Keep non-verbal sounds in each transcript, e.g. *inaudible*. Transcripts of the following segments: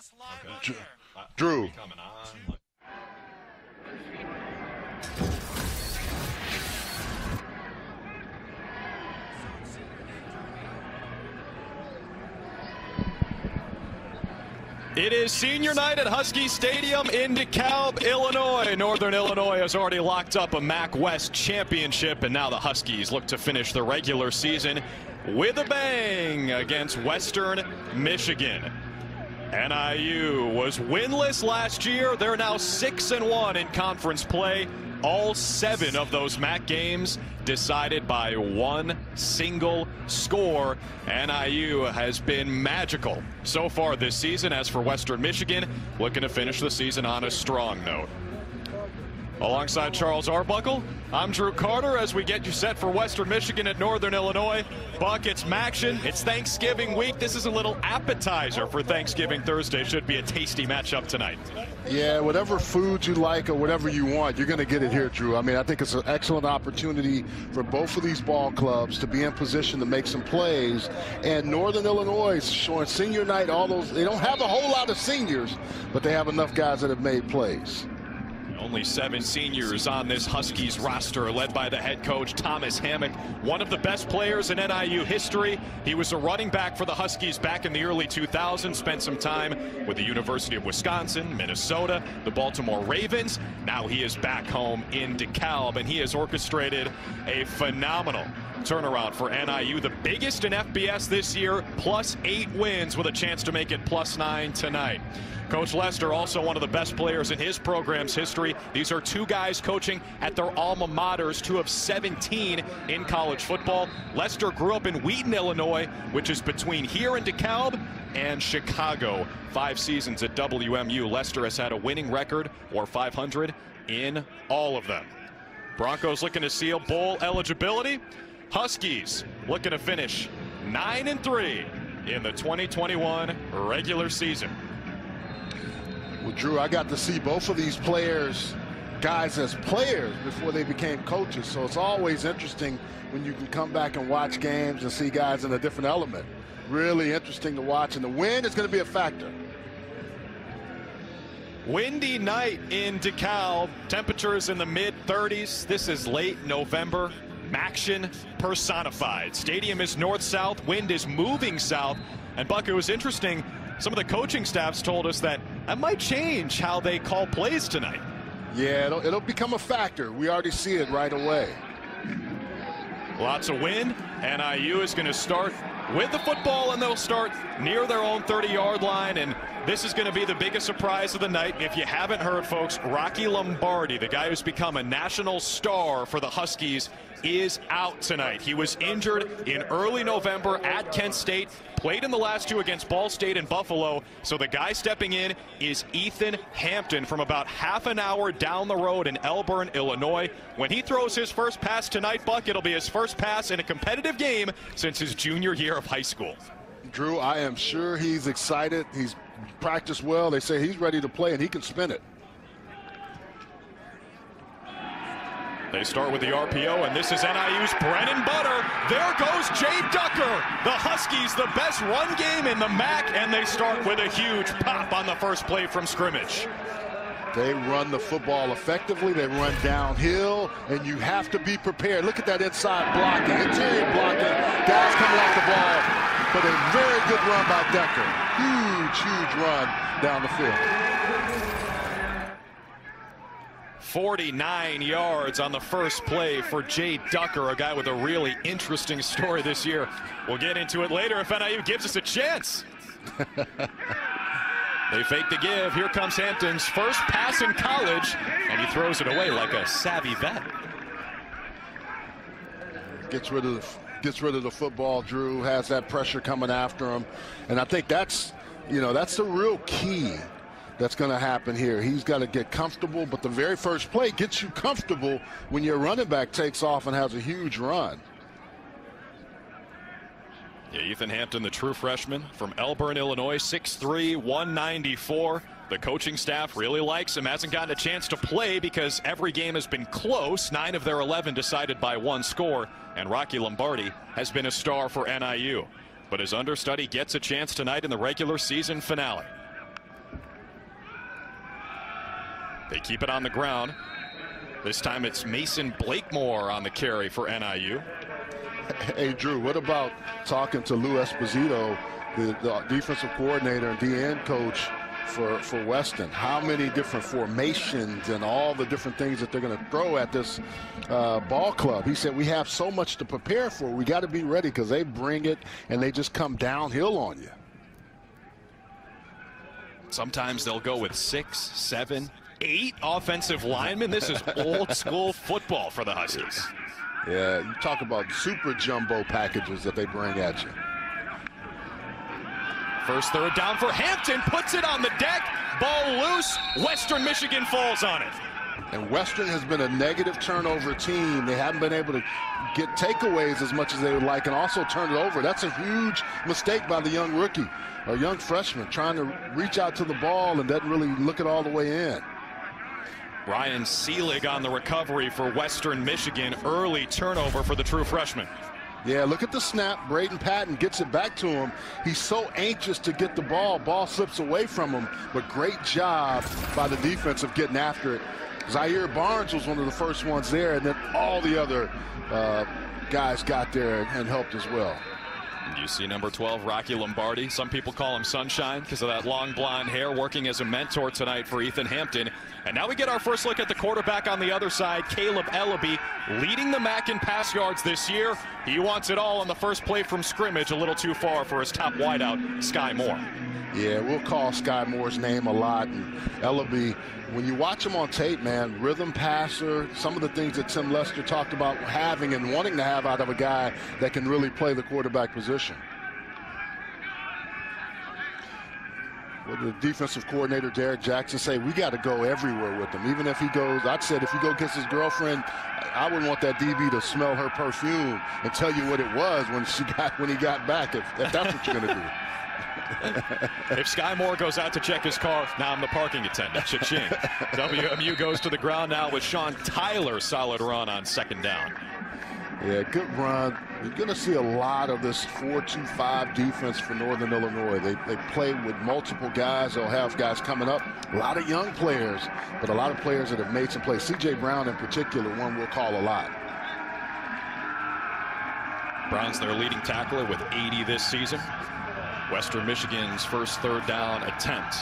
us live Okay. on air. Drew. It is senior night at Husky Stadium in DeKalb, Illinois. Northern Illinois has already locked up a MAC West championship, and now the Huskies look to finish the regular season with a bang against Western Michigan. NIU was winless last year. They're now 6 and 1 in conference play. All seven of those MAC games decided by one single score. NIU has been magical so far this season. As for Western Michigan, looking to finish the season on a strong note. Alongside Charles Arbuckle, I'm Drew Carter as we get you set for Western Michigan at Northern Illinois. Buck, it's Maction. It's Thanksgiving week. This is a little appetizer for Thanksgiving Thursday. Should be a tasty matchup tonight. Yeah, whatever food you like or whatever you want, you're going to get it here, Drew. I mean, I think it's an excellent opportunity for both of these ball clubs to be in position to make some plays. And Northern Illinois is showing senior night, all those, they don't have a whole lot of seniors, but they have enough guys that have made plays. Only seven seniors on this Huskies roster, led by the head coach Thomas Hammock, one of the best players in NIU history. He was a running back for the Huskies back in the early 2000s, spent some time with the University of Wisconsin, Minnesota, the Baltimore Ravens. Now he is back home in DeKalb, and he has orchestrated a phenomenal turnaround for NIU, the biggest in FBS this year, plus eight wins with a chance to make it plus nine tonight. Coach Lester, also one of the best players in his program's history. These are two guys coaching at their alma maters, two of 17 in college football. Lester grew up in Wheaton, Illinois, which is between here and DeKalb and Chicago. Five seasons at WMU. Lester has had a winning record or 500 in all of them. Broncos looking to seal bowl eligibility. Huskies looking to finish 9 and 3 in the 2021 regular season. Well, Drew, I got to see both of these players, guys as players before they became coaches. So it's always interesting when you can come back and watch games and see guys in a different element. Really interesting to watch. And the wind is going to be a factor. Windy night in DeKalb. Temperatures in the mid 30s. This is late November. Maction personified. Stadium is north-south. Wind is moving south. And Buck, it was interesting. Some of the coaching staffs told us that that might change how they call plays tonight. Yeah, it'll, it'll become a factor. We already see it right away. Lots of wind. NIU is going to start with the football, and they'll start near their own 30-yard line. And this is going to be the biggest surprise of the night. If you haven't heard, folks, Rocky Lombardi, the guy who's become a national star for the Huskies, is out tonight. He was injured in early November at Kent State, played in the last two against Ball State and Buffalo. So the guy stepping in is Ethan Hampton from about half an hour down the road in Elburn, Illinois. When he throws his first pass tonight, Buck, it'll be his first pass in a competitive game since his junior year of high school. Drew, I am sure he's excited. He's practiced well. They say he's ready to play and he can spin it. They start with the RPO, and this is NIU's Brennan Butter. There goes Jay Ducker. The Huskies, the best run game in the MAC, and they start with a huge pop on the first play from scrimmage. They run the football effectively. They run downhill, and you have to be prepared. Look at that inside blocking, interior blocking. Guys coming off the ball, but a very good run by Ducker. Huge, huge run down the field. 49 yards on the first play for Jay Ducker, a guy with a really interesting story this year. We'll get into it later if NIU gives us a chance. *laughs* they fake the give. Here comes Hampton's first pass in college, and he throws it away like a savvy vet. Gets rid of the gets rid of the football. Drew has that pressure coming after him, and I think that's you know that's the real key that's going to happen here. He's got to get comfortable, but the very first play gets you comfortable when your running back takes off and has a huge run. Yeah, Ethan Hampton, the true freshman from Elburn, Illinois, 6'3", 194. The coaching staff really likes him. Hasn't gotten a chance to play because every game has been close. Nine of their 11 decided by one score. And Rocky Lombardi has been a star for NIU. But his understudy gets a chance tonight in the regular season finale. They keep it on the ground. This time it's Mason Blakemore on the carry for NIU. Hey, Drew, what about talking to Lou Esposito, the, the defensive coordinator and DN coach for, for Western? How many different formations and all the different things that they're going to throw at this uh, ball club? He said, we have so much to prepare for. We got to be ready because they bring it and they just come downhill on you. Sometimes they'll go with six, seven, eight offensive linemen. This is old school football for the Huskies. Yeah, you talk about super jumbo packages that they bring at you. First third down for Hampton, puts it on the deck, ball loose, Western Michigan falls on it. And Western has been a negative turnover team. They haven't been able to get takeaways as much as they would like and also turn it over. That's a huge mistake by the young rookie a young freshman trying to reach out to the ball and doesn't really look it all the way in. Ryan Seelig on the recovery for Western Michigan. Early turnover for the true freshman. Yeah, look at the snap. Braden Patton gets it back to him. He's so anxious to get the ball. Ball slips away from him, but great job by the defense of getting after it. Zaire Barnes was one of the first ones there, and then all the other uh, guys got there and helped as well. You see number 12, Rocky Lombardi. Some people call him Sunshine because of that long blonde hair, working as a mentor tonight for Ethan Hampton. And now we get our first look at the quarterback on the other side, Kaleb Eleby, leading the MAC in pass yards this year. He wants it all on the first play from scrimmage, a little too far for his top wideout, Skyy Moore. Yeah, we'll call Skyy Moore's name a lot. And Eleby, when you watch him on tape, man, rhythm passer, some of the things that Tim Lester talked about having and wanting to have out of a guy that can really play the quarterback position. Well, the defensive coordinator, Derek Jackson, say we got to go everywhere with him. Even if he goes, I said if he go kiss his girlfriend, I wouldn't want that DB to smell her perfume and tell you what it was when she *laughs* got when he got back. If, if that's what you're going to do. *laughs* if Skyy Moore goes out to check his car, now I'm the parking attendant. Cha-ching. *laughs* WMU goes to the ground now with Sean Tyler. Solid run on second down. Yeah, good run. You're going to see a lot of this 4-2-5 defense for Northern Illinois. They, they play with multiple guys. They'll have guys coming up. A lot of young players, but a lot of players that have made some plays. C.J. Brown in particular, one we'll call a lot. Brown's their leading tackler with 80 this season. Western Michigan's first third down attempt.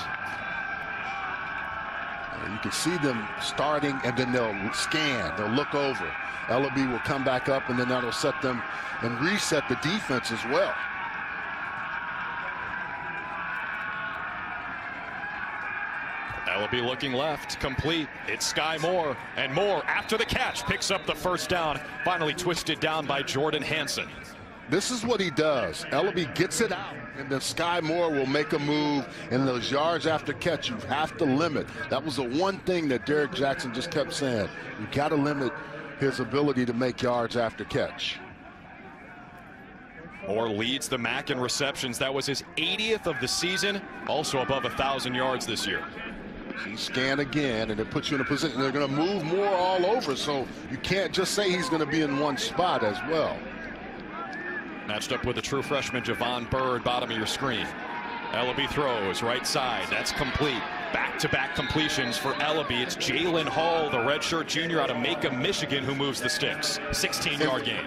Uh, you can see them starting, and then they'll scan. They'll look over. Eleby will come back up, and then that'll set them and reset the defense as well. Eleby looking left, complete. It's Skyy Moore, and Moore after the catch picks up the first down. Finally twisted down by Jordan Hansen. This is what he does. Eleby gets it out, and then Skyy Moore will make a move, and those yards after catch, you have to limit. That was the one thing that Derek Jackson just kept saying. You got to limit his ability to make yards after catch. Moore leads the MAC in receptions. That was his 80th of the season, also above 1,000 yards this year. He scan again, and it puts you in a position. They're going to move Moore all over, so you can't just say he's going to be in one spot as well. Matched up with the true freshman Javon Bird, bottom of your screen. Eleby throws, right side. That's complete. Back-to-back -back completions for Eleby. It's Jalen Hall, the redshirt junior out of Macomb, Michigan, who moves the sticks. 16-yard game.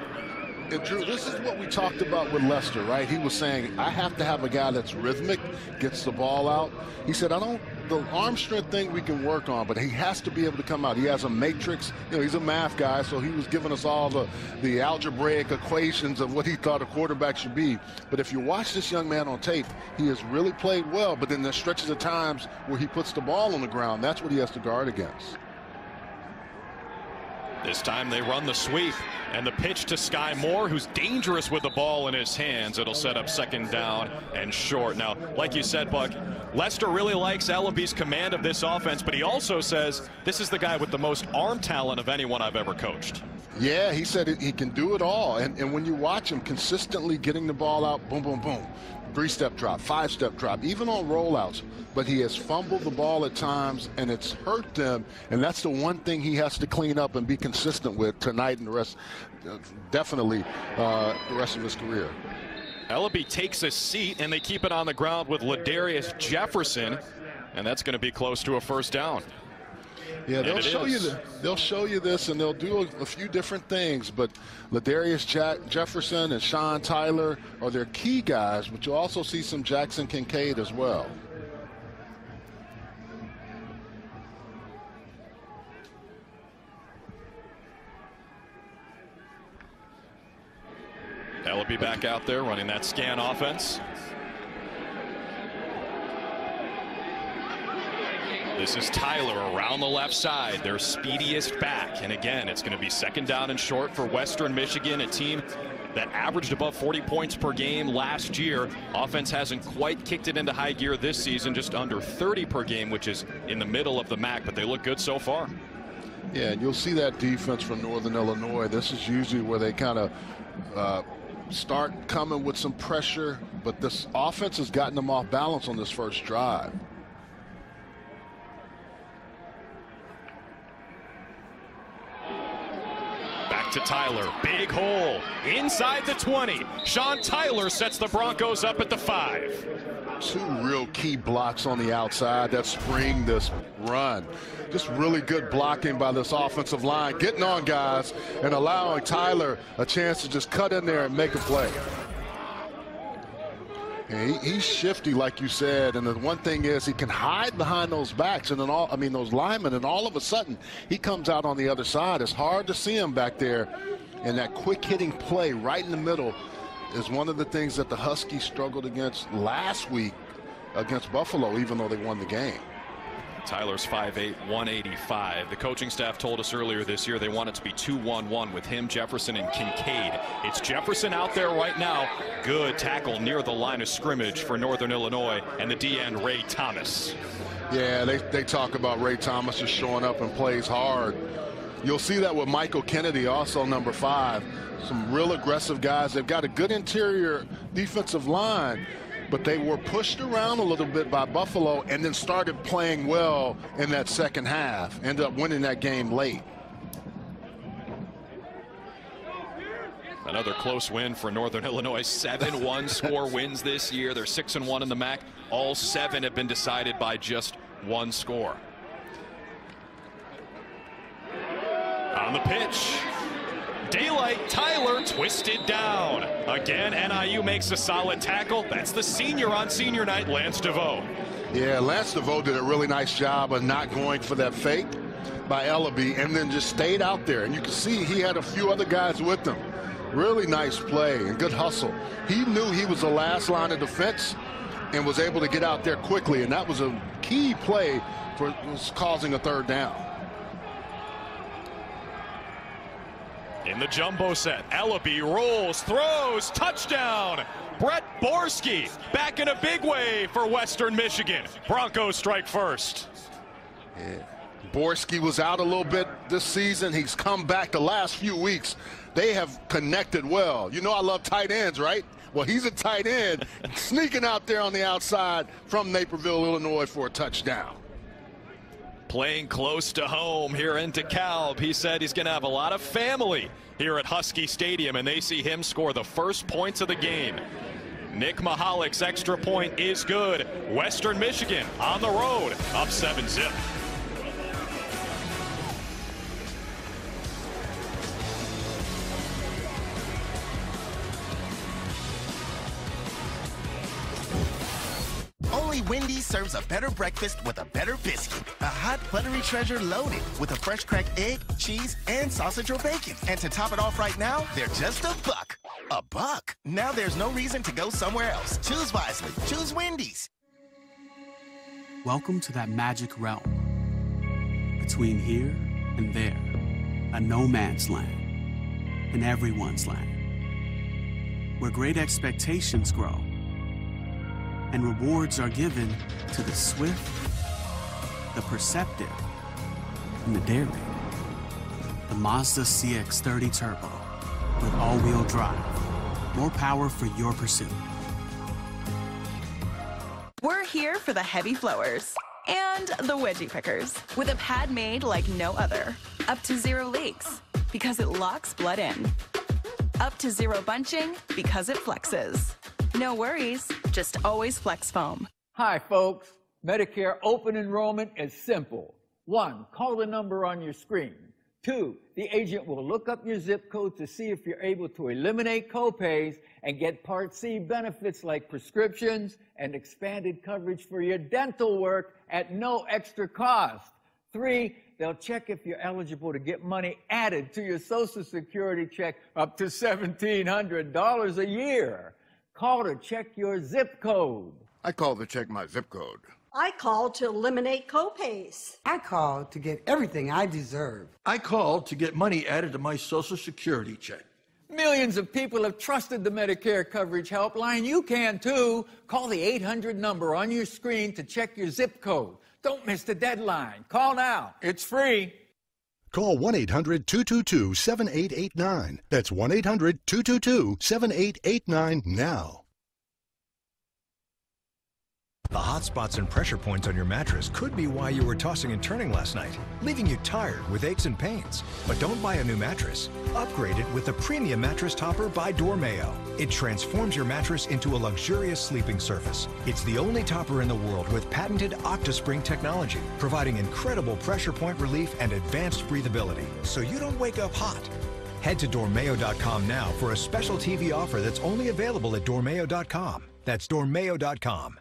And Drew, this is what we talked about with Lester, right? He was saying, I have to have a guy that's rhythmic, gets the ball out. He said, I don't, the arm strength thing we can work on, but he has to be able to come out. He has a matrix. You know, he's a math guy, so he was giving us all the, the algebraic equations of what he thought a quarterback should be. But if you watch this young man on tape, he has really played well, but then there's stretches of times where he puts the ball on the ground. That's what he has to guard against. This time they run the sweep and the pitch to Skyy Moore, who's dangerous with the ball in his hands. It'll set up second down and short. Now, like you said, Buck, Lester really likes Eleby's command of this offense, but he also says this is the guy with the most arm talent of anyone I've ever coached. Yeah, he said he can do it all. And, and when you watch him consistently getting the ball out, boom, boom, boom, three-step drop, five-step drop, even on rollouts. But he has fumbled the ball at times, and it's hurt them. And that's the one thing he has to clean up and be consistent with tonight and the rest, definitely uh, the rest of his career. Eleby takes a seat, and they keep it on the ground with Ladarius Jefferson, and that's going to be close to a first down. Yeah, they'll show is. you the, they'll show you this, and they'll do a, a few different things. But Ladarius Jack, Jefferson and Sean Tyler are their key guys, but you'll also see some Jackson Kincaid as well. That'll be back out there running that scan offense. This is Tyler around the left side, their speediest back. And again, it's going to be second down and short for Western Michigan, a team that averaged above 40 points per game last year. Offense hasn't quite kicked it into high gear this season, just under 30 per game, which is in the middle of the MAC, but they look good so far. Yeah, and you'll see that defense from Northern Illinois. This is usually where they kind of uh, start coming with some pressure, but this offense has gotten them off balance on this first drive. To Tyler. Big hole inside the 20. Sean Tyler sets the Broncos up at the five. Two real key blocks on the outside that spring this run. Just really good blocking by this offensive line, getting on guys and allowing Tyler a chance to just cut in there and make a play. He, he's shifty, like you said, and the one thing is he can hide behind those backs and then all, I mean, those linemen, and all of a sudden he comes out on the other side. It's hard to see him back there, and that quick hitting play right in the middle is one of the things that the Huskies struggled against last week against Buffalo, even though they won the game. Tyler's 5'8", 185. The coaching staff told us earlier this year they want it to be 2-1-1 with him, Jefferson, and Kincaid. It's Jefferson out there right now. Good tackle near the line of scrimmage for Northern Illinois and the DN Ray Thomas. Yeah, they, they talk about Ray Thomas just showing up and plays hard. You'll see that with Michael Kennedy, also number five. Some real aggressive guys. They've got a good interior defensive line but they were pushed around a little bit by Buffalo and then started playing well in that second half. Ended up winning that game late. Another close win for Northern *laughs* Illinois. 7-1 *laughs* score wins this year. They're 6-1 in the MAC. All seven have been decided by just one score. On the pitch, Daylight Tyler twisted down. Again, NIU makes a solid tackle. That's the senior on senior night, Lance DeVoe. Yeah, Lance DeVoe did a really nice job of not going for that fake by Eleby and then just stayed out there. And you can see he had a few other guys with him. Really nice play and good hustle. He knew he was the last line of defense and was able to get out there quickly. And that was a key play for causing a third down. In the jumbo set, Eleby rolls, throws, touchdown. Brett Borski back in a big way for Western Michigan. Broncos strike first. Yeah. Borski was out a little bit this season. He's come back the last few weeks. They have connected well. You know I love tight ends, right? Well, he's a tight end *laughs* sneaking out there on the outside from Naperville, Illinois for a touchdown playing close to home here in DeKalb. He said he's going to have a lot of family here at Husky Stadium, and they see him score the first points of the game. Nick Mihalik's extra point is good. Western Michigan on the road, up 7 Only Wendy's serves a better breakfast with a better biscuit. A hot, buttery treasure loaded with a fresh cracked egg, cheese, and sausage or bacon. And to top it off right now, they're just a buck. A buck? Now there's no reason to go somewhere else. Choose wisely. Choose Wendy's. Welcome to that magic realm. Between here and there. A no man's land. And everyone's land. Where great expectations grow and rewards are given to the swift, the perceptive, and the daring. The Mazda CX-30 Turbo with all-wheel drive. More power for your pursuit. We're here for the heavy flowers and the wedgie pickers with a pad made like no other. Up to zero leaks because it locks blood in. Up to zero bunching because it flexes. No worries, just always Flex Foam. Hi, folks. Medicare open enrollment is simple. One, call the number on your screen. Two, the agent will look up your zip code to see if you're able to eliminate copays and get Part C benefits like prescriptions and expanded coverage for your dental work at no extra cost. Three, they'll check if you're eligible to get money added to your Social Security check up to $1,700 a year. Call to check your zip code. I call to check my zip code. I called to eliminate copays. I called to get everything I deserve. I called to get money added to my Social Security check. Millions of people have trusted the Medicare coverage helpline. You can too. Call the 800 number on your screen to check your zip code. Don't miss the deadline. Call now. It's free. Call 1 800 222 7889. That's 1 800 222 7889 now. The hot spots and pressure points on your mattress could be why you were tossing and turning last night, leaving you tired with aches and pains. But don't buy a new mattress. Upgrade it with the premium mattress topper by Dormeo. It transforms your mattress into a luxurious sleeping surface. It's the only topper in the world with patented OctaSpring technology, providing incredible pressure point relief and advanced breathability, so you don't wake up hot. Head to Dormeo.com now for a special TV offer that's only available at Dormeo.com. That's Dormeo.com.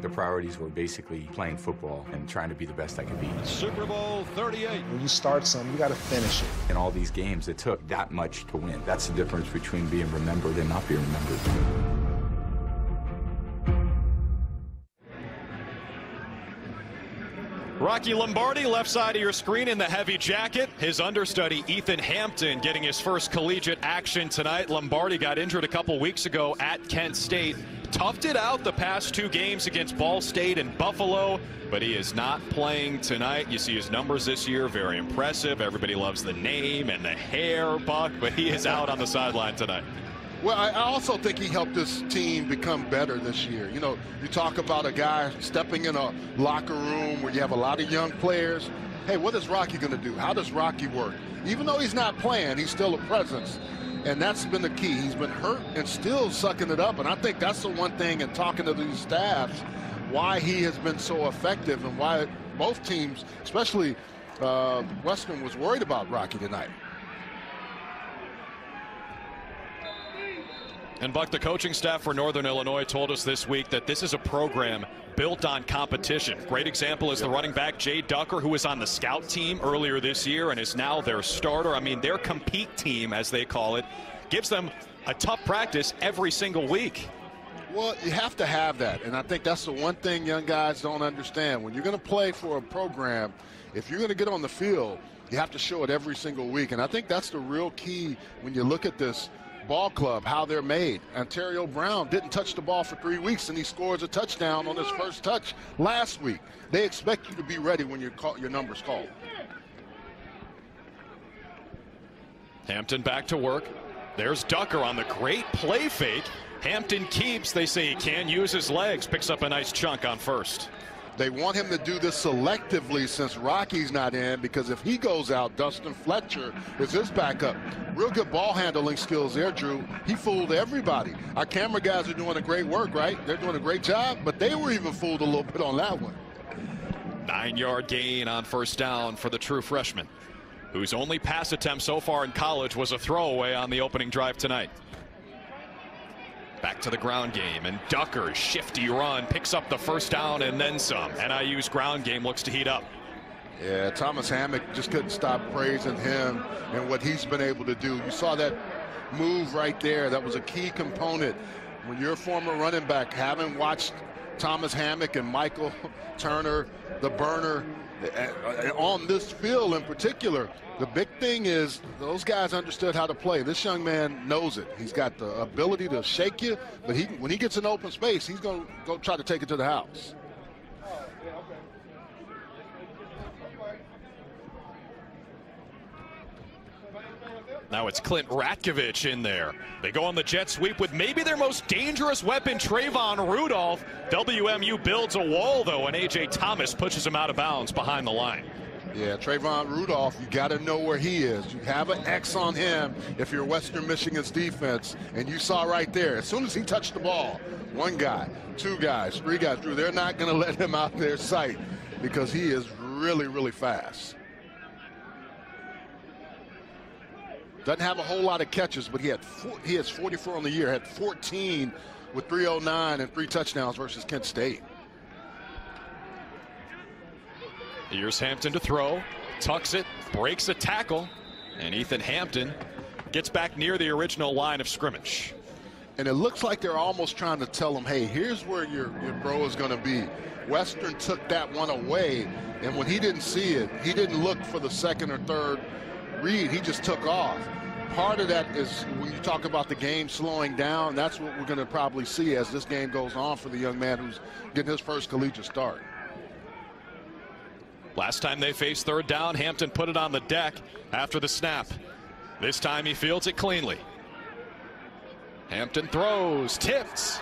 The priorities were basically playing football and trying to be the best I could be. Super Bowl 38. When you start something, you got to finish it. In all these games, it took that much to win. That's the difference between being remembered and not being remembered. Rocky Lombardi, left side of your screen in the heavy jacket. His understudy, Ethan Hampton, getting his first collegiate action tonight. Lombardi got injured a couple weeks ago at Kent State. Toughed it out the past two games against Ball State and Buffalo, but he is not playing tonight. You see his numbers this year, very impressive. Everybody loves the name and the hair, Buck, but he is out on the sideline tonight. Well, I also think he helped this team become better this year. You know, you talk about a guy stepping in a locker room where you have a lot of young players. Hey, what is Rocky going to do? How does Rocky work? Even though he's not playing, he's still a presence. And that's been the key. He's been hurt and still sucking it up. And I think that's the one thing in talking to these staffs, why he has been so effective and why both teams, especially uh, Western, was worried about Rocky tonight. And Buck, the coaching staff for Northern Illinois told us this week that this is a program built on competition. Great example is the running back Jay Ducker, who was on the scout team earlier this year and is now their starter. I mean, their compete team, as they call it, gives them a tough practice every single week. Well, you have to have that. And I think that's the one thing young guys don't understand. When you're going to play for a program, if you're going to get on the field, you have to show it every single week. And I think that's the real key when you look at this ball club, how they're made. Antario Brown didn't touch the ball for three weeks, and he scores a touchdown on his first touch last week. They expect you to be ready when your, call, your number's called. Hampton back to work. There's Ducker on the great play fake. Hampton keeps. They say he can use his legs. Picks up a nice chunk on first. They want him to do this selectively since Rocky's not in because if he goes out, Dustin Fletcher is his backup. Real good ball handling skills there, Drew. He fooled everybody. Our camera guys are doing a great work, right? They're doing a great job, but they were even fooled a little bit on that one. Nine yard gain on first down for the true freshman, whose only pass attempt so far in college was a throwaway on the opening drive tonight. Back to the ground game, and Ducker's shifty run picks up the first down and then some. NIU's ground game looks to heat up. Yeah, Thomas Hammock just couldn't stop praising him and what he's been able to do. You saw that move right there. That was a key component. When you're a former running back, having watched Thomas Hammock and Michael *laughs* Turner, the burner, uh, uh, on this field in particular, the big thing is those guys understood how to play. This young man knows it. He's got the ability to shake you, but he, when he gets in open space, he's going to go try to take it to the house. Now it's Clint Ratkovich in there. They go on the jet sweep with maybe their most dangerous weapon, Trayvon Rudolph. WMU builds a wall, though, and A.J. Thomas pushes him out of bounds behind the line. Yeah, Trayvon Rudolph, you got to know where he is. You have an X on him if you're Western Michigan's defense. And you saw right there, as soon as he touched the ball, one guy, two guys, three guys, Drew, they're not going *laughs* to let him out their sight because he is really, really fast. Doesn't have a whole lot of catches, but he had four, he has 44 on the year. Had 14 with 309 and three touchdowns versus Kent State. Here's Hampton to throw, tucks it, breaks a tackle, and Ethan Hampton gets back near the original line of scrimmage. And it looks like they're almost trying to tell him, hey, here's where your, your bro is going to be. Western took that one away, and when he didn't see it, he didn't look for the second or third read. He just took off. Part of that is when you talk about the game slowing down, that's what we're going to probably see as this game goes on for the young man who's getting his first collegiate start. Last time they faced third down, Hampton put it on the deck after the snap. This time he fields it cleanly. Hampton throws, tips,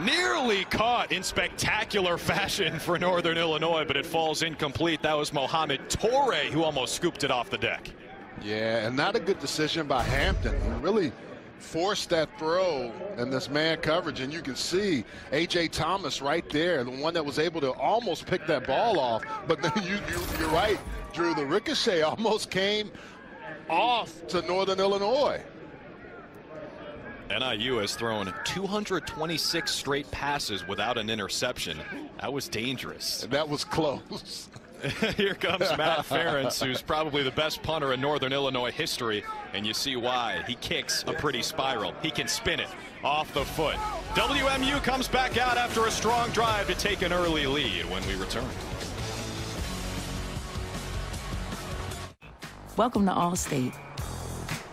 nearly caught in spectacular fashion for Northern Illinois, but it falls incomplete. That was Mohamed Toure who almost scooped it off the deck. Yeah, and not a good decision by Hampton. Really forced that throw and this man coverage, and you can see A.J. Thomas right there, the one that was able to almost pick that ball off. But then *laughs* you, you, you're right, Drew, the ricochet *laughs* almost came off to Northern Illinois. NIU has thrown 226 straight passes without an interception. That was dangerous. That was close. *laughs* *laughs* Here comes Matt Ference, who's probably the best punter in Northern Illinois history, and you see why. He kicks a pretty spiral. He can spin it off the foot. WMU comes back out after a strong drive to take an early lead when we return. Welcome to Allstate,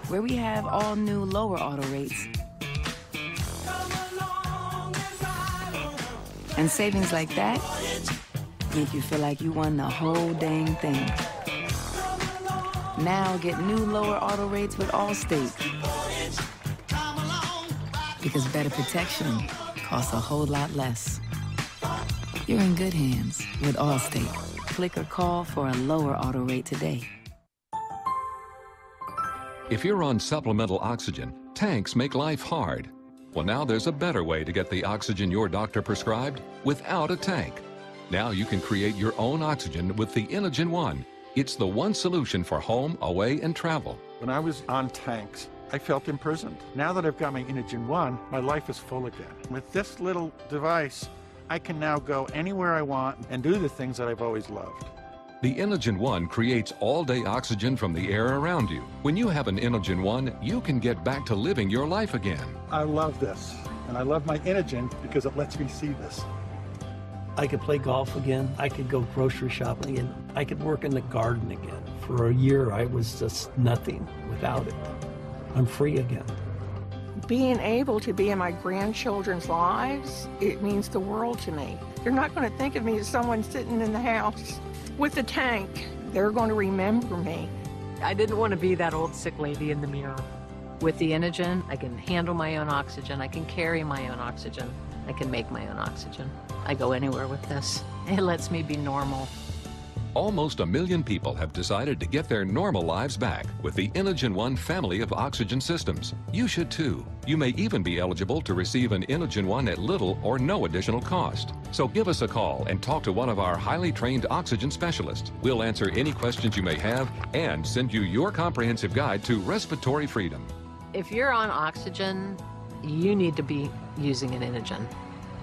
where we have all new lower auto rates and savings like that make you feel like you won the whole dang thing. Now get new lower auto rates with Allstate. Because better protection costs a whole lot less. You're in good hands with Allstate. Click or call for a lower auto rate today. If you're on supplemental oxygen, tanks make life hard. Well, now there's a better way to get the oxygen your doctor prescribed without a tank. Now you can create your own oxygen with the Inogen One. It's the one solution for home, away, and travel. When I was on tanks, I felt imprisoned. Now that I've got my Inogen One, my life is full again. With this little device, I can now go anywhere I want and do the things that I've always loved. The Inogen One creates all-day oxygen from the air around you. When you have an Inogen One, you can get back to living your life again. I love this, and I love my Inogen because it lets me see this. I could play golf again. I could go grocery shopping again. I could work in the garden again. For a year, I was just nothing without it. I'm free again. Being able to be in my grandchildren's lives, it means the world to me. They're not going to think of me as someone sitting in the house with a tank. They're going to remember me. I didn't want to be that old sick lady in the mirror. With the Inogen, I can handle my own oxygen. I can carry my own oxygen. I can make my own oxygen. I go anywhere with this. It lets me be normal. Almost a million people have decided to get their normal lives back with the Inogen One family of oxygen systems. You should too. You may even be eligible to receive an Inogen One at little or no additional cost. So give us a call and talk to one of our highly trained oxygen specialists. We'll answer any questions you may have and send you your comprehensive guide to respiratory freedom. If you're on oxygen, you need to be using an Inogen.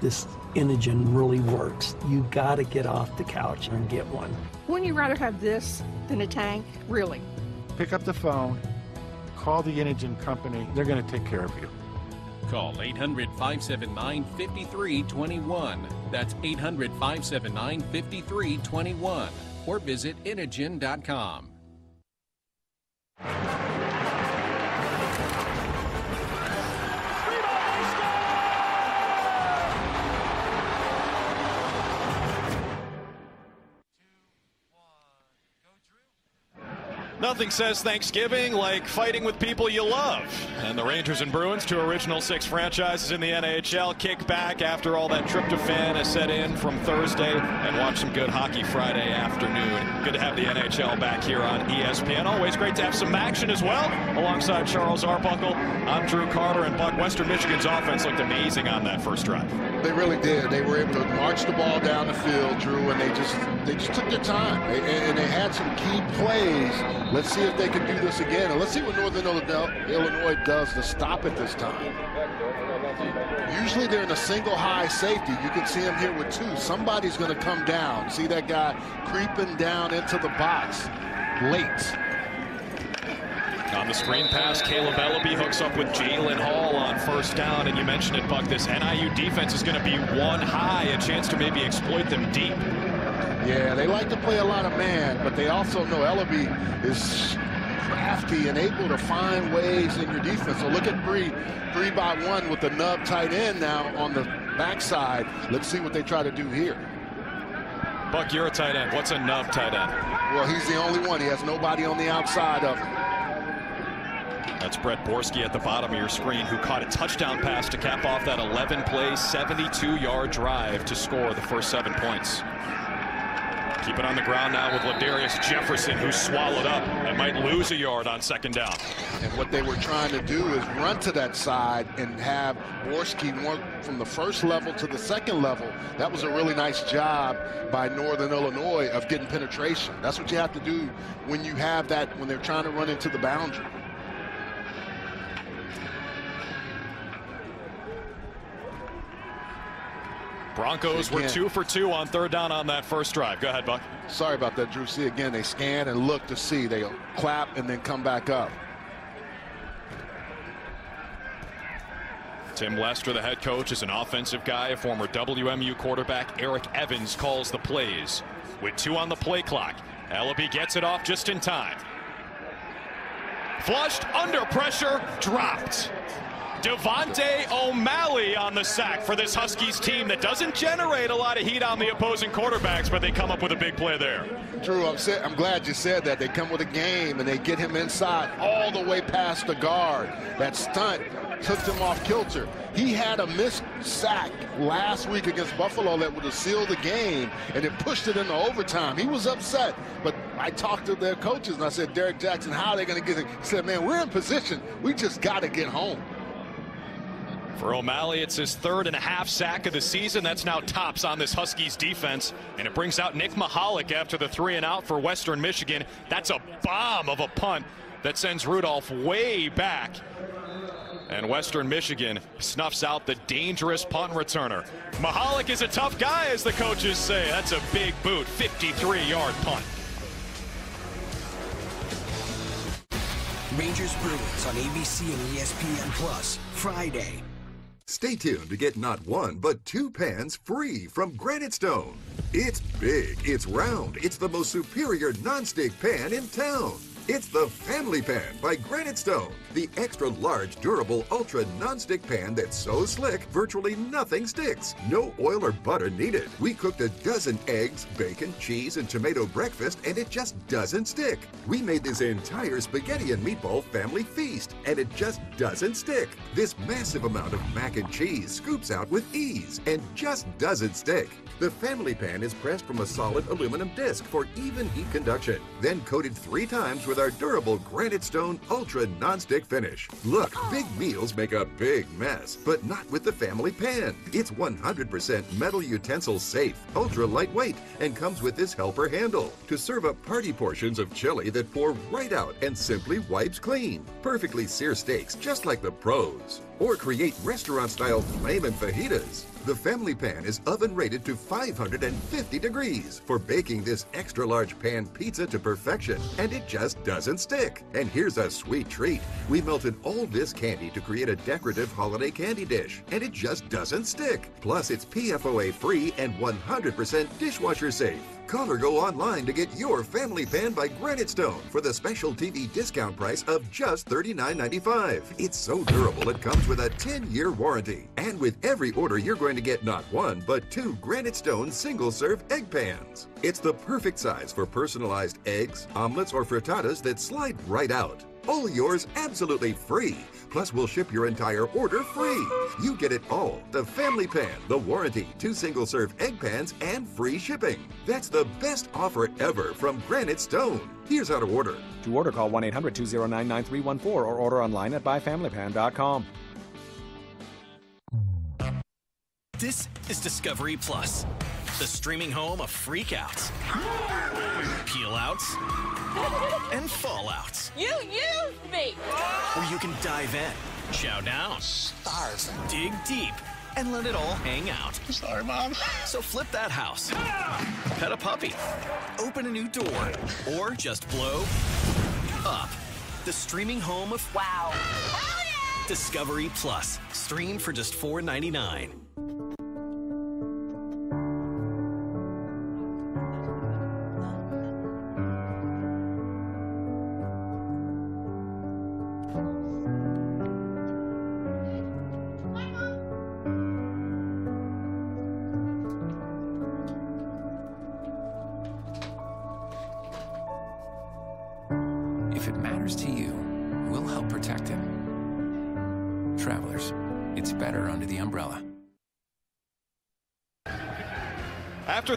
This Inogen really works. You gotta get off the couch and get one. Wouldn't you rather have this than a tank? Really? Pick up the phone, call the Inogen company. They're going to take care of you. Call 800 579 5321. That's 800 579 5321. Or visit Inogen.com. Nothing says Thanksgiving like fighting with people you love. And the Rangers and Bruins, two original six franchises in the NHL, kick back after all that tryptophan has set in from Thursday and watch some good hockey Friday afternoon. Good to have the NHL back here on ESPN. Always great to have some action as well. Alongside Charles Arbuckle, I'm Drew Carter and Buck. Western Michigan's offense looked amazing on that first drive. They really did. They were able to march the ball down the field, Drew, and they just they just took their time. and they had some key plays Let's see if they can do this again. And let's see what Northern Illinois does to stop it this time. Usually they're in a single high safety. You can see them here with two. Somebody's going to come down. See that guy creeping down into the box late. On the screen pass, Kaleb Eleby hooks up with Jalen Hall on first down. And you mentioned it, Buck, this NIU defense is going to be one high, a chance to maybe exploit them deep. Yeah, they like to play a lot of man, but they also know Eleby is crafty and able to find ways in your defense. So look at Bree, three by one with the nub tight end now on the backside. Let's see what they try to do here. Buck, you're a tight end. What's a nub tight end? Well, he's the only one. He has nobody on the outside of him. That's Brett Borski at the bottom of your screen who caught a touchdown pass to cap off that 11-play, 72-yard drive to score the first seven points. Keep it on the ground now with Ladarius Jefferson, who's swallowed up and might lose a yard on second down. And what they were trying to do is run to that side and have Borski work from the first level to the second level. That was a really nice job by Northern Illinois of getting penetration. That's what you have to do when you have that, when they're trying to run into the boundary. Broncos were two for two on third down on that first drive. Go ahead, Buck. Sorry about that, Drew. See, again, they scan and look to see. They clap and then come back up. Tim Lester, the head coach, is an offensive guy. A former WMU quarterback Eric Evans calls the plays. With two on the play clock, Eleby gets it off just in time. Flushed, under pressure, dropped. Devontae O'Malley on the sack for this Huskies team that doesn't generate a lot of heat on the opposing quarterbacks, but they come up with a big play there. Drew, I'm, I'm glad you said that. They come with a game and they get him inside all the way past the guard. That stunt took him off kilter. He had a missed sack last week against Buffalo that would have sealed the game, and it pushed it into overtime. He was upset, but I talked to their coaches, and I said, Derek Jackson, how are they going to get it? He said, man, we're in position. We just got to get home. For O'Malley, it's his third and a half sack of the season. That's now tops on this Huskies defense. And it brings out Nick Mihalik after the three and out for Western Michigan. That's a bomb of a punt that sends Rudolph way back. And Western Michigan snuffs out the dangerous punt returner. Mihalik is a tough guy, as the coaches say. That's a big boot, 53-yard punt. Rangers Bruins on ABC and ESPN Plus, Friday. Stay tuned to get not one, but two pans free from Granite Stone. It's big, it's round, it's the most superior nonstick pan in town. It's the Family Pan by Granite Stone, the extra large, durable, ultra non-stick pan that's so slick, virtually nothing sticks. No oil or butter needed. We cooked a dozen eggs, bacon, cheese, and tomato breakfast, and it just doesn't stick. We made this entire spaghetti and meatball family feast, and it just doesn't stick. This massive amount of mac and cheese scoops out with ease and just doesn't stick. The family pan is pressed from a solid aluminum disc for even heat conduction, then coated three times with our durable granite stone ultra non-stick finish. Look, big meals make a big mess, but not with the family pan. It's 100% metal utensil safe, ultra lightweight, and comes with this helper handle to serve up party portions of chili that pour right out and simply wipes clean. Perfectly sear steaks just like the pros. Or create restaurant-style flamin' fajitas. The family pan is oven rated to 550 degrees for baking this extra large pan pizza to perfection, and it just doesn't stick. And here's a sweet treat. We melted all this candy to create a decorative holiday candy dish, and it just doesn't stick. Plus, it's PFOA free and 100% dishwasher safe. Call or go online to get your family pan by Granite Stone for the special TV discount price of just $39.95. It's so durable it comes with a 10-year warranty. And with every order, you're going to get not one, but two Granite Stone single-serve egg pans. It's the perfect size for personalized eggs, omelets, or frittatas that slide right out. All yours absolutely free. Plus, we'll ship your entire order free. You get it all the family pan, the warranty, two single serve egg pans, and free shipping. That's the best offer ever from Granite Stone. Here's how to order. To order, call 1 800 209 9314 or order online at buyfamilypan.com. This is Discovery Plus, the streaming home of freakouts, peel-outs, and fallouts. You used me! Where you can dive in, chow down, starve, dig deep, and let it all hang out. Sorry, Mom. So flip that house, pet a puppy, open a new door, or just blow up. The streaming home of Wow. Discovery Plus. Stream for just $4.99.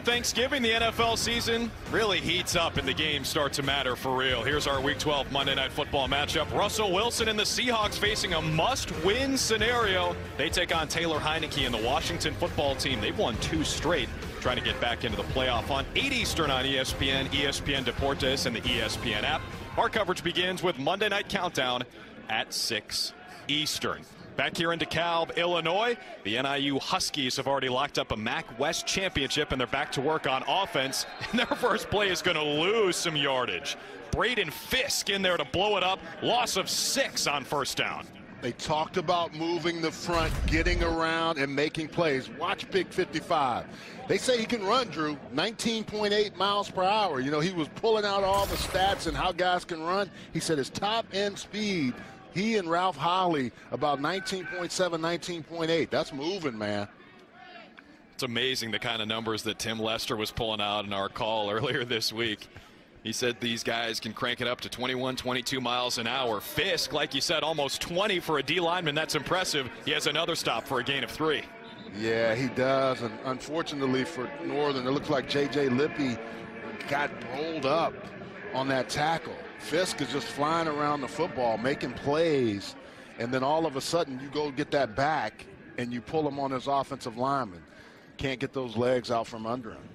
After Thanksgiving, the NFL season really heats up and the games start to matter for real. Here's our Week 12 Monday Night Football matchup. Russell Wilson and the Seahawks facing a must-win scenario. They take on Taylor Heinicke and the Washington football team. They've won two straight, trying to get back into the playoff on 8 Eastern on ESPN, ESPN Deportes, and the ESPN app. Our coverage begins with Monday Night Countdown at 6 Eastern. Back here in DeKalb, Illinois, the NIU Huskies have already locked up a MAC West championship, and they're back to work on offense. *laughs* And their first play is going to lose some yardage. Braden Fisk in there to blow it up. Loss of six on first down. They talked about moving the front, getting around, and making plays. Watch Big 55. They say he can run, Drew, 19.8 miles per hour. You know, he was pulling out all the stats and how guys can run. He said his top end speed, he and Ralph Holley, about 19.7, 19.8. That's moving, man. It's amazing the kind of numbers that Tim Lester was pulling out in our call *laughs* earlier this week. He said these guys can crank it up to 21, 22 miles an hour. Fisk, like you said, almost 20 for a D lineman. That's impressive. He has another stop for a gain of three. Yeah, he does. And unfortunately for Northern, it looks like J.J. Lippy got rolled up on that tackle. Fisk is just flying around the football, making plays, and then all of a sudden you go get that back and you pull him on his offensive lineman. Can't get those legs out from under him.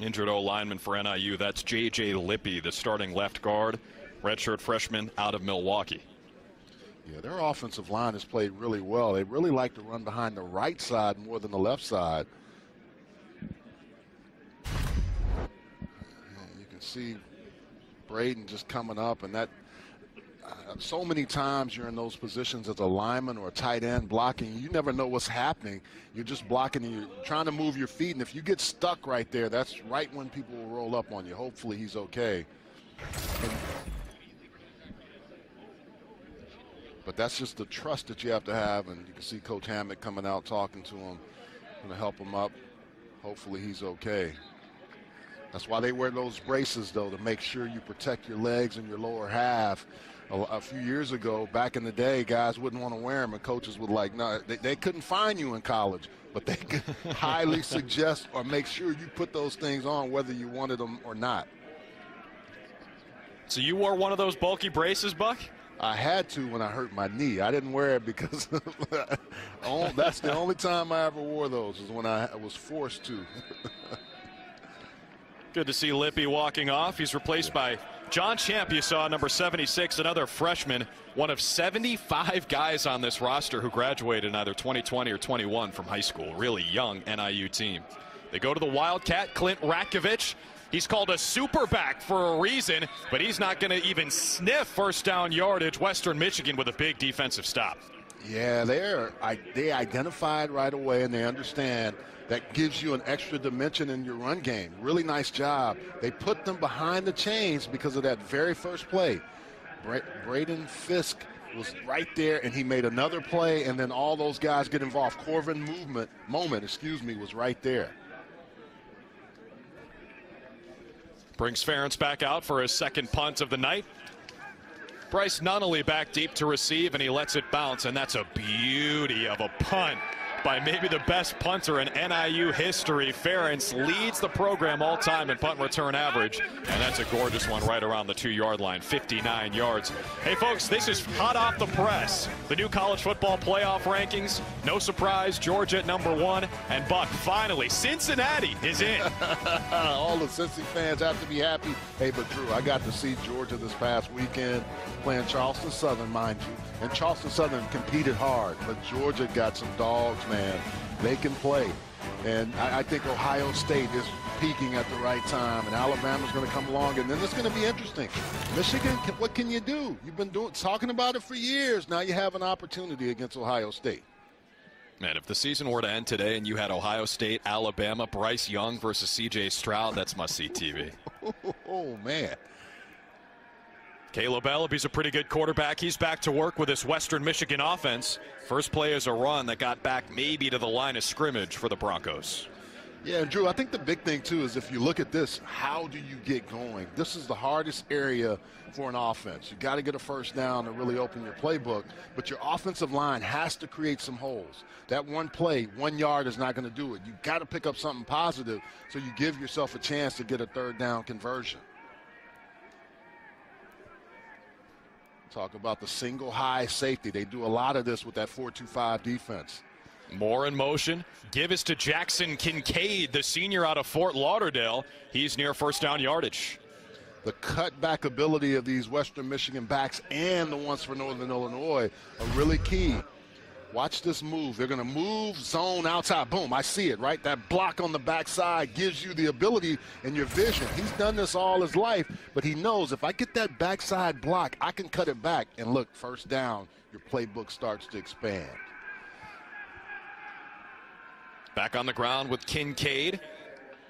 Injured O lineman for NIU. That's J.J. Lippy, the starting left guard, redshirt freshman out of Milwaukee. Yeah, their offensive line has played really well. They really like to run behind the right side more than the left side. See Braden just coming up, and that uh, so many times you're in those positions as a lineman or a tight end blocking. You never know what's happening. You're just blocking and you're trying to move your feet, and if you get stuck right there, that's right when people will roll up on you. Hopefully, he's okay. And But that's just the trust that you have to have, and you can see Coach Hammock coming out talking to him, going to help him up. Hopefully he's okay. That's why they wear those braces, though, to make sure you protect your legs and your lower half. A, a few years ago, back in the day, guys wouldn't want to wear them, and coaches would like, no, they, they couldn't find you in college, but they could *laughs* highly suggest or make sure you put those things on, whether you wanted them or not. So you wore one of those bulky braces, Buck? I had to when I hurt my knee. I didn't wear it because *laughs* that's the only time I ever wore those is when I was forced to. *laughs* Good to see Lippy walking off. He's replaced by John Champ, you saw, number 76, another freshman, one of 75 guys on this roster who graduated in either 2020 or 21 from high school. Really young NIU team. They go to the Wildcat, Clint Ratkovich. He's called a superback for a reason, but he's not going to even sniff first down yardage. Western Michigan with a big defensive stop. Yeah, they're they identified right away and they understand that gives you an extra dimension in your run game. Really nice job. They put them behind the chains because of that very first play. Bra- Braden Fisk was right there and he made another play and then all those guys get involved. Corvin movement moment, excuse me, was right there. Brings Ference back out for his second punt of the night. Bryce Nunnally back deep to receive, and he lets it bounce, and that's a beauty of a punt by maybe the best punter in NIU history. Ference leads the program all time in punt return average, and that's a gorgeous one right around the two-yard line, 59 yards. Hey, folks, this is hot off the press. The new college football playoff rankings. No surprise, Georgia at number one, and Buck finally, Cincinnati is in. *laughs* all the Cincy fans have to be happy. Hey, but Drew, I got to see Georgia this past weekend playing Charleston Southern, mind you. And Charleston Southern competed hard, but Georgia got some dogs, man. They can play. And I, I think Ohio State is peaking at the right time, and Alabama's going to come along, and then it's going to be interesting. Michigan, what can you do? You've been doing talking about it for years. Now you have an opportunity against Ohio State. Man, if the season were to end today and you had Ohio State, Alabama, Bryce Young versus C.J. Stroud, that's must-see TV. *laughs* oh man. Kaleb Eleby's a pretty good quarterback. He's back to work with this Western Michigan offense. First play is a run that got back maybe to the line of scrimmage for the Broncos. Yeah, and Drew, I think the big thing too is if you look at this, how do you get going? This is the hardest area for an offense. You got to get a first down to really open your playbook, but your offensive line has to create some holes. That one play, one yard is not going to do it. You got to pick up something positive so you give yourself a chance to get a third down conversion. Talk about the single high safety. They do a lot of this with that 4-2-5 defense. More in motion. Give us to Jackson Kincaid, the senior out of Fort Lauderdale. He's near first down yardage. The cutback ability of these Western Michigan backs and the ones for Northern Illinois are really key. Watch this move. They're going to move zone outside. Boom, I see it, right? That block on the backside gives you the ability and your vision. He's done this all his life, but he knows if I get that backside block, I can cut it back. And look, first down, your playbook starts to expand. Back on the ground with Kincaid.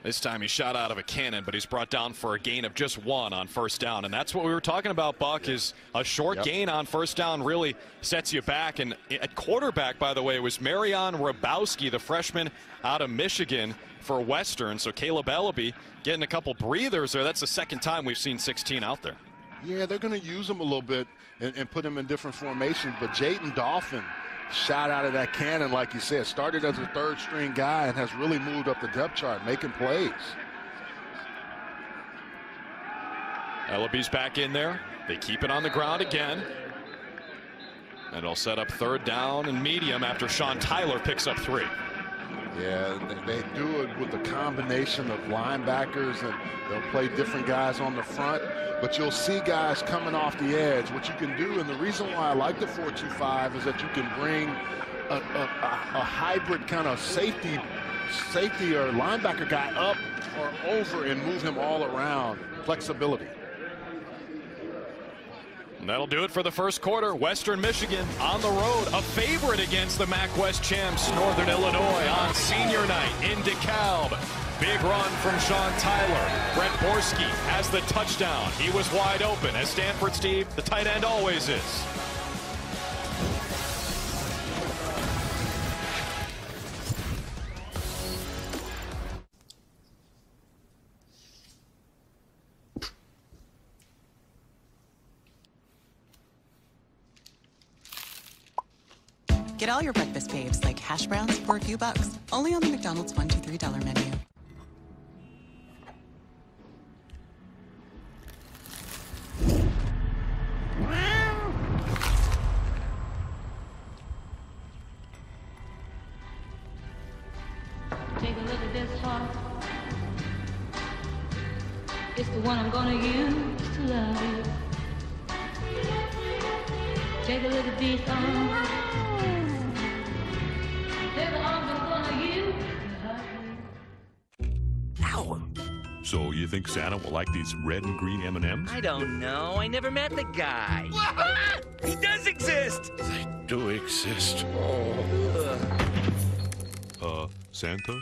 This time he shot out of a cannon, but he's brought down for a gain of just one on first down. And that's what we were talking about, Buck, is a short yep. gain on first down really sets you back. And at quarterback, by the way, was Marion Rabowski, the freshman out of Michigan for Western. So Kaleb Eleby getting a couple breathers there. That's the second time we've seen 16 out there. Yeah, they're going to use him a little bit and, and put him in different formations. But Jaden Dolphin shot out of that cannon, like you said. Started as a third string guy and has really moved up the depth chart, making plays. Eleby's back in there. They keep it on the ground again. And it'll set up third down and medium after Sean Tyler picks up three. Yeah, they, do it with a combination of linebackers and they'll play different guys on the front. But you'll see guys coming off the edge. What you can do, and the reason why I like the 4-2-5 is that you can bring a, a, a hybrid kind of safety, safety or linebacker guy up or over and move him all around. Flexibility. And that'll do it for the first quarter. Western Michigan on the road, a favorite against the MAC West champs, Northern Illinois, on senior night in DeKalb. Big run from Sean Tyler. Brent Borski has the touchdown. He was wide open, as Stanford Steve, the tight end, always is. Get all your breakfast faves like hash browns for a few bucks. Only on the McDonald's $1, 2, $3 menu. Take a look at this heart. It's the one I'm gonna use to love you. Take a look at these arms. Uh. Ow! So you think Santa will like these red and green M&Ms? I don't know. I never met the guy. *laughs* he does exist. They do exist. Oh. Uh, Santa?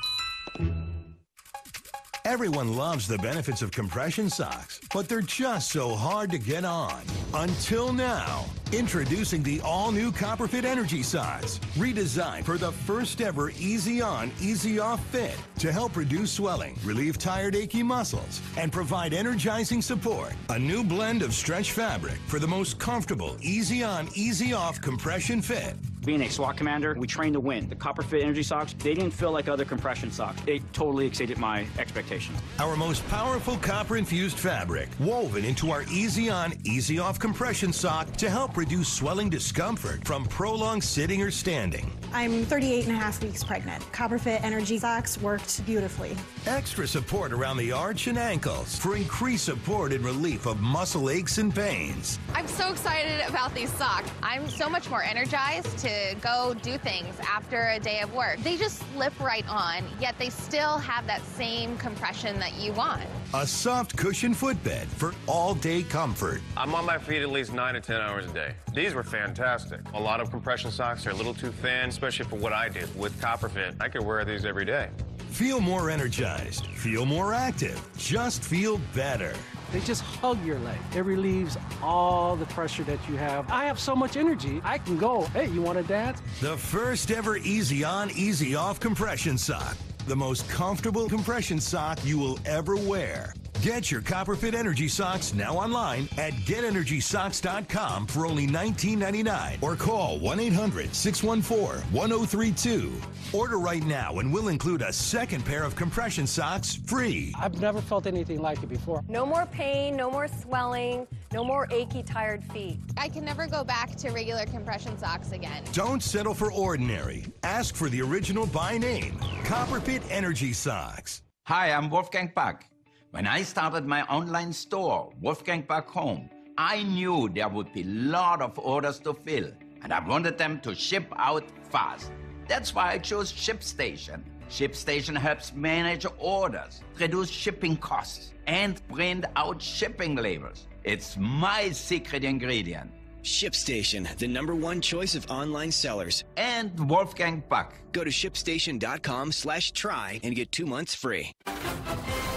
Everyone loves the benefits of compression socks, but they're just so hard to get on. Until now. Introducing the all-new Copperfit Energy Socks, redesigned for the first ever easy on, easy off fit to help reduce swelling, relieve tired achy muscles, and provide energizing support. A new blend of stretch fabric for the most comfortable easy on, easy off compression fit. Being a SWAT commander, we train to win. The Copperfit Energy Socks, they didn't feel like other compression socks. They totally exceeded my expectations. Our most powerful copper-infused fabric, woven into our easy on, easy off compression sock to help reduce swelling discomfort from prolonged sitting or standing. I'm 38 and a half weeks pregnant. Copperfit Energy Socks worked beautifully. Extra support around the arch and ankles for increased support and relief of muscle aches and pains. I'm so excited about these socks. I'm so much more energized to go do things after a day of work. They just slip right on, yet they still have that same compression that you want. A soft cushion footbed for all-day comfort. I'm on my feet at least nine to 10 hours a day. These were fantastic. A lot of compression socks are a little too thin, especially for what I do. With Copperfit, I could wear these every day. Feel more energized. Feel more active. Just feel better. They just hug your leg. It relieves all the pressure that you have. I have so much energy, I can go, hey, you want to dance? The first ever easy on, easy off compression sock. The most comfortable compression sock you will ever wear. Get your Copperfit Energy Socks now online at getenergysocks.com for only $19.99 or call 1 800 614 1032. Order right now and we'll include a second pair of compression socks free. I've never felt anything like it before. No more pain, no more swelling, no more achy, tired feet. I can never go back to regular compression socks again. Don't settle for ordinary. Ask for the original by name Copperfit Energy Socks. Hi, I'm Wolfgang Puck. When I started my online store, Wolfgang Puck Home, I knew there would be a lot of orders to fill, and I wanted them to ship out fast. That's why I chose ShipStation. ShipStation helps manage orders, reduce shipping costs, and print out shipping labels. It's my secret ingredient. ShipStation, the number one choice of online sellers. And Wolfgang Puck. Go to shipstation.com slash try and get two months free.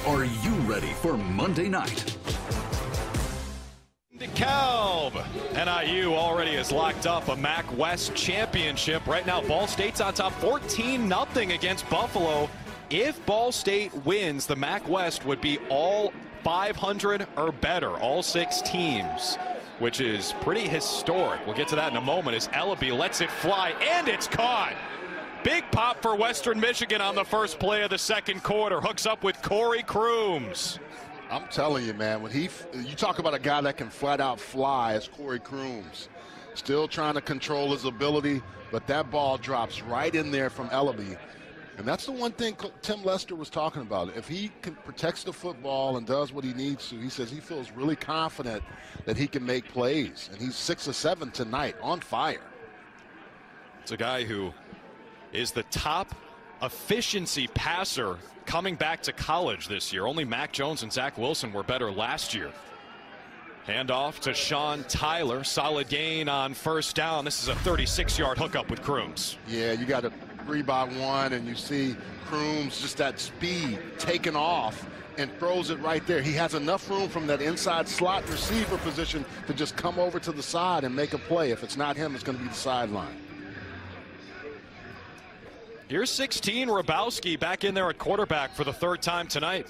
Are you ready for Monday night? DeKalb. NIU already has locked up a MAC West championship. Right now, Ball State's on top 14 0 against Buffalo. If Ball State wins, the MAC West would be all 500 or better, all six teams, which is pretty historic. We'll get to that in a moment as Eleby lets it fly, and it's caught. Big pop for Western Michigan on the first play of the second quarter. Hooks up with Corey Crooms. I'm telling you, man, when he, you talk about a guy that can flat out fly as Corey Crooms. Still trying to control his ability, but that ball drops right in there from Eleby. And that's the one thing Tim Lester was talking about. If he can, protects the football and does what he needs to, he says he feels really confident that he can make plays. And he's six or seven tonight on fire. It's a guy who is the top efficiency passer coming back to college this year. Only Mac Jones and Zach Wilson were better last year. Handoff to Sean Tyler. Solid gain on first down. This is a 36-yard hookup with Crooms. Yeah, you got a three by one, and you see Crooms just that speed taking off and throws it right there. He has enough room from that inside slot receiver position to just come over to the side and make a play. If it's not him, it's going to be the sideline. Here's 16, Rabowski back in there at quarterback for the third time tonight.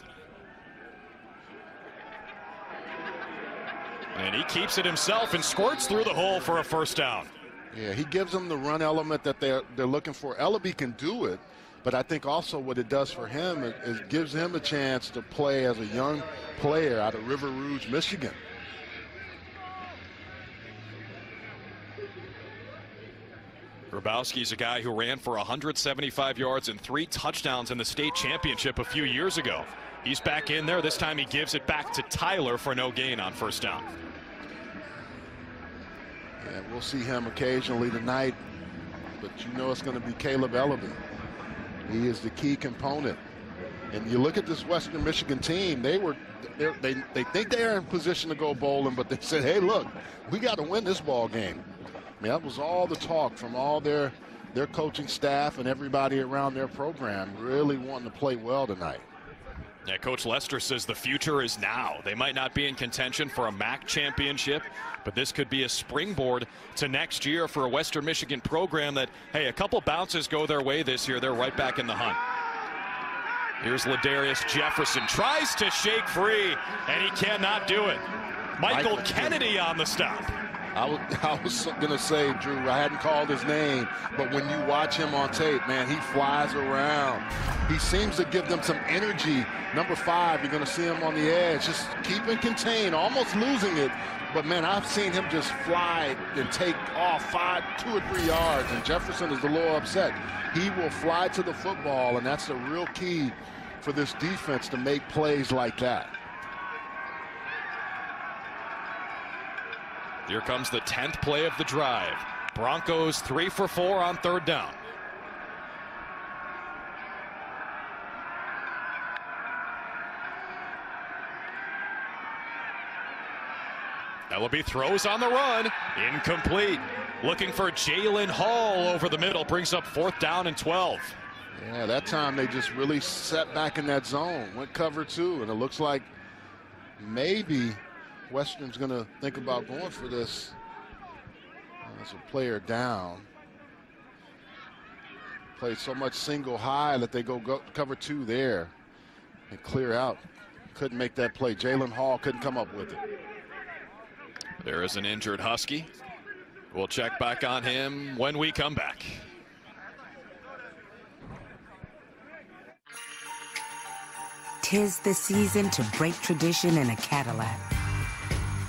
And he keeps it himself and squirts through the hole for a first down. Yeah, he gives them the run element that they're they're looking for. Eleby can do it, but I think also what it does for him is, is gives him a chance to play as a young player out of River Rouge, Michigan. Grabowski's a guy who ran for 175 yards and three touchdowns in the state championship a few years ago. He's back in there. This time he gives it back to Tyler for no gain on first down. Yeah, we'll see him occasionally tonight, but you know it's going to be Kaleb Eleby. He is the key component. And you look at this Western Michigan team, they were they they think they're in position to go bowling, but they said, hey, look, we got to win this ball game. I mean, that was all the talk from all their their coaching staff and everybody around their program really wanting to play well tonight. Yeah, Coach Lester says the future is now. They might not be in contention for a MAC championship, but this could be a springboard to next year for a Western Michigan program that, hey, a couple bounces go their way this year. They're right back in the hunt. Here's Ladarius Jefferson. Tries to shake free, and he cannot do it. Michael Kennedy on the stop. I was, *laughs* I was going to say, Drew, I hadn't called his name, but when you watch him on tape, man, he flies around. He seems to give them some energy. Number five, you're going to see him on the edge, just keeping contained, almost losing it. But, man, I've seen him just fly and take off five, two or three yards, and Jefferson is a little upset. He will fly to the football, and that's the real key for this defense to make plays like that. Here comes the 10th play of the drive. Broncos three for four on third down. Eleby throws on the run. Incomplete. Looking for Jalen Hall over the middle. Brings up fourth down and 12. Yeah, that time they just really set back in that zone. Went cover two, and it looks like maybe Western's going to think about going for this uh, as a player down. Played so much single high that they go, go cover two there and clear out. Couldn't make that play. Jalen Hall couldn't come up with it. There is an injured Husky. We'll check back on him when we come back. Tis the season to break tradition in a Cadillac.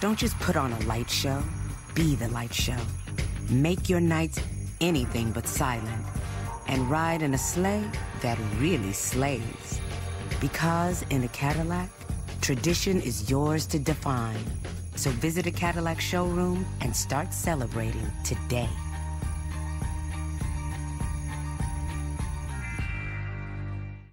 Don't just put on a light show, be the light show. Make your nights anything but silent and ride in a sleigh that really slays. Because in a Cadillac, tradition is yours to define. So visit a Cadillac showroom and start celebrating today.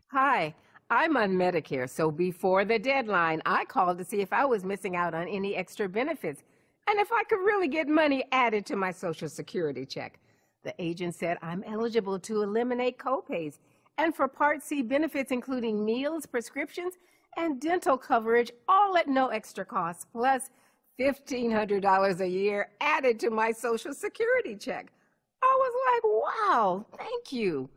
Hi, I'm on Medicare, so before the deadline, I called to see if I was missing out on any extra benefits and if I could really get money added to my Social Security check. The agent said I'm eligible to eliminate copays and for Part C benefits, including meals, prescriptions, and dental coverage, all at no extra cost, plus $1,500 a year added to my Social Security check. I was like, wow, thank you.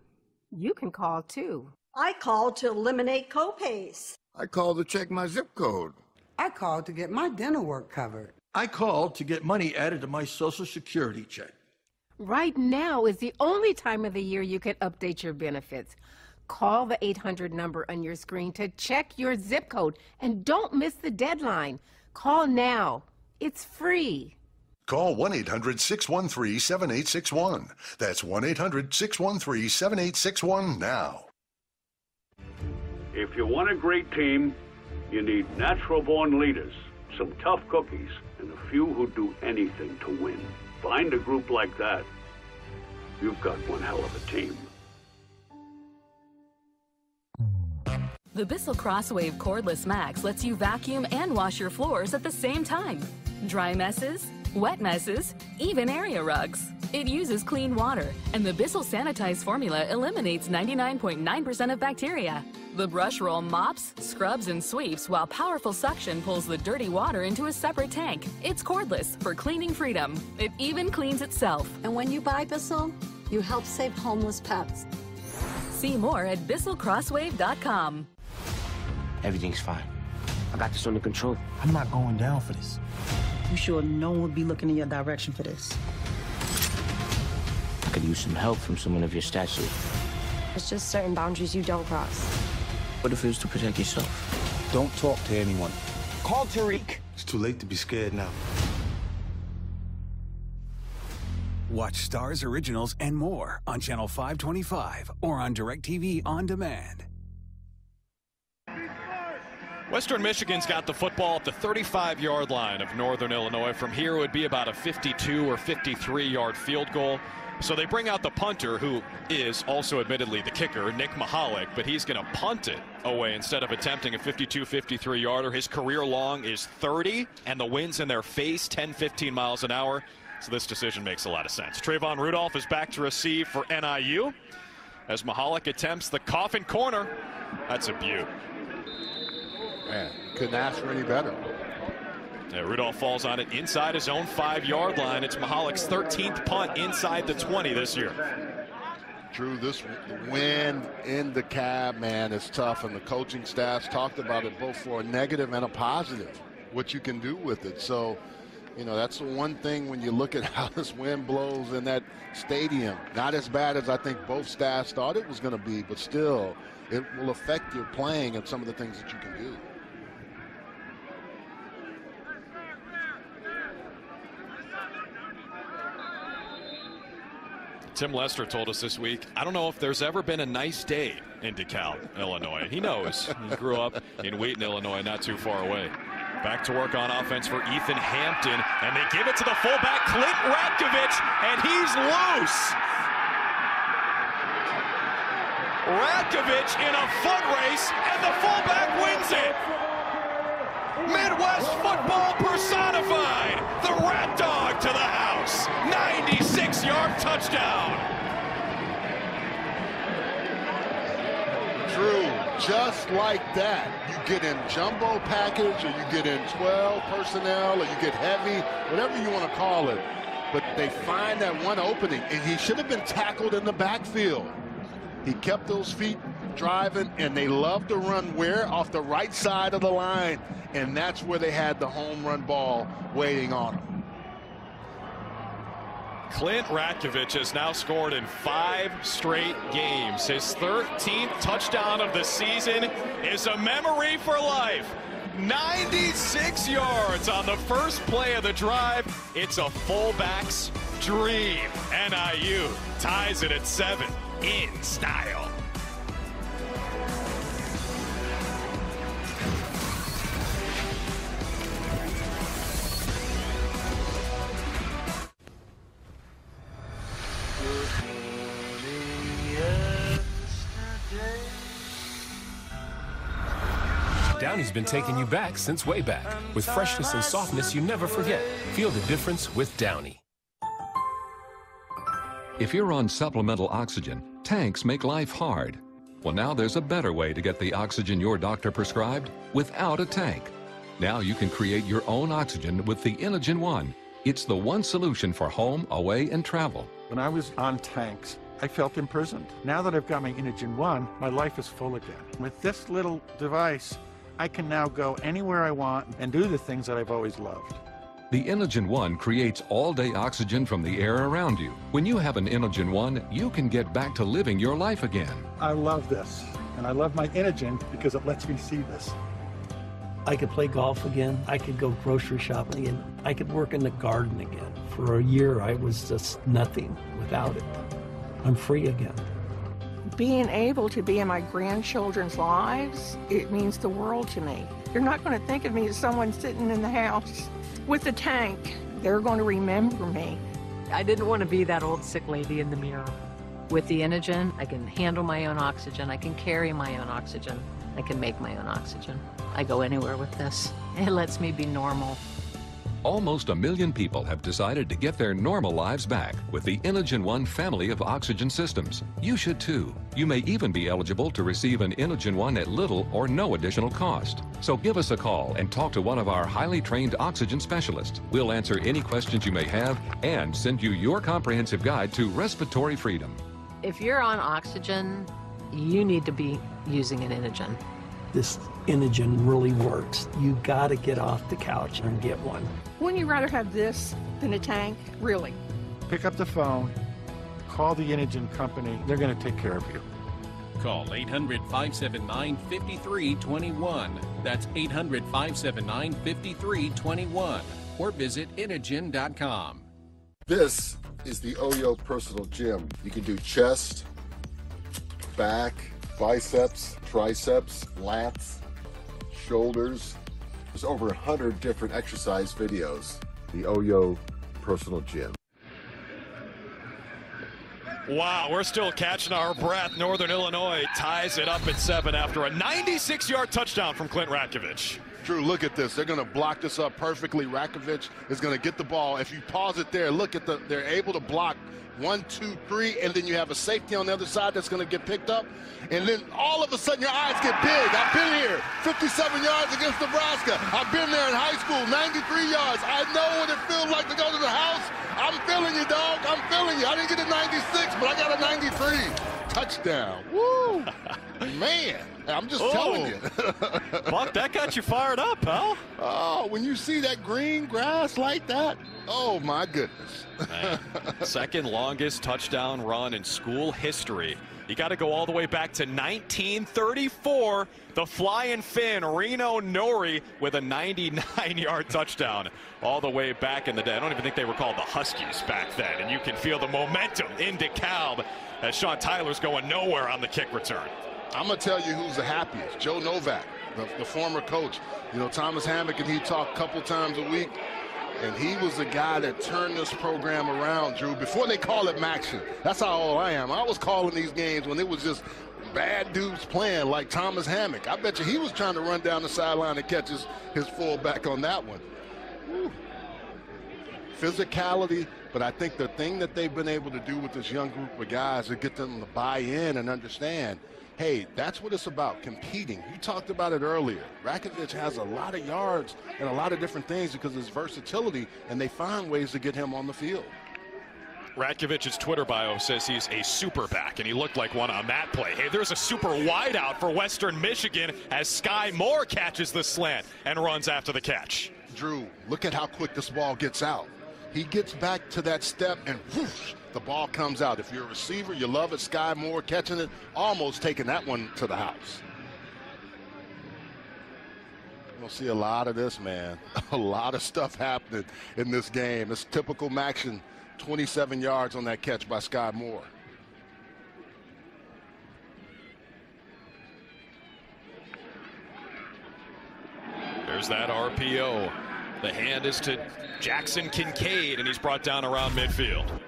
You can call too. I called to eliminate copays. I called to check my zip code. I called to get my dental work covered. I called to get money added to my Social Security check. Right now is the only time of the year you can update your benefits. Call the 800 number on your screen to check your zip code and don't miss the deadline. Call now. It's free. Call 1 800 613 7861. That's 1 800 613 7861 now. If you want a great team, you need natural born leaders, some tough cookies, and a few who do anything to win. Find a group like that. You've got one hell of a team. The Bissell Crosswave Cordless Max lets you vacuum and wash your floors at the same time. Dry messes, wet messes, even area rugs. It uses clean water, and the Bissell Sanitize formula eliminates 99.9% of bacteria. The brush roll mops, scrubs, and sweeps while powerful suction pulls the dirty water into a separate tank. It's cordless for cleaning freedom. It even cleans itself. And when you buy Bissell, you help save homeless pets. See more at BissellCrosswave.com. Everything's fine. I got this under control. I'm not going down for this. You sure no one would be looking in your direction for this? I could use some help from someone of your stature. It's just certain boundaries you don't cross. What if it was to protect yourself? Don't talk to anyone. Call Tariq. It's too late to be scared now. Watch Starz Originals and more on Channel 525 or on DirecTV On Demand. Western Michigan's got the football at the 35 yard line of Northern Illinois. From here, it would be about a 52 or 53 yard field goal. So they bring out the punter, who is also admittedly the kicker, Nick Mihalik, but he's going to punt it away instead of attempting a 52 53 yarder. His career long is 30, and the wind's in their face 10 15 miles an hour. So this decision makes a lot of sense. Trayvon Rudolph is back to receive for NIU as Mihalik attempts the coffin corner. That's a beaut. Man, couldn't ask for any better. Yeah, Rudolph falls on it inside his own five-yard line. It's Mihalik's 13th punt inside the 20 this year. Drew, this wind in the cab, man, is tough, and the coaching staffs talked about it both for a negative and a positive, what you can do with it. So, you know, that's the one thing when you look at *laughs* how this wind blows in that stadium. Not as bad as I think both staffs thought it was going to be, but still, it will affect your playing and some of the things that you can do. Tim Lester told us this week, I don't know if there's ever been a nice day in DeKalb, Illinois. He knows. He grew up in Wheaton, Illinois, not too far away. Back to work on offense for Ethan Hampton, and they give it to the fullback, Clint Ratkovich, and he's loose. Ratkovich in a foot race, and the fullback wins it. Midwest football personified. The Rat Dog to the house. 96 yard touchdown. Drew, just like that, you get in jumbo package or you get in 12 personnel or you get heavy, whatever you want to call it. But they find that one opening, and he should have been tackled in the backfield. He kept those feet driving, and they love to run where? Off the right side of the line, and that's where they had the home run ball waiting on them. Clint Ratkovich has now scored in five straight games. His 13th touchdown of the season is a memory for life. 96 yards on the first play of the drive. It's a fullback's dream. NIU ties it at seven in style. Downy's been taking you back since way back. With freshness and softness you never forget. Feel the difference with Downy. If you're on supplemental oxygen, tanks make life hard. Well, now there's a better way to get the oxygen your doctor prescribed without a tank. Now you can create your own oxygen with the Inogen One. It's the one solution for home, away, and travel. When I was on tanks, I felt imprisoned. Now that I've got my Inogen One, my life is full again. With this little device, I can now go anywhere I want and do the things that I've always loved. The Inogen One creates all-day oxygen from the air around you. When you have an Inogen One, you can get back to living your life again. I love this, and I love my Inogen because it lets me see this. I could play golf again. I could go grocery shopping again. I could work in the garden again. For a year, I was just nothing without it. I'm free again. Being able to be in my grandchildren's lives, it means the world to me. You're not going to think of me as someone sitting in the house with a tank. They're going to remember me. I didn't want to be that old sick lady in the mirror. With the Inogen, I can handle my own oxygen. I can carry my own oxygen. I can make my own oxygen. I go anywhere with this. It lets me be normal. Almost a million people have decided to get their normal lives back with the Inogen One family of oxygen systems. You should too. You may even be eligible to receive an Inogen One at little or no additional cost. So give us a call and talk to one of our highly trained oxygen specialists. We'll answer any questions you may have and send you your comprehensive guide to respiratory freedom. If you're on oxygen, you need to be using an Inogen. This Inogen really works. You got to get off the couch and get one. Wouldn't you rather have this than a tank? Really? Pick up the phone, call the Inogen company. They're going to take care of you. Call 800 579 5321. That's 800 579 5321. Or visit Inogen.com. This is the Oyo Personal Gym. You can do chest, back, biceps, triceps, lats, shoulders. There's over 100 different exercise videos. The Oyo Personal Gym. Wow, we're still catching our breath. Northern Illinois ties it up at seven after a 96-yard touchdown from Clint Ratkovich. Drew, look at this. They're going to block this up perfectly. Ratkovich is going to get the ball. If you pause it there, look at the. They're able to block one, two, three, and then you have a safety on the other side that's going to get picked up. And then all of a sudden your eyes get big. I've been here, 57 yards against Nebraska. I've been there in high school, 93 yards. I know what it feels like to go to the house. I'm feeling you, dog. I'm feeling you. I didn't get a 96, but I got a 93. Touchdown. *laughs* Woo! Man, I'm just Oh. telling you. Buck, that got you fired up, pal. *laughs* Oh, when you see that green grass like that, oh my goodness. Second longest touchdown run in school history. You got to go all the way back to 1934. The flying Finn, Reino Nori, with a 99-yard touchdown all the way back in the day. I don't even think they were called the Huskies back then. And you can feel the momentum in DeKalb as Sean Tyler's going nowhere on the kick return. I'm going to tell you who's the happiest. Joe Novak, the, the former coach. You know, Thomas Hammock and he talk a couple times a week. And he was the guy that turned this program around, Drew, before they call it Maction. That's how old I am. I was calling these games when it was just bad dudes playing like Thomas Hammock. I bet you he was trying to run down the sideline and catch his, his fullback on that one. Physicality, but I think the thing that they've been able to do with this young group of guys is get them to buy in and understand hey, that's what it's about, competing. You talked about it earlier. Ratkovich has a lot of yards and a lot of different things because of his versatility, and they find ways to get him on the field. Ratkovich's Twitter bio says he's a super back, and he looked like one on that play. Hey, there's a super wideout for Western Michigan as Skyy Moore catches the slant and runs after the catch. Drew, look at how quick this ball gets out. He gets back to that step and whoosh, the ball comes out. If you're a receiver, you love it. Skyy Moore catching it, almost taking that one to the house. We'll see a lot of this, man. *laughs* A lot of stuff happening in this game. It's typical Maction, 27 yards on that catch by Skyy Moore. There's that RPO. The hand is to Jackson Kincaid, and he's brought down around midfield.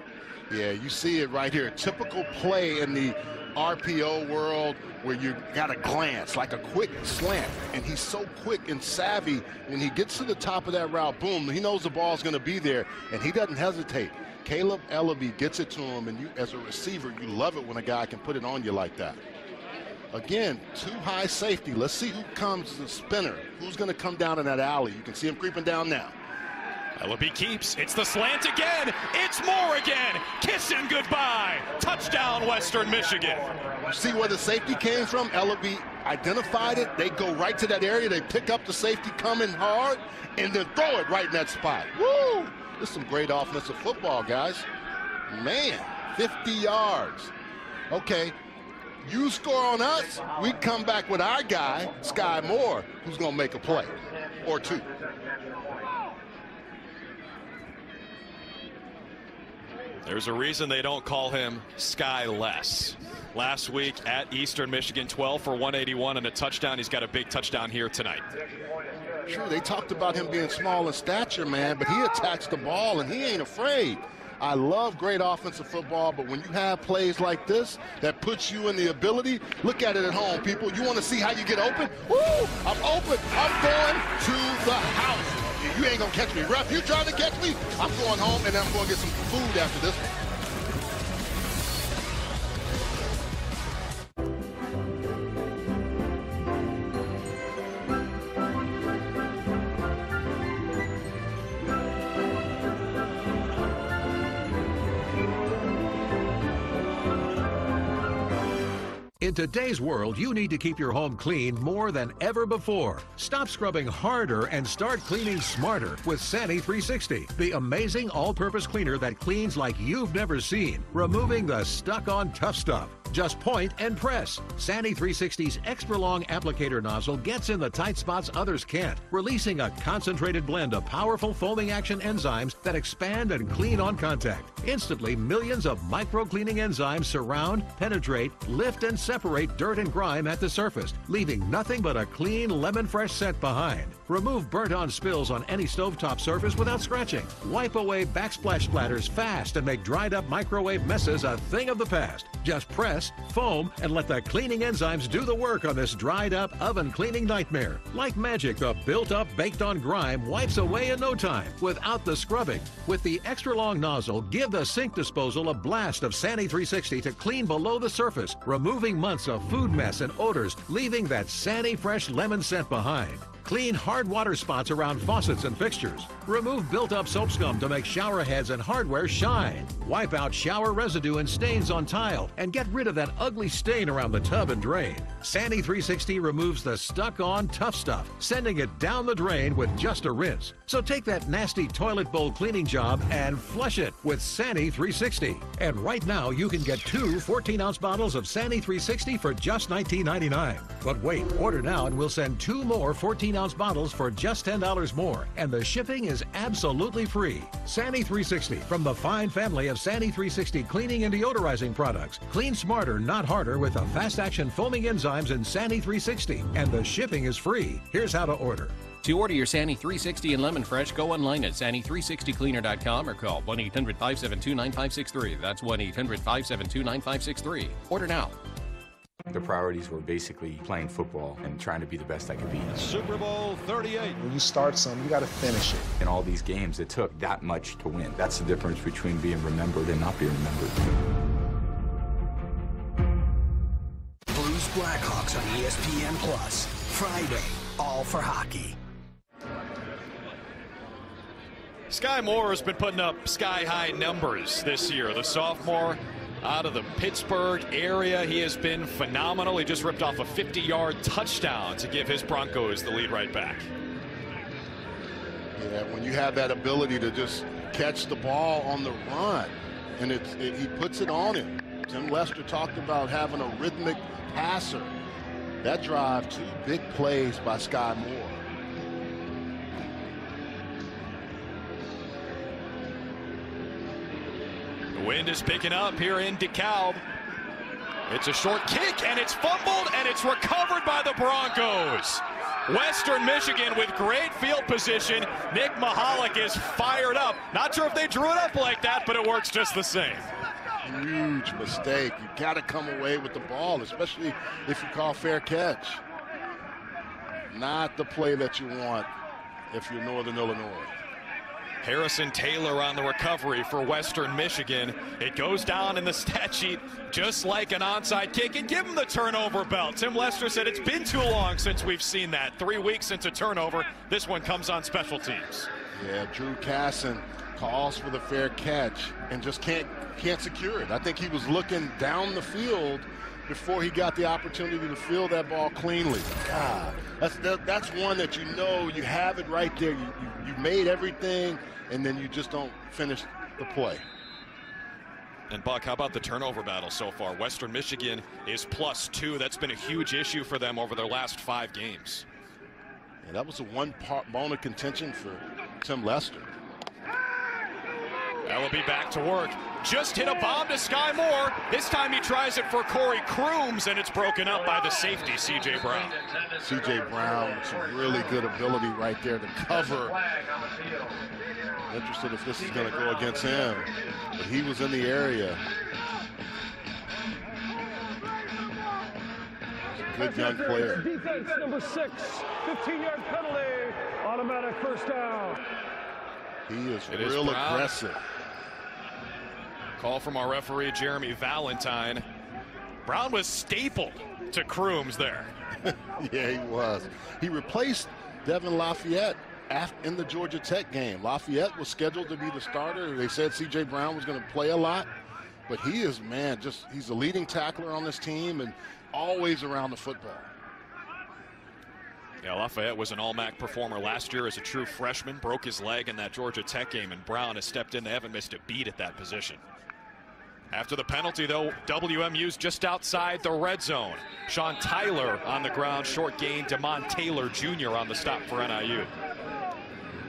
Yeah, you see it right here. Typical play in the RPO world where you got a glance, like a quick slant. And he's so quick and savvy when he gets to the top of that route, boom, he knows the ball's going to be there, and he doesn't hesitate. Kaleb Eleby gets it to him, and you, as a receiver, you love it when a guy can put it on you like that. Again, too high safety. Let's see who comes the spinner. Who's going to come down in that alley? You can see him creeping down now. Eleby keeps. It's the slant again. It's Moore again. Kiss him goodbye. Touchdown, Western Michigan. See where the safety came from? Eleby identified it. They go right to that area. They pick up the safety coming hard and then throw it right in that spot. Woo! This is some great offensive football, guys. Man, 50 yards. Okay, you score on us, we come back with our guy, Skyy Moore, who's going to make a play or two. There's a reason they don't call him Sky Less. Last week at Eastern Michigan, 12 for 181 and a touchdown. He's got a big touchdown here tonight. Sure, they talked about him being small in stature, man, but he attacks the ball and he ain't afraid. I love great offensive football, but when you have plays like this that puts you in the ability, look at it at home, people. You want to see how you get open? Woo! I'm open. I'm going to the house. You ain't gonna catch me, ref. You trying to catch me? I'm going home and I'm to get some food after this In today's world, you need to keep your home clean more than ever before. Stop scrubbing harder and start cleaning smarter with Sani 360, the amazing all-purpose cleaner that cleans like you've never seen, removing the stuck-on tough stuff. Just point and press. Sani 360's extra long applicator nozzle gets in the tight spots others can't, releasing a concentrated blend of powerful foaming action enzymes that expand and clean on contact. Instantly, millions of micro cleaning enzymes surround, penetrate, lift, and separate dirt and grime at the surface, leaving nothing but a clean lemon fresh scent behind. Remove burnt on spills on any stovetop surface without scratching. Wipe away backsplash splatters fast and make dried up microwave messes a thing of the past. Just press, foam, and let the cleaning enzymes do the work on this dried up oven cleaning nightmare. Like magic, the built up baked on grime wipes away in no time without the scrubbing. With the extra long nozzle, give the sink disposal a blast of Sani 360 to clean below the surface, removing months of food mess and odors, leaving that Sani fresh lemon scent behind. Clean hard water spots around faucets and fixtures. Remove built-up soap scum to make shower heads and hardware shine. Wipe out shower residue and stains on tile and get rid of that ugly stain around the tub and drain. Sani 360 removes the stuck-on tough stuff, sending it down the drain with just a rinse. So take that nasty toilet bowl cleaning job and flush it with Sani 360. And right now you can get two 14-ounce bottles of Sani 360 for just $19.99. But wait, order now and we'll send two more 14 ounce bottles for just $10 more, and the shipping is absolutely free. Sani 360 from the fine family of Sani 360 cleaning and deodorizing products. Clean smarter, not harder with the fast action foaming enzymes in Sani 360, and the shipping is free. Here's how to order. To order your Sani 360 and Lemon Fresh, go online at Sani360cleaner.com or call 1 800 572 9563. That's 1 800 572 9563. Order now. The priorities were basically playing football and trying to be the best I could be. Super Bowl 38. When you start something, you got to finish it. In all these games, it took that much to win. That's the difference between being remembered and not being remembered. Blues Blackhawks on ESPN Plus. Friday, all for hockey. Skyy Moore has been putting up sky high numbers this year. The sophomore out of the Pittsburgh area. He has been phenomenal. He just ripped off a 50 yard touchdown to give his Broncos the lead right back. Yeah, when you have that ability to just catch the ball on the run, and it, he puts it on him. Tim Lester talked about having a rhythmic passer. That drive, two big plays by Skyy Moore. Wind is picking up here in DeKalb. It's a short kick, and it's fumbled, and it's recovered by the Broncos. Western Michigan with great field position. Nick Mihalik is fired up. Not sure if they drew it up like that, but it works just the same. Huge mistake. You got to come away with the ball, especially if you call fair catch. Not the play that you want if you're Northern Illinois. Harrison Taylor on the recovery for Western Michigan. It goes down in the stat sheet just like an onside kick and give him the turnover belt. Tim Lester said it's been too long since we've seen that. Three weeks since a turnover. This one comes on special teams. Yeah, Drew Casson calls for the fair catch and just can't can't secure it. I think he was looking down the field before he got the opportunity to field that ball cleanly. God, that's that, that's one that you know you have it right there. You, you, you made everything, and then you just don't finish the play. And Buck, how about the turnover battle so far? Western Michigan is plus two. That's been a huge issue for them over their last five games. And that was a one part bone of contention for Tim Lester. That will be back to work. Just hit a bomb to Skyy Moore. This time he tries it for Corey Crooms, and it's broken up by the safety, C.J. Brown. C.J. Brown, some really good ability right there to cover. Interested if this is going to go against him, but he was in the area. Good young player. Defense number six, 15-yard penalty, automatic first down. He is It is real Brown. aggressive. Call from our referee, Jeremy Valentine. Brown was stapled to Crooms there. *laughs* yeah, he was. He replaced Devin Lafayette af- in the Georgia Tech game. Lafayette was scheduled to be the starter. They said C.J. Brown was going to play a lot, but he is, man, just he's a leading tackler on this team and always around the football. Yeah, Lafayette was an all-MAC performer last year as a true freshman, broke his leg in that Georgia Tech game, and Brown has stepped in. They haven't missed a beat at that position. After the penalty, though, WMU's just outside the red zone. Sean Tyler on the ground, short gain. Demond Taylor Jr. on the stop for NIU.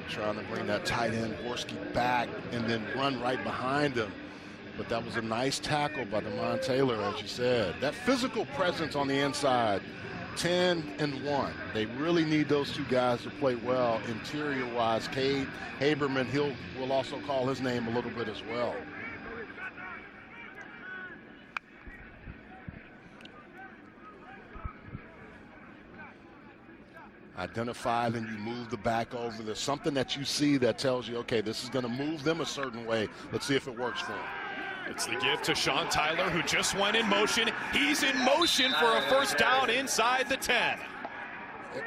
Trying to bring that tight end Gorski back and then run right behind him. But that was a nice tackle by Demond Taylor, as you said. That physical presence on the inside 10 and 1. They really need those two guys to play well interior wise. Cade Haberman, he'll will also call his name a little bit as well. Identify, then you move the back over. There's something that you see that tells you, okay, this is going to move them a certain way. Let's see if it works for them. It's the give to Sean Tyler, who just went in motion. He's in motion for a first down inside the 10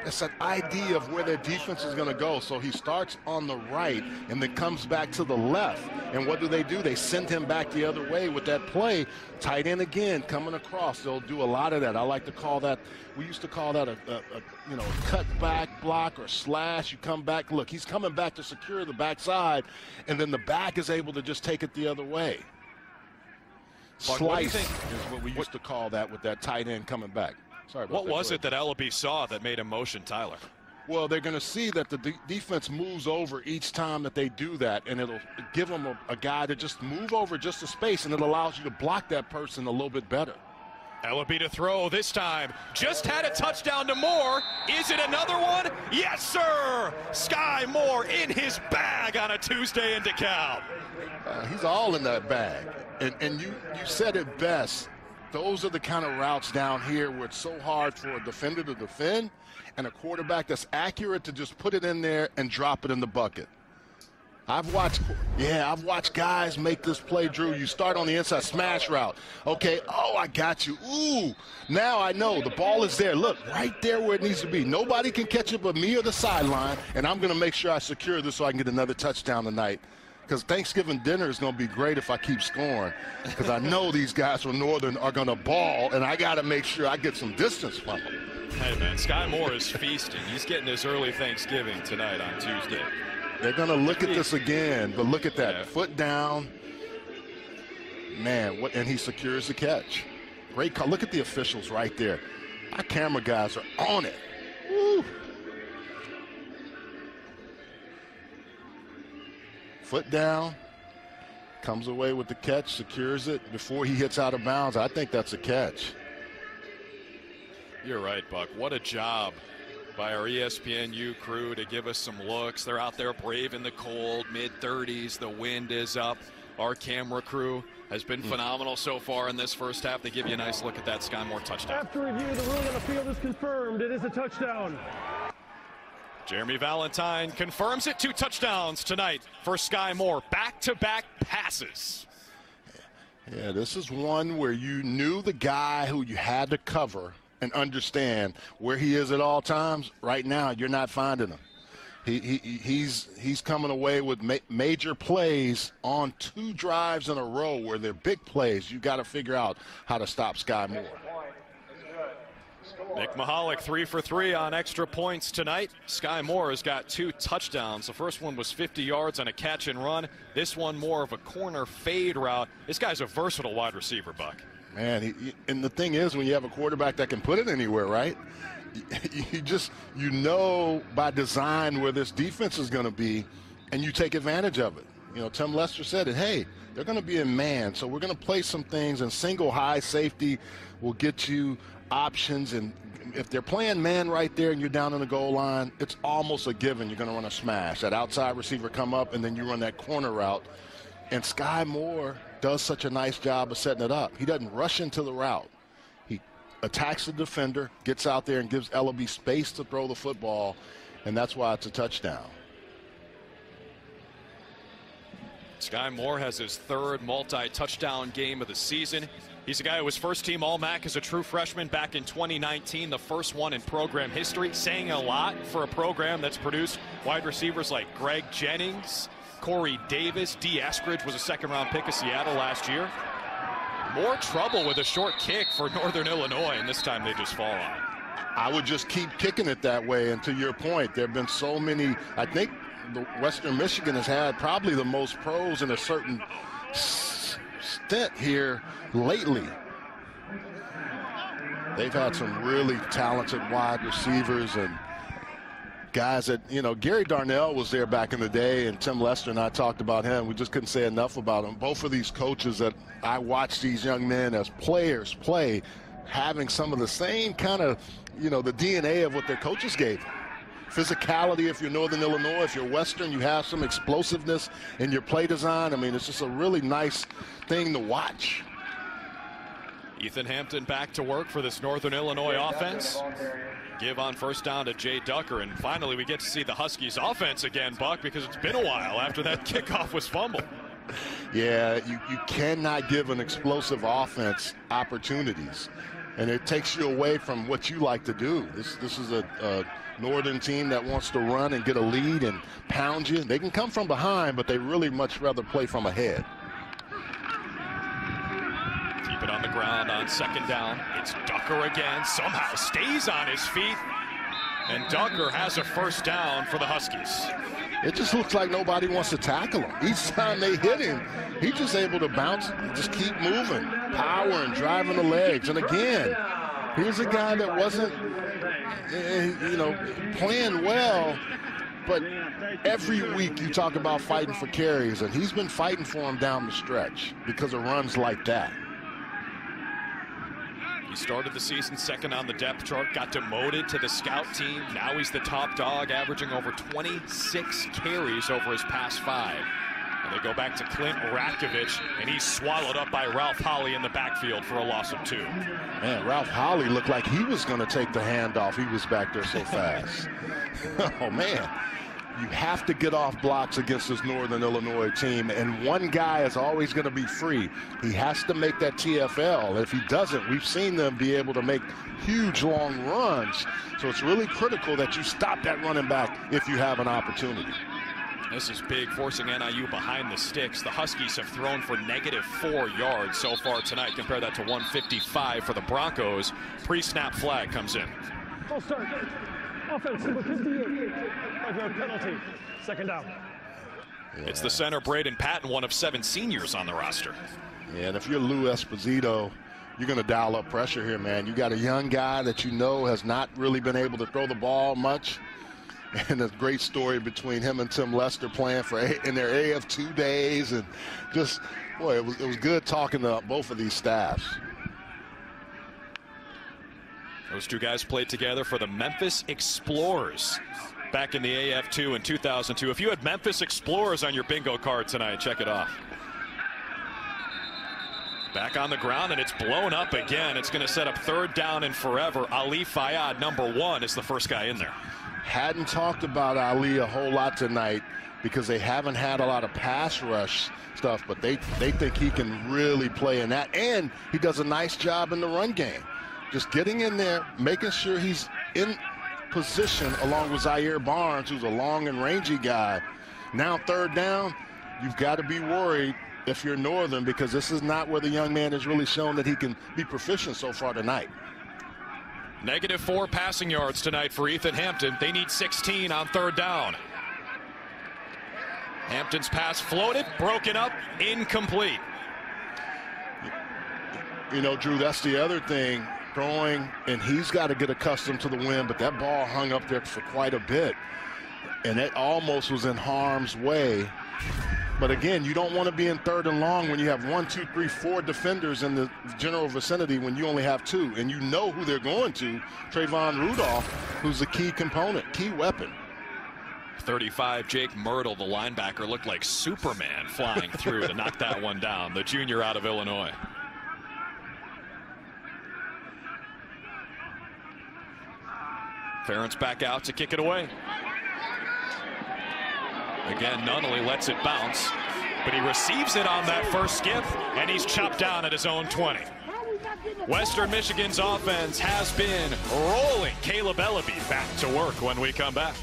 it's an idea of where their defense is going to go. So he starts on the right and then comes back to the left. And what do they do? They send him back the other way with that play. Tight end again, coming across. They'll do a lot of that. I like to call that. We used to call that a, a, a you know cut back block or slash. You come back. Look, he's coming back to secure the backside, and then the back is able to just take it the other way. Slice is what we used what, to call that with that tight end coming back. Sorry What was it that Eleby saw that made him motion Tyler? Well, they're going to see that the de defense moves over each time that they do that, and it'll give them a, a guy to just move over just a space, and it allows you to block that person a little bit better. Eleby to throw this time. Just had a touchdown to Moore. Is it another one? Yes, sir. Skyy Moore in his bag on a Tuesday in DeKalb. Uh, he's all in that bag. And, and you, you said it best those are the kind of routes down here where it's so hard for a defender to defend and a quarterback that's accurate to just put it in there and drop it in the bucket. I've watched, yeah, I've watched guys make this play, Drew. You start on the inside, smash route. Okay, oh, I got you. Ooh, now I know the ball is there. Look, right there where it needs to be. Nobody can catch it but me or the sideline, and I'm going to make sure I secure this so I can get another touchdown tonight because Thanksgiving dinner is going to be great if I keep scoring because I know these guys from Northern are going to ball, and I got to make sure I get some distance from them. Hey, man, Skyy Moore is feasting. He's getting his early Thanksgiving tonight on Tuesday. They're going to look at this again, but look at that. Yeah. Foot down. Man, what, and he secures the catch. Great call. Look at the officials right there. Our camera guys are on it. Woo. Foot down, comes away with the catch, secures it before he hits out of bounds. I think that's a catch. You're right, Buck. What a job by our ESPNU crew to give us some looks. They're out there brave in the cold, mid 30s. The wind is up. Our camera crew has been hmm. phenomenal so far in this first half. They give you a nice look at that Skyy Moore touchdown. After review, the ruling on the field is confirmed. It is a touchdown. Jeremy Valentine confirms it. Two touchdowns tonight for Skyy Moore. Back to back passes. Yeah, this is one where you knew the guy who you had to cover and understand where he is at all times. Right now, you're not finding him. He, he he's he's coming away with ma major plays on two drives in a row where they're big plays. You got to figure out how to stop Skyy Moore. Nick Mihalik, three for three on extra points tonight. Skyy Moore has got two touchdowns. The first one was 50 yards on a catch and run. This one more of a corner fade route. This guy's a versatile wide receiver, Buck. Man, he, and the thing is, when you have a quarterback that can put it anywhere, right? *laughs* You just you know by design where this defense is going to be, and you take advantage of it. You know, Tim Lester said it. Hey, they're going to be in man, so we're going to play some things, and single high safety will get you options and if they're playing man right there and you're down on the goal line, it's almost a given you're going to run a smash. That outside receiver come up and then you run that corner route. And Skyy Moore does such a nice job of setting it up. He doesn't rush into the route. He attacks the defender, gets out there and gives Eleby space to throw the football, and that's why it's a touchdown. Skyy Moore has his third multi-touchdown game of the season. He's a guy who was first team All MAC as a true freshman back in 2019, the first one in program history, saying a lot for a program that's produced wide receivers like Greg Jennings, Corey Davis, D. Eskridge was a second round pick of Seattle last year. More trouble with a short kick for *laughs* Northern Illinois, and this time they just fall on. I would just keep kicking it that way. And to your point, there have been so many. I think the Western Michigan has had probably the most pros in a certain stint here lately. They've had some really talented wide receivers and guys that, you know, Gary Darnell was there back in the day, and Tim Lester and I talked about him. We just couldn't say enough about him. Both of these coaches that I watch these young men as players play, having some of the same kind of you know, the DNA of what their coaches gave. Physicality, if you're Northern Illinois, if you're Western, you have some explosiveness in your play design. I mean, it's just a really nice thing to watch. Ethan Hampton back to work for this Northern Illinois offense. Give on first down to Jay Ducker. And finally, we get to see the Huskies offense again, Buck, because it's been a while after that *laughs* kickoff was fumbled. Yeah, you, you cannot give an explosive offense opportunities. And it takes you away from what you like to do. This, this is a, a Northern team that wants to run and get a lead and pound you. They can come from behind, but they really much rather play from ahead. It on the ground on second down. It's Ducker again. Somehow stays on his feet. And Ducker has a first down for the Huskies. It just looks like nobody wants to tackle him. *laughs* Each time they hit him, he's just able to bounce, just keep moving, power and driving the legs. And again, here's a guy that wasn't, eh, you know, playing well, but every week you talk about fighting for carries, and he's been fighting for him down the stretch because of runs like that. He started the season second on the depth chart, got demoted to the scout team. Now he's the top dog, averaging over 26 carries over his past five. And they go back to Clint Ratkovich, and he's swallowed up by Ralph Holley in the backfield for a loss of two. Man, Ralph Holley looked like he was going to take the handoff. He was back there so fast. *laughs* oh, man. You have to get off blocks against this Northern Illinois team, and one guy is always going to be free. He has to make that TFL. If he doesn't, we've seen them be able to make huge long runs. So it's really critical that you stop that running back if you have an opportunity. This is big, forcing NIU behind the sticks. The Huskies have thrown for negative four yards so far tonight. Compare that to 155 for the Broncos. Pre-snap flag comes in. Oh, Full start. Offense number 58. Five-yard penalty. Second down. Yeah. It's the center Braden Patton, one of seven seniors on the roster. Yeah, and if you're Lou Esposito, you're going to dial up pressure here, man. You got a young guy that you know has not really been able to throw the ball much. And a great story between him and Tim Lester playing for a in their AF2 days, and just boy, it was it was good talking to both of these staffs. Those two guys played together for the Memphis Explorers back in the AF2 in 2002. If you had Memphis Explorers on your bingo card tonight, check it off. Back on the ground, and it's blown up again. It's going to set up third down and forever. Ali Fayad, number one, is the first guy in there. Hadn't talked about Ali a whole lot tonight because they haven't had a lot of pass rush stuff, but they, they think he can really play in that. And he does a nice job in the run game. Just getting in there, making sure he's in position along with Zaire Barnes, who's a long and rangy guy. Now third down, you've got to be worried if you're Northern because this is not where the young man has really shown that he can be proficient so far tonight. Negative four passing yards tonight for Ethan Hampton. They need 16 on third down. Hampton's pass floated, broken up, incomplete. You know, Drew, that's the other thing. Throwing, and he's got to get accustomed to the wind, but that ball hung up there for quite a bit. And it almost was in harm's way. But again, you don't want to be in third and long when you have one, two, three, four defenders in the general vicinity when you only have two. And you know who they're going to, Trayvon Rudolph, who's a key component, key weapon. 35, Jake Myrtle, the linebacker, looked like Superman flying through to knock that one down, the junior out of Illinois. Ference back out to kick it away. Again, Nunnally lets it bounce, but he receives it on that first skip, and he's chopped down at his own 20. Western Michigan's offense has been rolling. Kaleb Eleby back to work when we come back.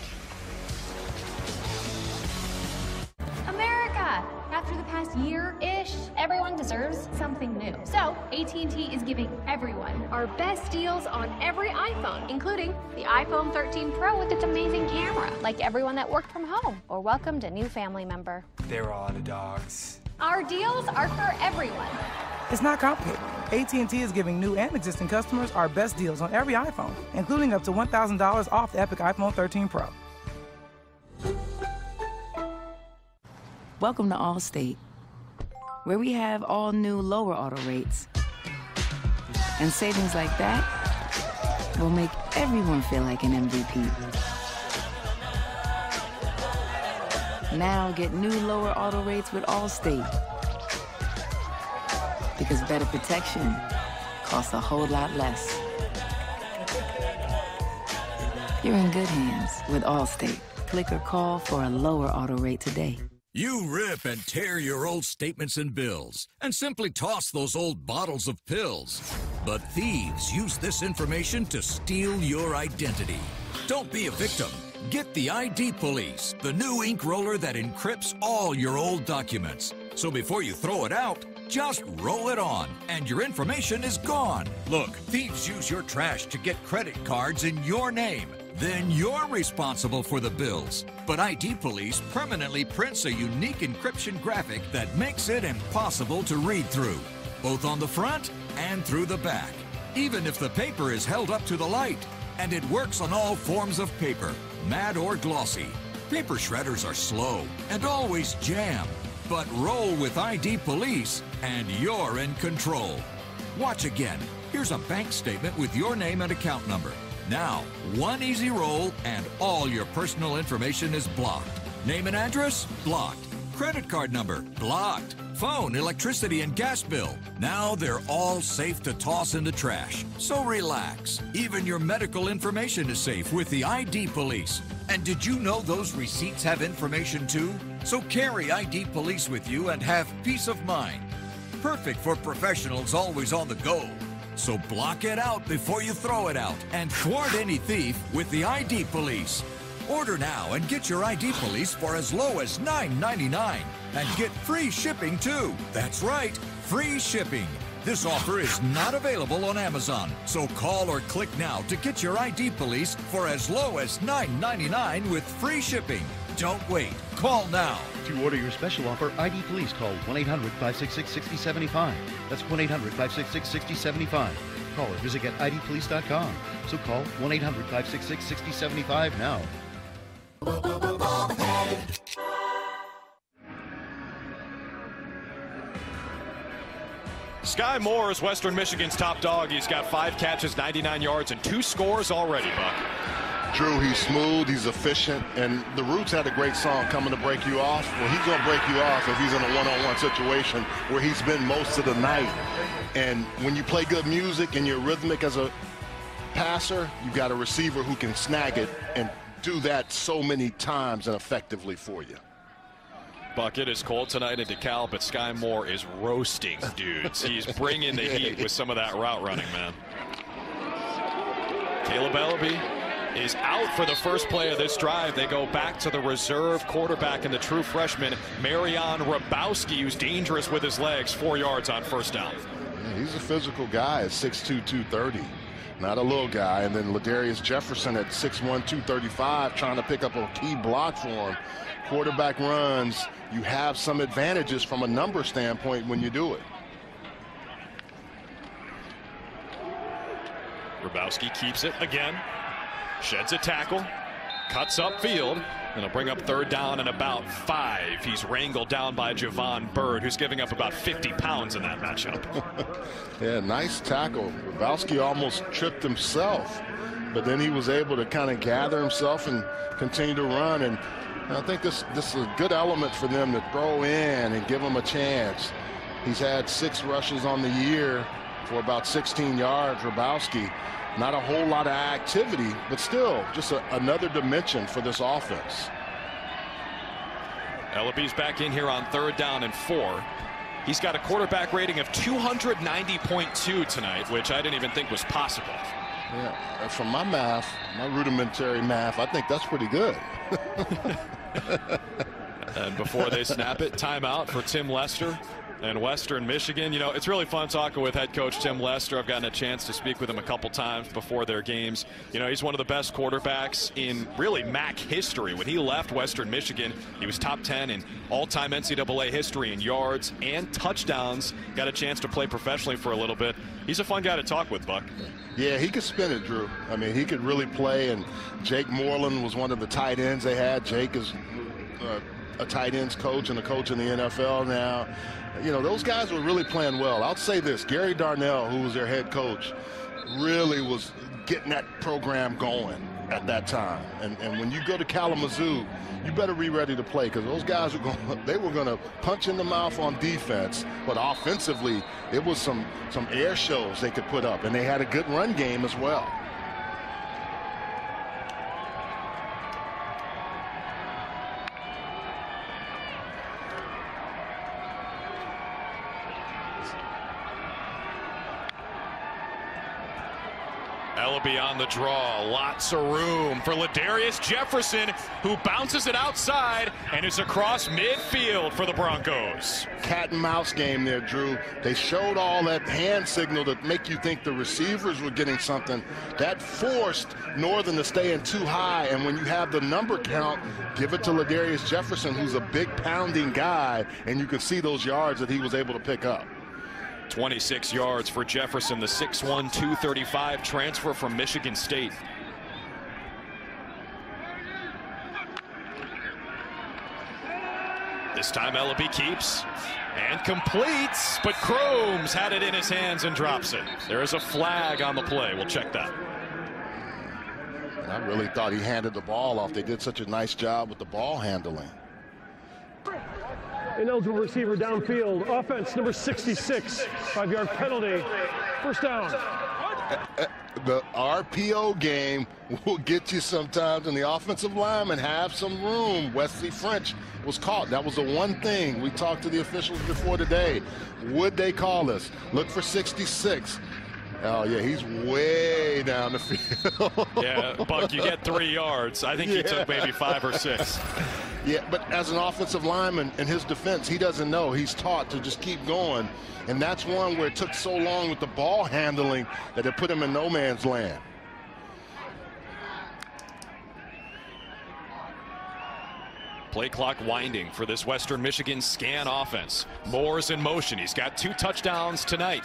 After the past year-ish, everyone deserves something new. So, AT&T is giving everyone our best deals on every iPhone, including the iPhone 13 Pro with its amazing camera. Like everyone that worked from home or welcomed a new family member. They're all the dogs. Our deals are for everyone. It's not complicated. AT&T is giving new and existing customers our best deals on every iPhone, including up to $1,000 off the Epic iPhone 13 Pro. Welcome to Allstate, where we have all new lower auto rates. And savings like that will make everyone feel like an MVP. Now get new lower auto rates with Allstate. Because better protection costs a whole lot less. You're in good hands with Allstate. Click or call for a lower auto rate today. You rip and tear your old statements and bills and simply toss those old bottles of pills. But thieves use this information to steal your identity. Don't be a victim. Get the ID Police, the new ink roller that encrypts all your old documents. So before you throw it out, just roll it on, and your information is gone. Look, thieves use your trash to get credit cards in your name. Then you're responsible for the bills. But ID Police permanently prints a unique encryption graphic that makes it impossible to read through, both on the front and through the back, even if the paper is held up to the light. And it works on all forms of paper, matte or glossy. Paper shredders are slow and always jam. But roll with ID Police and you're in control. Watch again. Here's a bank statement with your name and account number. Now, one easy roll and all your personal information is blocked. Name and address? Blocked. Credit card number? Blocked. Phone, electricity, and gas bill. Now they're all safe to toss in the trash. So relax. Even your medical information is safe with the ID Police. And did you know those receipts have information too? So carry ID Police with you and have peace of mind. Perfect for professionals always on the go. So block it out before you throw it out and thwart any thief with the ID Police. Order now and get your ID Police for as low as $9.99 and get free shipping too. That's right, free shipping. This offer is not available on Amazon, so call or click now to get your ID Police for as low as $9.99 with free shipping. Don't wait. Call now. To order your special offer, ID Police call 1 800 566 6075. That's 1 800 566 6075. Call or visit at IDPolice.com. So call 1 800 566 6075 now. Skyy Moore is Western Michigan's top dog. He's got five catches, 99 yards, and two scores already, Buck. Drew, he's smooth, he's efficient, and the Roots had a great song, Coming to Break You Off. Well, he's going to break you off if he's in a one-on-one situation where he's been most of the night. And when you play good music and you're rhythmic as a passer, you've got a receiver who can snag it and do that so many times and effectively for you. Buck, it is cold tonight in DeKalb, but Skyy Moore is roasting dudes. He's bringing the heat with some of that route running, man. Kaleb Eleby is out for the first play of this drive. They go back to the reserve quarterback and the true freshman, Marion Rabowski, who's dangerous with his legs, four yards on first down. Yeah, he's a physical guy at 6'2", 230. Not a little guy. And then Ladarius Jefferson at 6'1", 235, trying to pick up a key block for him. Quarterback runs, you have some advantages from a number standpoint when you do it. Rabowski keeps it again. Sheds a tackle, cuts up field, and it'll bring up third down and about five. He's wrangled down by Javon Bird, who's giving up about 50 pounds in that matchup. *laughs* yeah, nice tackle. Rabowski almost tripped himself, but then he was able to kind of gather himself and continue to run. And I think this, this is a good element for them to throw in and give him a chance. He's had six rushes on the year for about 16 yards, Rabowski. Not a whole lot of activity, but still just a, another dimension for this offense. Eleby's back in here on third down and four. He's got a quarterback rating of 290.2 tonight, which I didn't even think was possible. Yeah, from my math, my rudimentary math, I think that's pretty good. *laughs* and before they snap it, timeout for Tim Lester and Western Michigan. You know, it's really fun talking with head coach Tim Lester. I've gotten a chance to speak with him a couple times before their games. You know, he's one of the best quarterbacks in really MAC history. When he left Western Michigan, he was top 10 in all-time NCAA history in yards and touchdowns. Got a chance to play professionally for a little bit. He's a fun guy to talk with, Buck. Yeah, he could spin it, Drew. I mean, he could really play, and Jake Moreland was one of the tight ends they had. Jake is uh, a tight ends coach and a coach in the NFL now you know, those guys were really playing well. I'll say this, Gary Darnell, who was their head coach, really was getting that program going at that time. And, and when you go to Kalamazoo, you better be ready to play because those guys were going *laughs* they were going to punch in the mouth on defense, but offensively it was some some air shows they could put up, and they had a good run game as well. Eleby on the draw. Lots of room for Ladarius Jefferson, who bounces it outside and is across midfield for the Broncos. Cat and mouse game there, Drew. They showed all that hand signal to make you think the receivers were getting something. That forced Northern to stay in too high. And when you have the number count, give it to Ladarius Jefferson, who's a big pounding guy, and you can see those yards that he was able to pick up. 26 yards for Jefferson, the 6'1", 235 transfer from Michigan State. This time Eleby keeps and completes, but Crooms had it in his hands and drops it. There is a flag on the play. We'll check that. I really thought he handed the ball off. They did such a nice job with the ball handling. Ineligible receiver downfield. Offense number 66. Five yard penalty. First down. Uh, uh, the RPO game will get you sometimes, and the offensive linemen have some room. Wesley French was caught. That was the one thing we talked to the officials before today. Would they call us? Look for 66. Oh, yeah, he's way down the field. yeah, Buck, you get three yards. I think yeah. he took maybe five or six. *laughs* Yeah, but as an offensive lineman in his defense, he doesn't know. He's taught to just keep going. And that's one where it took so long with the ball handling that it put him in no man's land. Play clock winding for this Western Michigan scan offense. Moore's in motion. He's got two touchdowns tonight.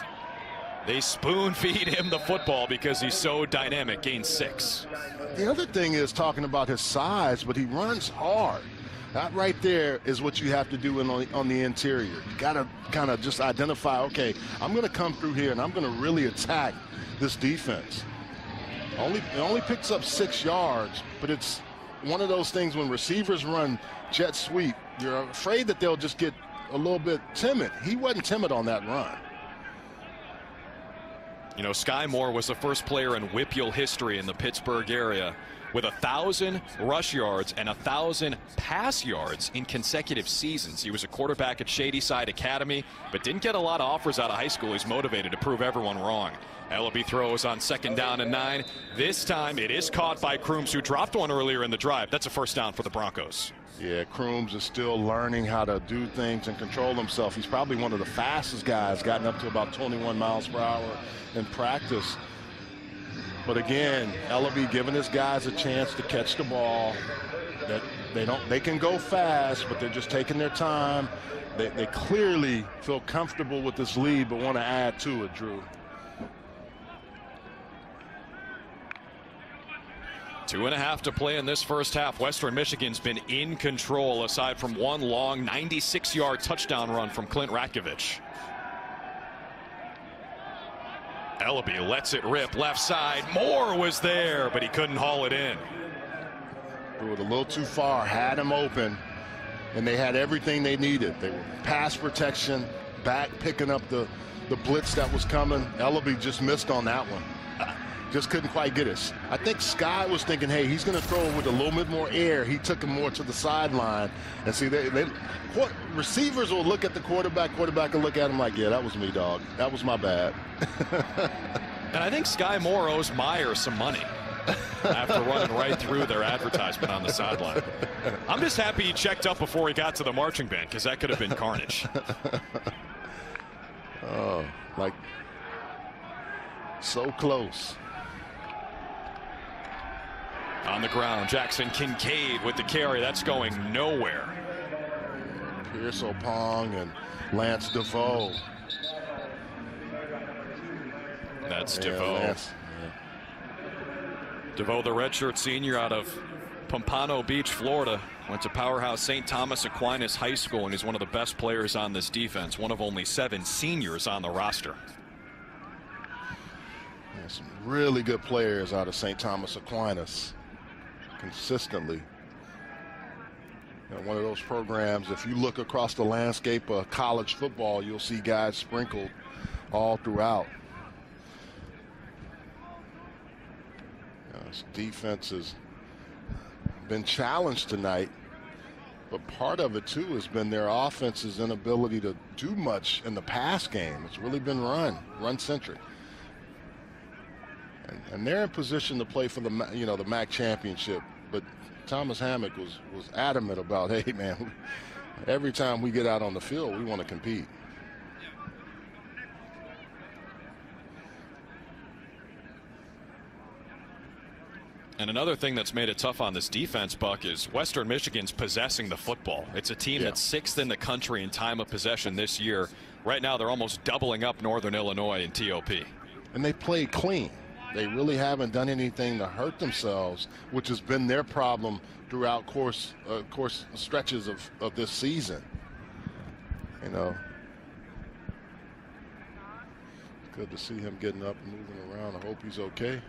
They spoon feed him the football because he's so dynamic, gains six. The other thing is talking about his size, but he runs hard. That right there is what you have to do in, on, on the interior. You got to kind of just identify, okay, I'm going to come through here and I'm going to really attack this defense. Only it only picks up six yards, but it's one of those things when receivers run jet sweep, you're afraid that they'll just get a little bit timid. He wasn't timid on that run. You know, Skyy Moore was the first player in WPIAL history in the Pittsburgh area with a thousand rush yards and a thousand pass yards in consecutive seasons. He was a quarterback at Shadyside Academy, but didn't get a lot of offers out of high school. He's motivated to prove everyone wrong. Eleby throws on second down and nine. This time it is caught by Crooms, who dropped one earlier in the drive. That's a first down for the Broncos. Yeah, Crooms is still learning how to do things and control himself. He's probably one of the fastest guys, gotten up to about 21 miles per hour in practice. But again, Eleby giving his guys a chance to catch the ball. That they don't they can go fast, but they're just taking their time. They, they clearly feel comfortable with this lead, but want to add to it, Drew. Two and a half to play in this first half. Western Michigan's been in control aside from one long 96-yard touchdown run from Clint Ratkovich. Eleby lets it rip left side. Moore was there, but he couldn't haul it in. Threw it a little too far, had him open, and they had everything they needed. They were pass protection, back picking up the, the blitz that was coming. Eleby just missed on that one. Just couldn't quite get us. I think Skyy was thinking, hey, he's going to throw with a little bit more air. He took him more to the sideline. And see, they, they receivers will look at the quarterback, quarterback will look at him like, yeah, that was me, dog. That was my bad. *laughs* and I think Skyy Moore owes Meijer some money after running right through their advertisement on the sideline. I'm just happy he checked up before he got to the marching band because that could have been carnage. *laughs* oh, like so close. On the ground, Jackson Kincaid with the carry. That's going nowhere. Pierce Opong and Lance DeVoe. That's yeah, DeVoe. Lance, yeah. DeVoe, the redshirt senior out of Pompano Beach, Florida. Went to Powerhouse St. Thomas Aquinas High School, and he's one of the best players on this defense. One of only seven seniors on the roster. And some really good players out of St. Thomas Aquinas consistently. You know, one of those programs, if you look across the landscape of college football, you'll see guys sprinkled all throughout. You know, defense has been challenged tonight, but part of it too has been their offense's inability to do much in the pass game. It's really been run, run centric. And, and they're in position to play for the you know the MAC championship, but Thomas Hammock was was adamant about, *laughs* hey man, every time we get out on the field, we want to compete. And another thing that's made it tough on this defense, Buck, is Western Michigan's possessing the football. It's a team yeah. that's sixth in the country in time of possession this year. Right now, they're almost doubling up Northern Illinois in TOP. And they play clean. They really haven't done anything to hurt themselves, which has been their problem throughout course uh, course stretches of, of this season. You know, good to see him getting up and moving around. I hope he's okay.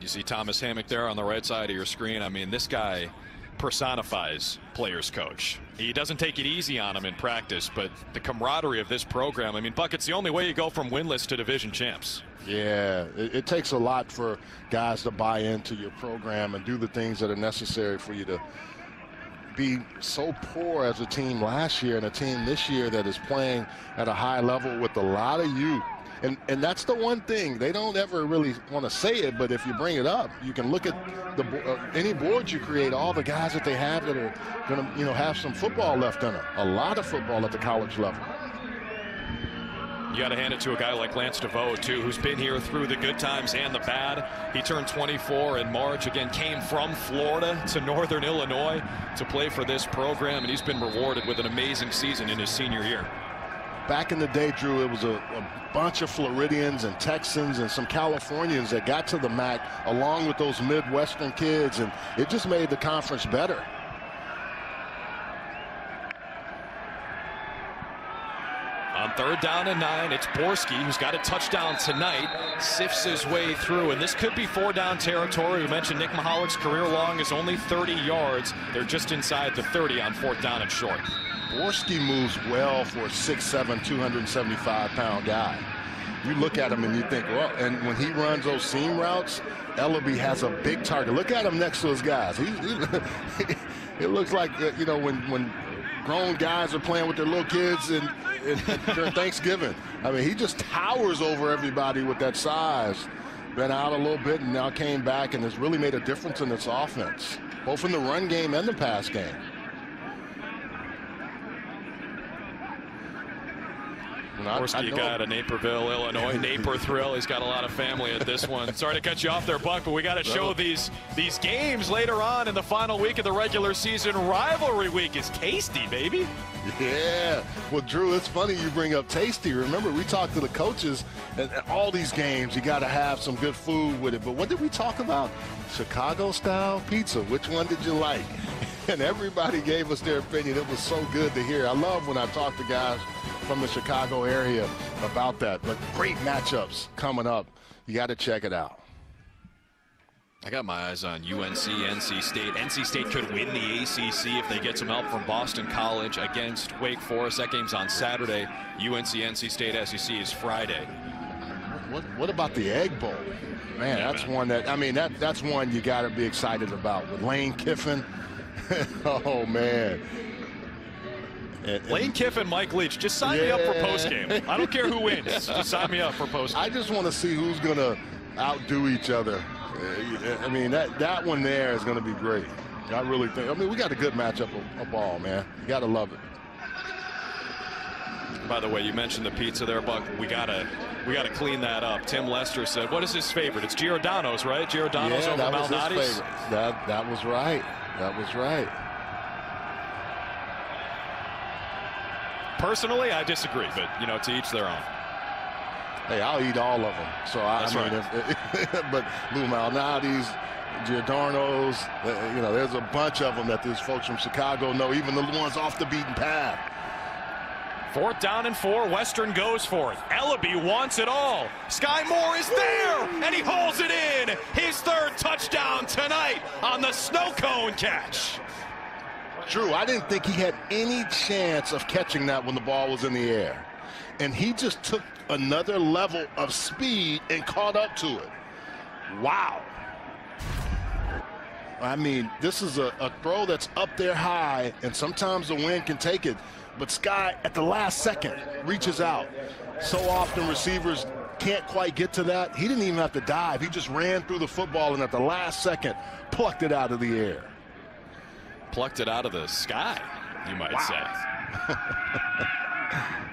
You see Thomas Hammock there on the right side of your screen. I mean, this guy personifies players coach. He doesn't take it easy on them in practice, but the camaraderie of this program, I mean, Buck, it's the only way you go from winless to division champs. Yeah, it, it, takes a lot for guys to buy into your program and do the things that are necessary for you to be so poor as a team last year and a team this year that is playing at a high level with a lot of youth and and that's the one thing they don't ever really want to say it, but if you bring it up, you can look at the uh, any board you create, all the guys that they have that are going to you know have some football left in them, a lot of football at the college level. You got to hand it to a guy like Lance DeVoe, too, who's been here through the good times and the bad. He turned 24 in March. Again, came from Florida to Northern Illinois to play for this program, and he's been rewarded with an amazing season in his senior year back in the day, Drew, it was a, a, bunch of Floridians and Texans and some Californians that got to the MAC along with those Midwestern kids, and it just made the conference better. On third down and nine, it's Borski, who's got a touchdown tonight, sifts his way through, and this could be four down territory. We mentioned Nick Mihalik's career long is only 30 yards. They're just inside the 30 on fourth down and short. Borski moves well for a 6'7", 275-pound guy. You look at him and you think, well, and when he runs those seam routes, Eleby has a big target. Look at him next to his guys. He, he, *laughs* it looks like, uh, you know, when, when grown guys are playing with their little kids and, and *laughs* during Thanksgiving. I mean, he just towers over everybody with that size. Been out a little bit and now came back and has really made a difference in this offense, both in the run game and the pass game. Of got a Naperville, Illinois, *laughs* Naper thrill. He's got a lot of family at this one. Sorry to cut you off there, Buck, but we got to show these these games later on in the final week of the regular season. Rivalry week is tasty, baby. Yeah. Well, Drew, it's funny you bring up tasty. Remember, we talked to the coaches, and all these games, you got to have some good food with it. But what did we talk about? Chicago style pizza. Which one did you like? And everybody gave us their opinion. It was so good to hear. I love when I talk to guys from the Chicago area about that. But great matchups coming up. You got to check it out. I got my eyes on UNC, NC State. NC State could win the ACC if they get some help from Boston College against Wake Forest. That game's on Saturday. UNC, NC State, SEC is Friday. What, what about the Egg Bowl? Man, yeah, that's man. one that, I mean, that that's one you got to be excited about with Lane Kiffin. *laughs* oh, man. And, and Lane Kiffin, Mike Leach, just sign yeah. me up for postgame. I don't care who wins. *laughs* Just sign me up for postgame. I just want to see who's going to outdo each other. I mean, that, that one there is going to be great. I really think. I mean, we got a good matchup of, of ball, man. You got to love it. By the way, you mentioned the pizza there, Buck. We gotta we gotta clean that up. Tim Lester said, "What is his favorite? It's Giordano's, right? Giordano's yeah, over Malnati's. That that was right. That was right. Personally, I disagree, but you know, to each their own. Hey, I'll eat all of them. So I, I mean, right. if, *laughs* but Lou Malnati's, Giordano's, uh, you know, there's a bunch of them that these folks from Chicago know, even the ones off the beaten path. Fourth down and four. Western goes for it. Eleby wants it all. Skyy Moore is there, and he holds it in. His third touchdown tonight on the snow cone catch. Drew, I didn't think he had any chance of catching that when the ball was in the air. And he just took another level of speed and caught up to it. Wow. I mean, this is a, a throw that's up there high, and sometimes the wind can take it. But Skyy, at the last second, reaches out. So often receivers can't quite get to that. He didn't even have to dive. He just ran through the football and at the last second plucked it out of the air. Plucked it out of the sky, you might wow. say.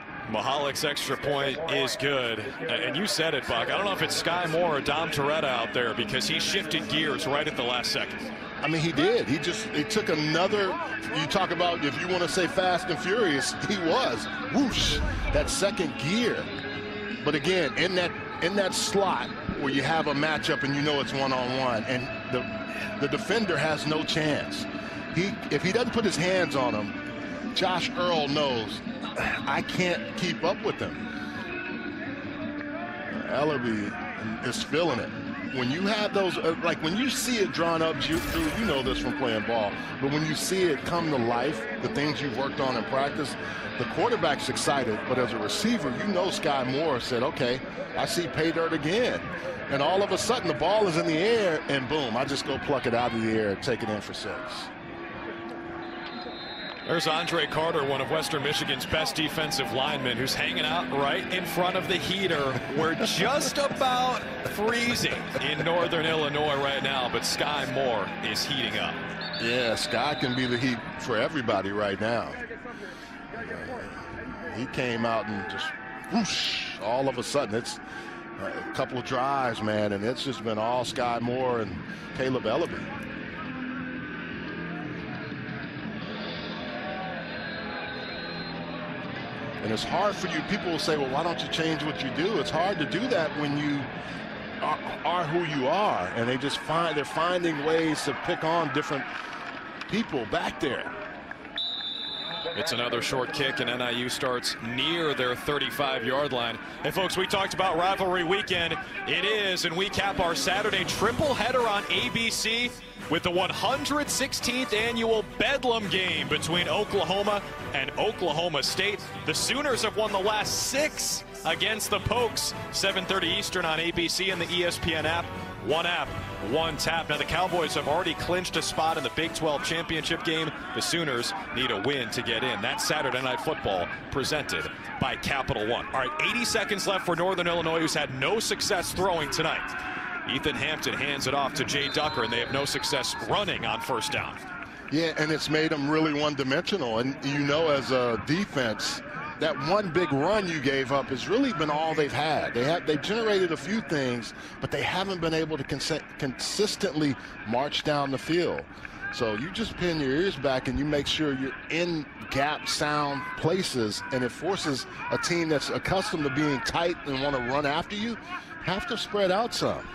*laughs* Mihalik's extra point is good. And you said it, Buck. I don't know if it's Skyy Moore or Dom Toretto out there because he shifted gears right at the last second. I mean, he did. He just he took another. You talk about if you want to say fast and furious, he was whoosh that second gear. But again, in that in that slot where you have a matchup and you know it's one on one, and the the defender has no chance. He if he doesn't put his hands on him, Josh Earl knows I can't keep up with them. Eleby is feeling it when you have those, uh, like when you see it drawn up, you, you know this from playing ball, but when you see it come to life, the things you've worked on in practice, the quarterback's excited, but as a receiver, you know Skyy Moore said, okay, I see pay dirt again. And all of a sudden, the ball is in the air, and boom, I just go pluck it out of the air and take it in for six. There's Andre Carter, one of Western Michigan's best defensive linemen, who's hanging out right in front of the heater. We're just about freezing in northern Illinois right now, but Skyy Moore is heating up. Yeah, Skyy can be the heat for everybody right now. Uh, he came out and just whoosh, all of a sudden it's uh, a couple of drives, man, and it's just been all Skyy Moore and Kaleb Eleby. And it's hard for you. People will say, well, why don't you change what you do? It's hard to do that when you are, are who you are. And they just find, they're finding ways to pick on different people back there. It's another short kick, and NIU starts near their 35-yard line. And folks, we talked about rivalry weekend. It is, and we cap our Saturday triple header on ABC with the 116th annual Bedlam game between Oklahoma and Oklahoma State. The Sooners have won the last six against the Pokes. 7.30 Eastern on ABC and the ESPN app. One app, one tap. Now the Cowboys have already clinched a spot in the Big 12 championship game. The Sooners need a win to get in. That's Saturday Night Football presented by Capital One. All right, 80 seconds left for Northern Illinois, who's had no success throwing tonight. Ethan Hampton hands it off to Jay Ducker, and they have no success running on first down. Yeah, and it's made them really one-dimensional. And you know, as a defense, that one big run you gave up has really been all they've had. They have they've generated a few things, but they haven't been able to cons consistently march down the field. So you just pin your ears back and you make sure you're in gap sound places, and it forces a team that's accustomed to being tight and want to run after you have to spread out some.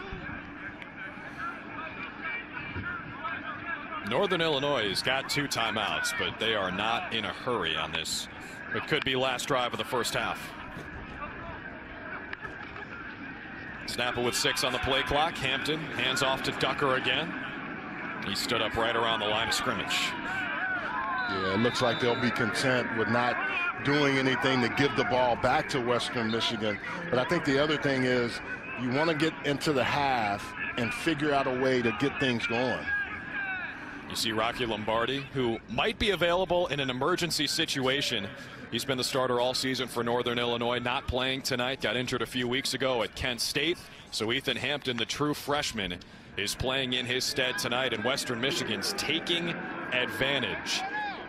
Northern Illinois has got two timeouts, but they are not in a hurry on this. It could be last drive of the first half. Snapper with six on the play clock. Hampton hands off to Ducker again. He stood up right around the line of scrimmage. Yeah, it looks like they'll be content with not doing anything to give the ball back to Western Michigan. But I think the other thing is you want to get into the half and figure out a way to get things going. You see Rocky Lombardi, who might be available in an emergency situation. He's been the starter all season for Northern Illinois, not playing tonight. Got injured a few weeks ago at Kent State. So Ethan Hampton, the true freshman, is playing in his stead tonight, and Western Michigan's taking advantage.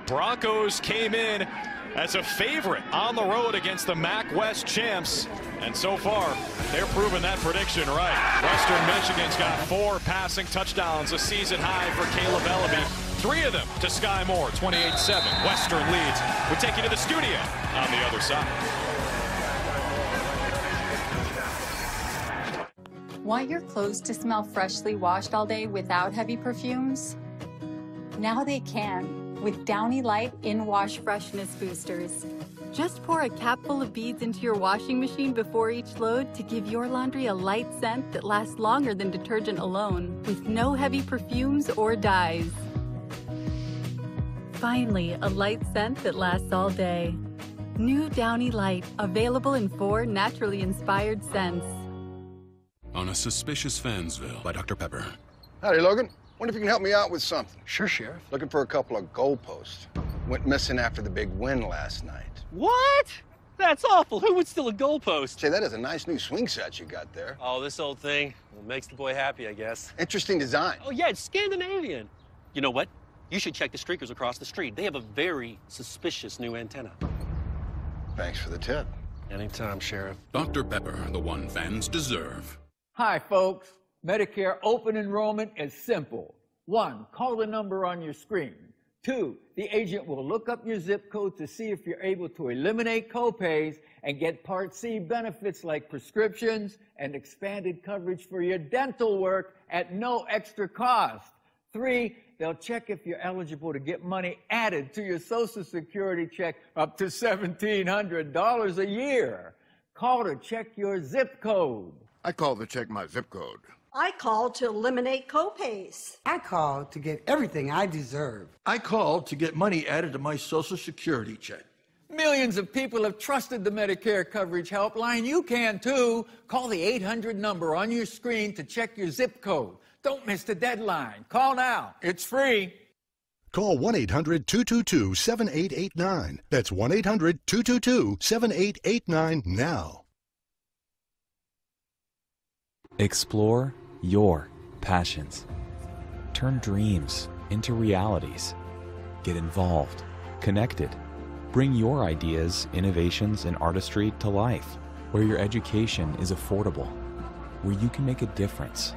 Broncos came in as a favorite on the road against the MAC West champs. And so far, they're proving that prediction right. Western Michigan's got four passing touchdowns, a season high for Kaleb Eleby. Three of them to Skyy Moore, 28-7. Western leads. We take you to the studio on the other side. Want your clothes to smell freshly washed all day without heavy perfumes? Now they can with Downy Light In Wash Freshness Boosters. Just pour a capful of beads into your washing machine before each load to give your laundry a light scent that lasts longer than detergent alone, with no heavy perfumes or dyes. Finally, a light scent that lasts all day. New Downy Light, available in four naturally inspired scents. On a suspicious Fansville by Dr. Pepper. Howdy, Logan. Wonder if you can help me out with something. Sure, Sheriff. Looking for a couple of goalposts. Went missing after the big win last night. What? That's awful. Who would steal a goalpost? Say, that is a nice new swing set you got there. Oh, this old thing well, makes the boy happy, I guess. Interesting design. Oh, yeah, it's Scandinavian. You know what? You should check the streakers across the street. They have a very suspicious new antenna. Thanks for the tip. Anytime, Sheriff. Dr. Pepper, the one fans deserve. Hi, folks. Medicare open enrollment is simple. One, call the number on your screen. Two, the agent will look up your zip code to see if you're able to eliminate copays and get Part C benefits like prescriptions and expanded coverage for your dental work at no extra cost. Three, they'll check if you're eligible to get money added to your Social Security check up to $1,700 a year. Call to check your zip code. I called to check my zip code. I called to eliminate copays. I called to get everything I deserve. I called to get money added to my Social Security check. Millions of people have trusted the Medicare coverage helpline. You can too. Call the 800 number on your screen to check your zip code. Don't miss the deadline. Call now. It's free. Call 1 800 222 7889. That's 1 800 222 7889 now. Explore your passions. Turn dreams into realities. Get involved, connected. Bring your ideas, innovations, and artistry to life where your education is affordable, where you can make a difference,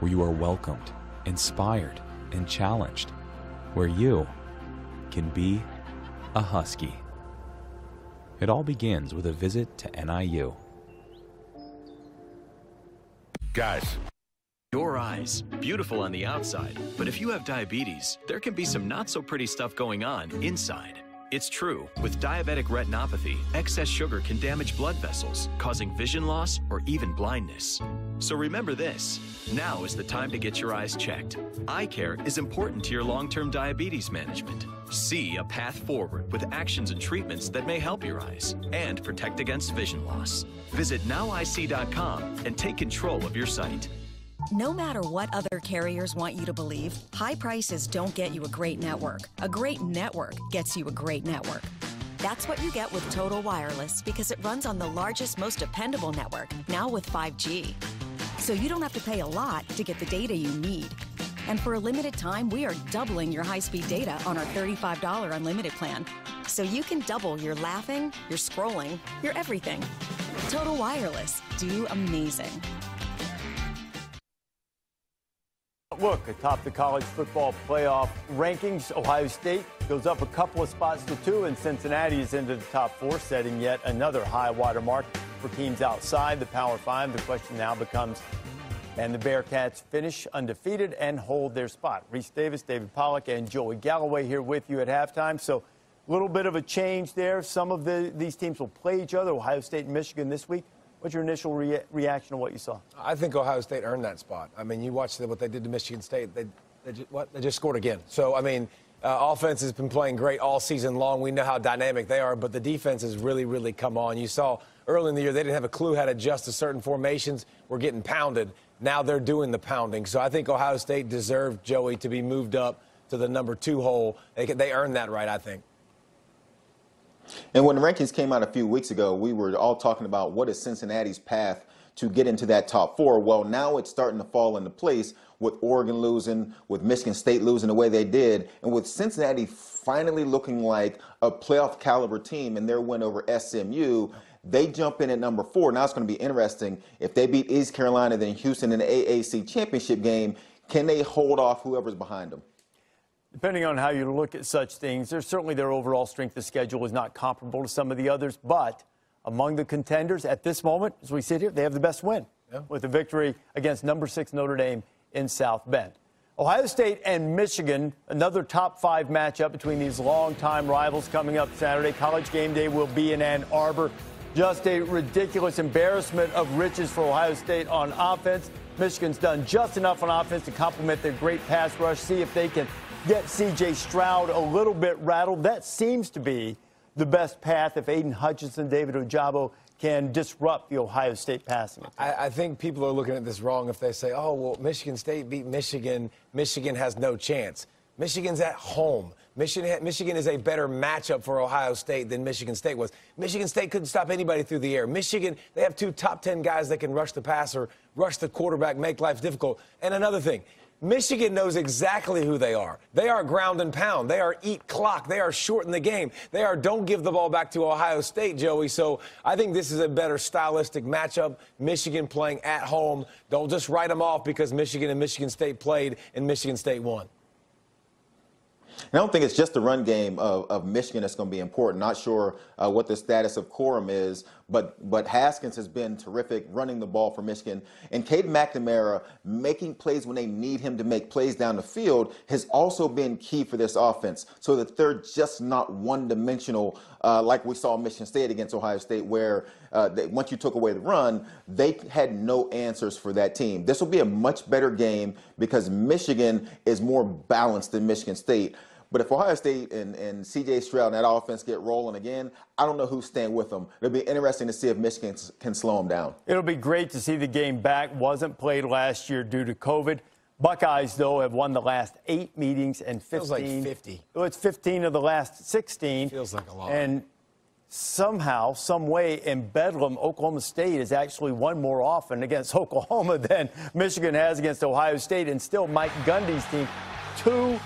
where you are welcomed, inspired, and challenged, where you can be a Husky. It all begins with a visit to NIU. Guys. Your eyes, beautiful on the outside, but if you have diabetes, there can be some not so pretty stuff going on inside. It's true, with diabetic retinopathy, excess sugar can damage blood vessels, causing vision loss or even blindness. So remember this now is the time to get your eyes checked. Eye care is important to your long term diabetes management. See a path forward with actions and treatments that may help your eyes and protect against vision loss. Visit nowic.com and take control of your sight. No matter what other carriers want you to believe, high prices don't get you a great network. A great network gets you a great network. That's what you get with Total Wireless because it runs on the largest, most dependable network, now with 5G. So you don't have to pay a lot to get the data you need. And for a limited time, we are doubling your high speed data on our $35 unlimited plan. So you can double your laughing, your scrolling, your everything. Total Wireless. Do amazing. Look atop the college football playoff rankings, Ohio State goes up a couple of spots to two, and Cincinnati is into the top four, setting yet another high water mark for teams outside the Power Five. The question now becomes and the Bearcats finish undefeated and hold their spot. Rece Davis, David Pollack, and Joey Galloway here with you at halftime. So a little bit of a change there. Some of the, these teams will play each other, Ohio State and Michigan this week. What's your initial rea- reaction to what you saw? I think Ohio State earned that spot. I mean, you watched what they did to Michigan State. They, they, just, what, they just scored again. So, I mean, uh, offense has been playing great all season long. We know how dynamic they are, but the defense has really, really come on. You saw early in the year they didn't have a clue how to adjust to certain formations. We're getting pounded. Now they're doing the pounding. So I think Ohio State deserved Joey to be moved up to the number two hole. They, they earned that right, I think. And when the rankings came out a few weeks ago, we were all talking about what is Cincinnati's path to get into that top four. Well, now it's starting to fall into place with Oregon losing, with Michigan State losing the way they did, and with Cincinnati finally looking like a playoff caliber team in their win over SMU. They jump in at number four. Now it's going to be interesting. If they beat East Carolina, then Houston in the AAC championship game, can they hold off whoever's behind them? Depending on how you look at such things, there's certainly their overall strength of schedule is not comparable to some of the others, but among the contenders at this moment, as we sit here, they have the best win yeah. with a victory against number six Notre Dame in South Bend. Ohio State and Michigan, another top five matchup between these longtime rivals coming up Saturday. College game day will be in Ann Arbor. Just a ridiculous embarrassment of riches for Ohio State on offense. Michigan's done just enough on offense to complement their great pass rush. See if they can get C.J. Stroud a little bit rattled. That seems to be the best path if Aidan Hutchinson, David Ojabo can disrupt the Ohio State passing attack. I, I, think people are looking at this wrong if they say, oh, well, Michigan State beat Michigan. Michigan has no chance. Michigan's at home. Michigan, Michigan is a better matchup for Ohio State than Michigan State was. Michigan State couldn't stop anybody through the air. Michigan, they have two top 10 guys that can rush the passer, rush the quarterback, make life difficult. And another thing, Michigan knows exactly who they are. They are ground and pound. They are eat clock. They are shorten the game. They are don't give the ball back to Ohio State, Joey. So I think this is a better stylistic matchup. Michigan playing at home. Don't just write them off because Michigan and Michigan State played and Michigan State won. I don't think it's just the run game of, of Michigan that's going to be important. Not sure uh, what the status of Corum is, but but Haskins has been terrific running the ball for Michigan. And Cade McNamara making plays when they need him to make plays down the field has also been key for this offense. So that they're just not one dimensional uh, like we saw Michigan State against Ohio State, where uh, they, once you took away the run, they had no answers for that team. This will be a much better game because Michigan is more balanced than Michigan State. But if Ohio State and, and CJ Stroud and that offense get rolling again, I don't know who's staying with them. It'll be interesting to see if Michigan can slow them down. It'll be great to see the game back. Wasn't played last year due to COVID. Buckeyes, though, have won the last eight meetings and 15. Feels like 50. Well, it's 15 of the last 16. Feels like a lot. And somehow, some way, in Bedlam, Oklahoma State has actually won more often against *laughs* Oklahoma than Michigan has against Ohio State, and still Mike Gundy's team, two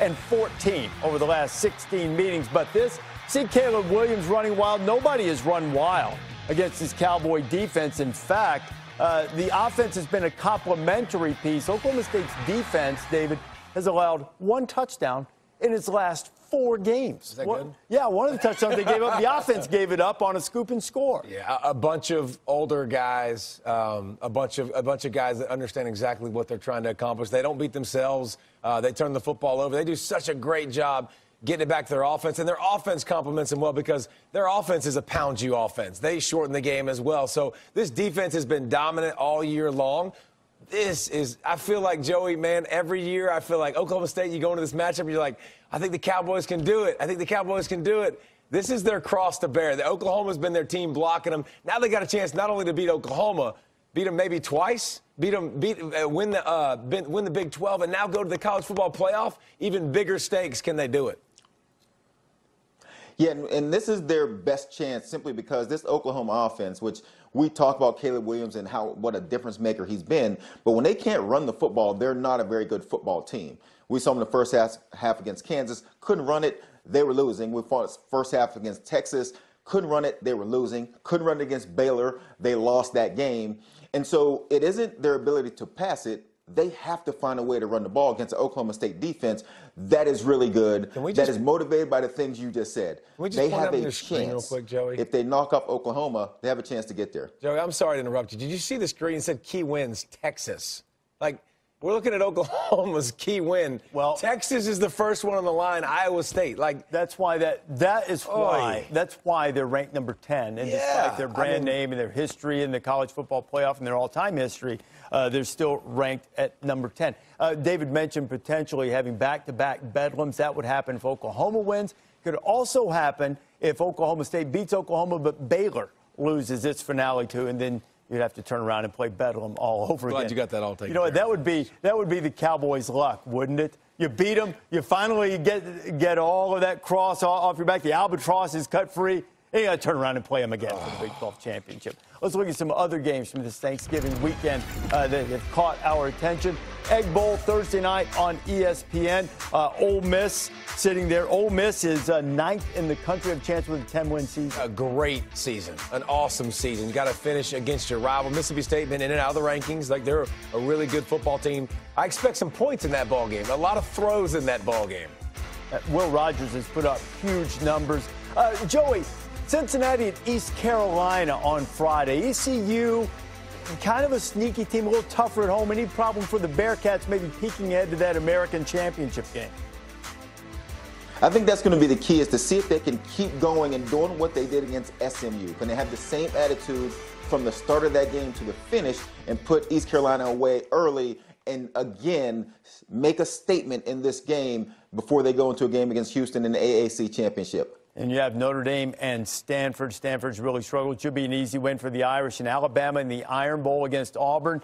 and 14 over the last 16 meetings. But this, see Caleb Williams running wild. Nobody has run wild against this Cowboy defense. In fact, uh, the offense has been a complementary piece. Oklahoma State's defense, David, has allowed one touchdown in its last four games. Is that good? Yeah, one of the touchdowns they gave up, the offense gave it up on a scoop and score. Yeah, a, bunch of older guys, um, a bunch of a bunch of guys that understand exactly what they're trying to accomplish. They don't beat themselves. Uh, they turn the football over. They do such a great job getting it back to their offense, and their offense complements them well because their offense is a pound you offense. They shorten the game as well. So this defense has been dominant all year long this is, I feel like, Joey, man, every year I feel like Oklahoma State, you go into this matchup, and you're like, I think the Cowboys can do it. I think the Cowboys can do it. This is their cross to bear. The Oklahoma's been their team blocking them. Now they got a chance not only to beat Oklahoma, beat them maybe twice, beat them, beat, uh, win the uh, win the Big 12, and now go to the college football playoff. Even bigger stakes. Can they do it? Yeah, and, and, this is their best chance simply because this Oklahoma offense, which we talk about Caleb Williams and how what a difference maker he's been, but when they can't run the football, they're not a very good football team. We saw them in the first half, half against Kansas, couldn't run it, they were losing. We fought first half against Texas, couldn't run it, they were losing. Couldn't run it against Baylor, they lost that game. And so it isn't their ability to pass it, they have to find a way to run the ball against the Oklahoma State defense that is really good, just, that is motivated by the things you just said. Just they have a chance. Quick, if they knock off Oklahoma, they have a chance to get there. Joey, I'm sorry to interrupt you. Did you see the screen that said key wins Texas? Like, we're looking at Oklahoma's key win. Well, Texas is the first one on the line. Iowa State, like that's why that that is why oy. that's why they're ranked number ten. And yeah, despite their brand I mean, name and their history in the college football playoff and their all-time history, uh, they're still ranked at number ten. Uh, David mentioned potentially having back-to-back bedlams. That would happen if Oklahoma wins. Could also happen if Oklahoma State beats Oklahoma, but Baylor loses its finale too, and then you'd have to turn around and play Bedlam all *laughs* over Glad again. you got that all taken. You know what? That would be that would be the Cowboys' luck, wouldn't it? You beat them. You finally get get all of that cross off your back. The albatross is cut free. You got to turn around and play them again for the Big 12 championship. Let's look at some other games from this Thanksgiving weekend uh, that have caught our attention. Egg Bowl Thursday night on ESPN. Uh, Ole Miss sitting there. Ole Miss is uh, ninth in the country, of chance with a 10-win season. A great season, an awesome season. Got to finish against your rival. Mississippi State been in and out of the rankings. Like they're a really good football team. I expect some points in that ball game. A lot of throws in that ball game. Uh, Will Rogers has put up huge numbers. Uh, Joey, Cincinnati at East Carolina on Friday. ECU kind of a sneaky team, a little tougher at home. Any problem for the Bearcats maybe peeking ahead to that American Championship game? I think that's going to be the key is to see if they can keep going and doing what they did against SMU. Can they have the same attitude from the start of that game to the finish and put East Carolina away early and again make a statement in this game before they go into a game against Houston in the AAC championship. And you have Notre Dame and Stanford. Stanford's really struggled. Should be an easy win for the Irish and Alabama in the Iron Bowl against Auburn.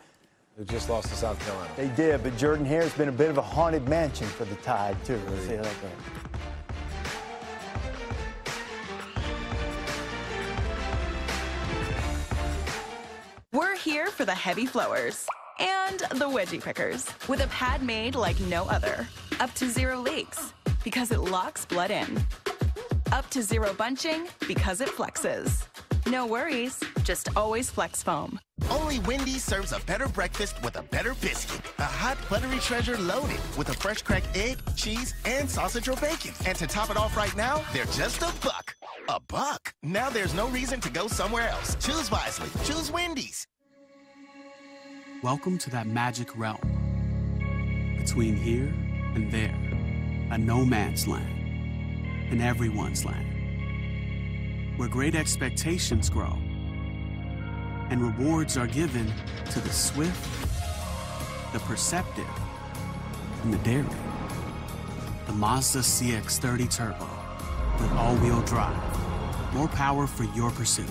They just lost to South Carolina. They did, but Jordan Hare's been a bit of a haunted mansion for the Tide, too. Let's see how that goes. We're here for the heavy flowers and the wedgie pickers with a pad made like no other. Up to zero leaks because it locks blood in. Up to zero bunching because it flexes. No worries, just always flex foam. Only Wendy's serves a better breakfast with a better biscuit. A hot, buttery treasure loaded with a fresh cracked egg, cheese, and sausage or bacon. And to top it off right now, they're just a buck. A buck. Now there's no reason to go somewhere else. Choose wisely. Choose Wendy's. Welcome to that magic realm. Between here and there, a no man's land, and everyone's land. Where great expectations grow and rewards are given to the swift, the perceptive, and the daring. The Mazda CX30 Turbo with all-wheel drive. More power for your pursuit.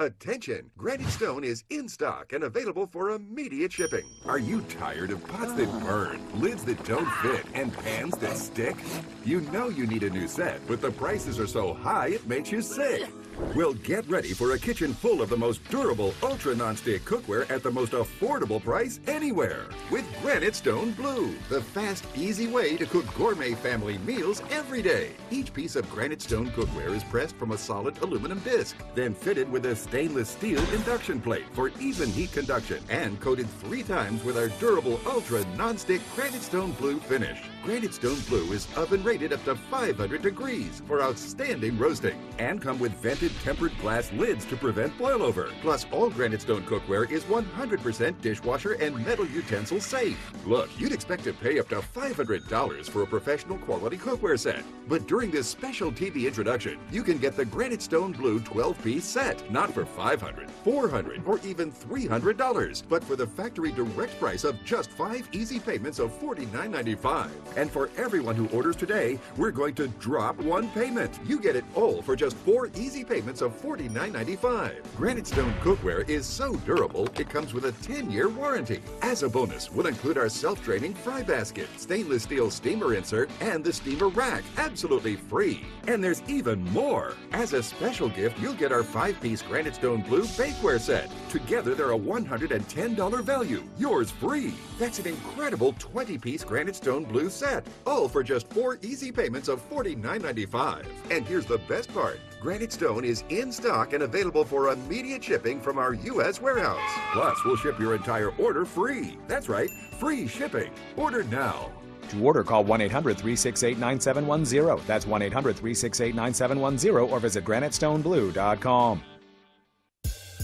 Attention! Granite Stone is in stock and available for immediate shipping. Are you tired of pots that burn, lids that don't fit, and pans that stick? You know you need a new set, but the prices are so high it makes you sick. Well, get ready for a kitchen full of the most durable, ultra non-stick cookware at the most affordable price anywhere. With Granite Stone Blue, the fast, easy way to cook gourmet family meals every day. Each piece of Granite Stone cookware is pressed from a solid aluminum disc, then fitted with a stainless steel induction plate for even heat conduction, and coated three times with our durable, ultra non-stick Granite Stone Blue finish. Granite Stone Blue is oven rated up to 500 degrees for outstanding roasting, and come with vented tempered glass lids to prevent boilover. Plus, all Granite Stone cookware is 100% dishwasher and metal utensil safe. Look, you'd expect to pay up to $500 for a professional quality cookware set. But during this special TV introduction, you can get the Granite Stone Blue 12-piece set, not for $500, $400, or even $300, but for the factory direct price of just five easy payments of $49.95. And for everyone who orders today, we're going to drop one payment. You get it all for just four easy payments of $49.95. Granite Stone cookware is so durable, it comes with a 10-year warranty. As a bonus, we'll include our self-draining fry basket, stainless steel steamer insert, and the steamer rack, absolutely free. And there's even more. As a special gift, you'll get our five-piece Granite Stone Blue bakeware set. Together, they're a $110 value. Yours free. That's an incredible 20-piece Granite Stone Blue set, all for just four easy payments of $49.95. And here's the best part. Granite Stone is in stock and available for immediate shipping from our U.S. warehouse. Plus, we'll ship your entire order free. That's right, free shipping. Order now. To order, call 1 800 368 9710. That's 1 800 368 9710 or visit granitestoneblue.com.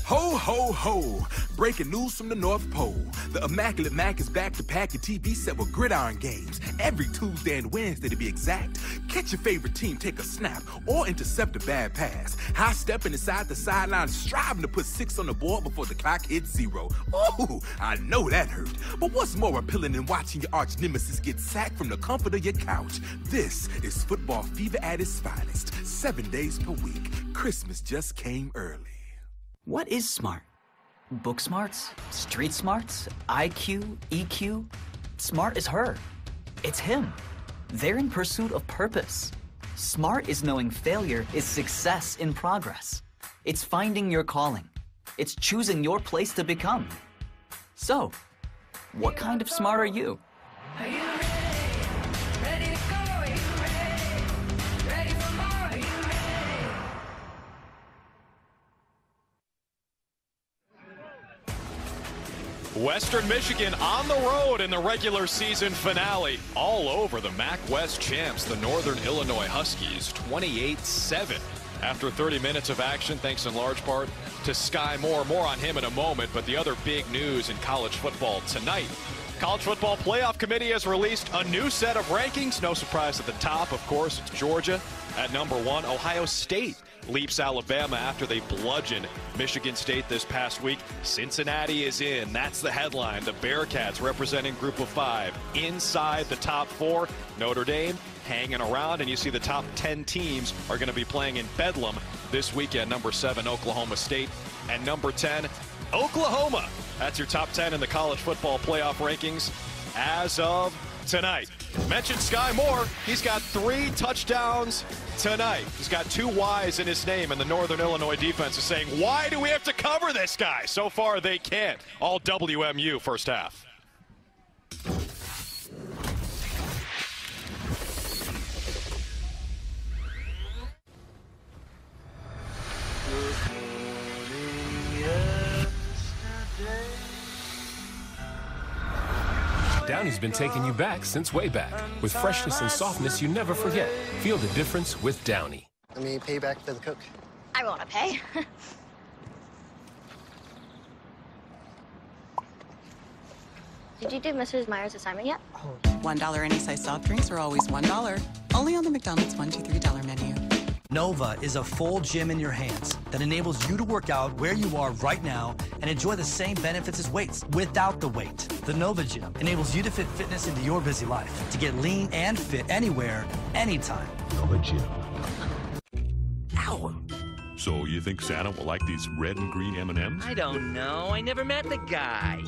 Ho, ho, ho! Breaking news from the North Pole. The Immaculate Mac is back to pack your TV set with gridiron games every Tuesday and Wednesday to be exact. Catch your favorite team take a snap or intercept a bad pass. High stepping inside the sideline, striving to put six on the board before the clock hits zero. Ooh, I know that hurt. But what's more appealing than watching your arch nemesis get sacked from the comfort of your couch? This is football fever at its finest. Seven days per week. Christmas just came early. What is smart? Book smarts? Street smarts? IQ? EQ? Smart is her. It's him. They're in pursuit of purpose. Smart is knowing failure is success in progress. It's finding your calling. It's choosing your place to become. So, what kind of smart are you? Western Michigan on the road in the regular season finale. All over the MAC West champs, the Northern Illinois Huskies, 28-7. After 30 minutes of action, thanks in large part to Skyy Moore. More on him in a moment, but the other big news in college football tonight. College Football Playoff Committee has released a new set of rankings. No surprise at the top, of course, it's Georgia at number one. Ohio State leaps Alabama after they bludgeoned Michigan State this past week. Cincinnati is in. That's the headline. The Bearcats representing Group of Five inside the top four. Notre Dame hanging around, and you see the top 10 teams are going to be playing in Bedlam this weekend. Number seven, Oklahoma State, and number 10, Oklahoma. That's your top 10 in the college football playoff rankings as of tonight. Mentioned Skyy Moore. He's got three touchdowns tonight. He's got two Y's in his name, and the Northern Illinois defense is saying, why do we have to cover this guy? So far, they can't. All WMU first half. Downy's been taking you back since way back. With freshness and softness you never forget. Feel the difference with Downy. Let me pay back to the cook. I want to pay. *laughs* Did you do Mrs. Meyer's assignment yet? $1 any size soft drinks are always $1. Only on the McDonald's $1, 2, $3 menu. Nova is a full gym in your hands that enables you to work out where you are right now and enjoy the same benefits as weights without the weight. The Nova Gym enables you to fit fitness into your busy life to get lean and fit anywhere, anytime. Nova Gym. Ow! So you think Santa will like these red and green M&Ms? I don't know. I never met the guy.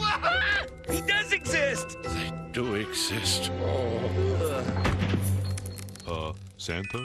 *laughs* he does exist. They do exist. Oh. Uh, Santa?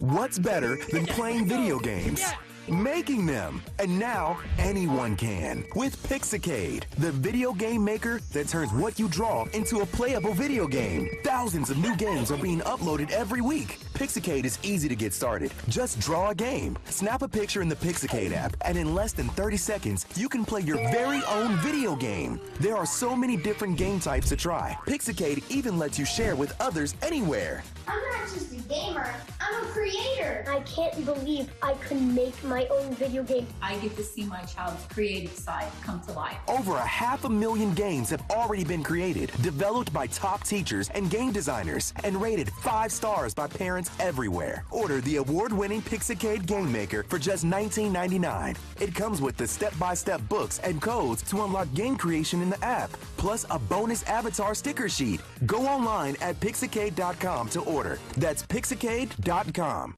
What's better than *laughs* playing video games? Making them. And now, anyone can. With Pixicade, the video game maker that turns what you draw into a playable video game. Thousands of new games are being uploaded every week. Pixicade is easy to get started. Just draw a game, snap a picture in the Pixicade app, and in less than 30 seconds, you can play your very own video game. There are so many different game types to try. Pixicade even lets you share with others anywhere. I'm not just a gamer, I'm a creator. I can't believe I could make my own video game. I get to see my child's creative side come to life. Over a half a million games have already been created, developed by top teachers and game designers, and rated five stars by parents everywhere. Order the award-winning Pixicade Game Maker for just $19.99. It comes with the step-by-step books and codes to unlock game creation in the app, plus a bonus avatar sticker sheet. Go online at pixicade.com to order. That's pixicade.com.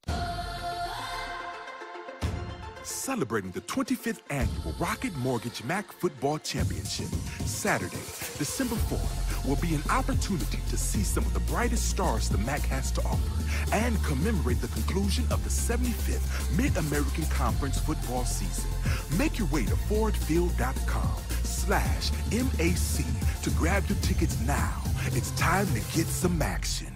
Celebrating the 25th annual Rocket Mortgage Mac Football Championship, Saturday, December 4th, will be an opportunity to see some of the brightest stars the MAC has to offer and commemorate the conclusion of the 75th Mid-American Conference football season. Make your way to fordfield.com slash MAC to grab your tickets now. It's time to get some action.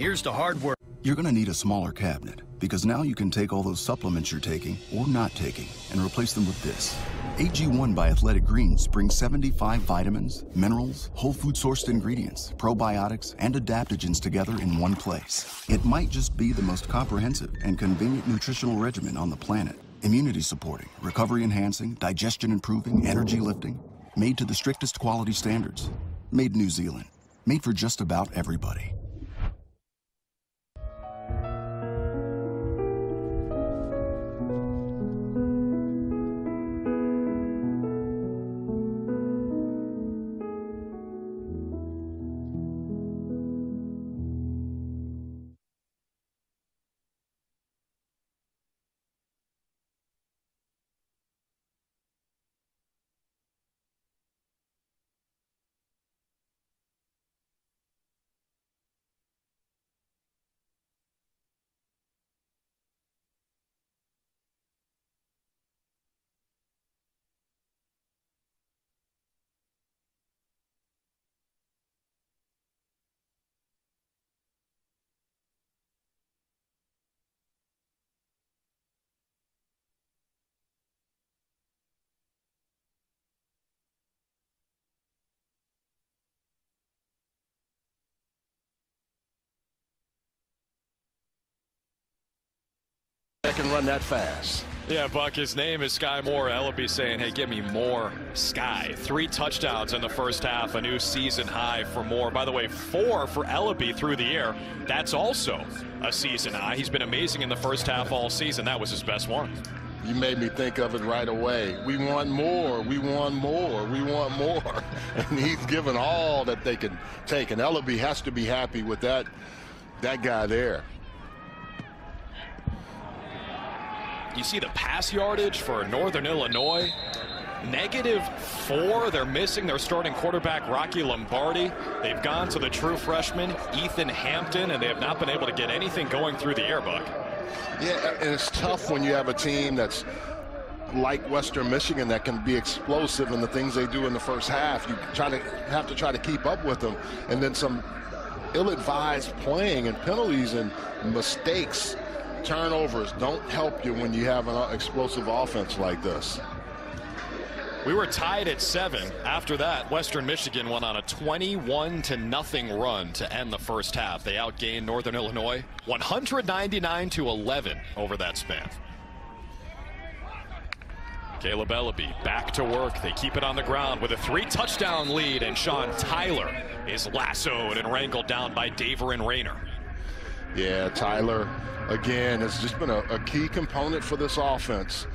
Here's the hard work. You're going to need a smaller cabinet because now you can take all those supplements you're taking or not taking and replace them with this. AG1 by Athletic Greens brings 75 vitamins, minerals, whole food sourced ingredients, probiotics, and adaptogens together in one place. It might just be the most comprehensive and convenient nutritional regimen on the planet. Immunity supporting, recovery enhancing, digestion improving, energy lifting. Made to the strictest quality standards. Made New Zealand. Made for just about everybody. That can run that fast. Yeah, Buck, his name is Skyy Moore. Eleby saying, hey, give me more Skyy. Three touchdowns in the first half, a new season high for Moore. By the way, four for Eleby through the air. That's also a season high. He's been amazing in the first half all season. That was his best one. You made me think of it right away. We want more. We want more. We want more. *laughs* And he's given all that they can take. And Eleby has to be happy with that, that guy there. You see the pass yardage for Northern Illinois. Negative four. They're missing their starting quarterback, Rocky Lombardi. They've gone to the true freshman, Ethan Hampton, and they have not been able to get anything going through the air, Buck. Yeah, and it's tough when you have a team that's like Western Michigan that can be explosive in the things they do in the first half. You try to have to try to keep up with them, and then some ill-advised playing and penalties and mistakes, turnovers don't help you when you have an explosive offense like this. We were tied at seven. After that, Western Michigan went on a 21 to nothing run to end the first half. They outgained Northern Illinois 199 to 11 over that span. Kaleb Eleby back to work. They keep it on the ground with a three touchdown lead, and Sean Tyler is lassoed and wrangled down by Daverin Rayner. Yeah, Tyler, again, has just been a, a key component for this offense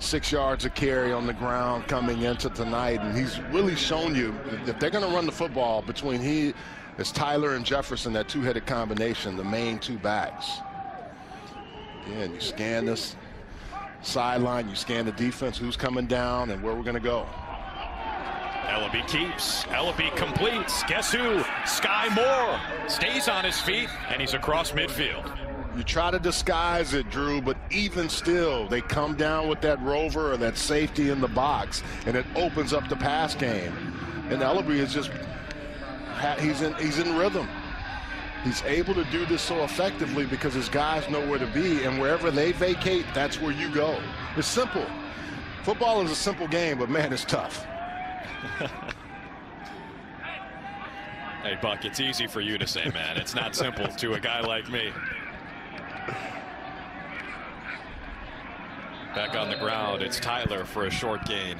six yards of carry on the ground coming into tonight. And he's really shown you if they're going to run the football between he, it's Tyler and Jefferson, that two-headed combination, the main two backs. Again, you scan this sideline, you scan the defense, who's coming down and where we're going to go. Eleby keeps. Eleby completes. Guess who? Skyy Moore stays on his feet, and he's across midfield. You try to disguise it, Drew, but even still, they come down with that rover or that safety in the box, and it opens up the pass game. And Eleby is just he's in he's in rhythm. He's able to do this so effectively because his guys know where to be, and wherever they vacate, that's where you go. It's simple. Football is a simple game, but man, it's tough. Hey, Buck, it's easy for you to say, man. It's not simple to a guy like me. Back on the ground, it's Tyler for a short gain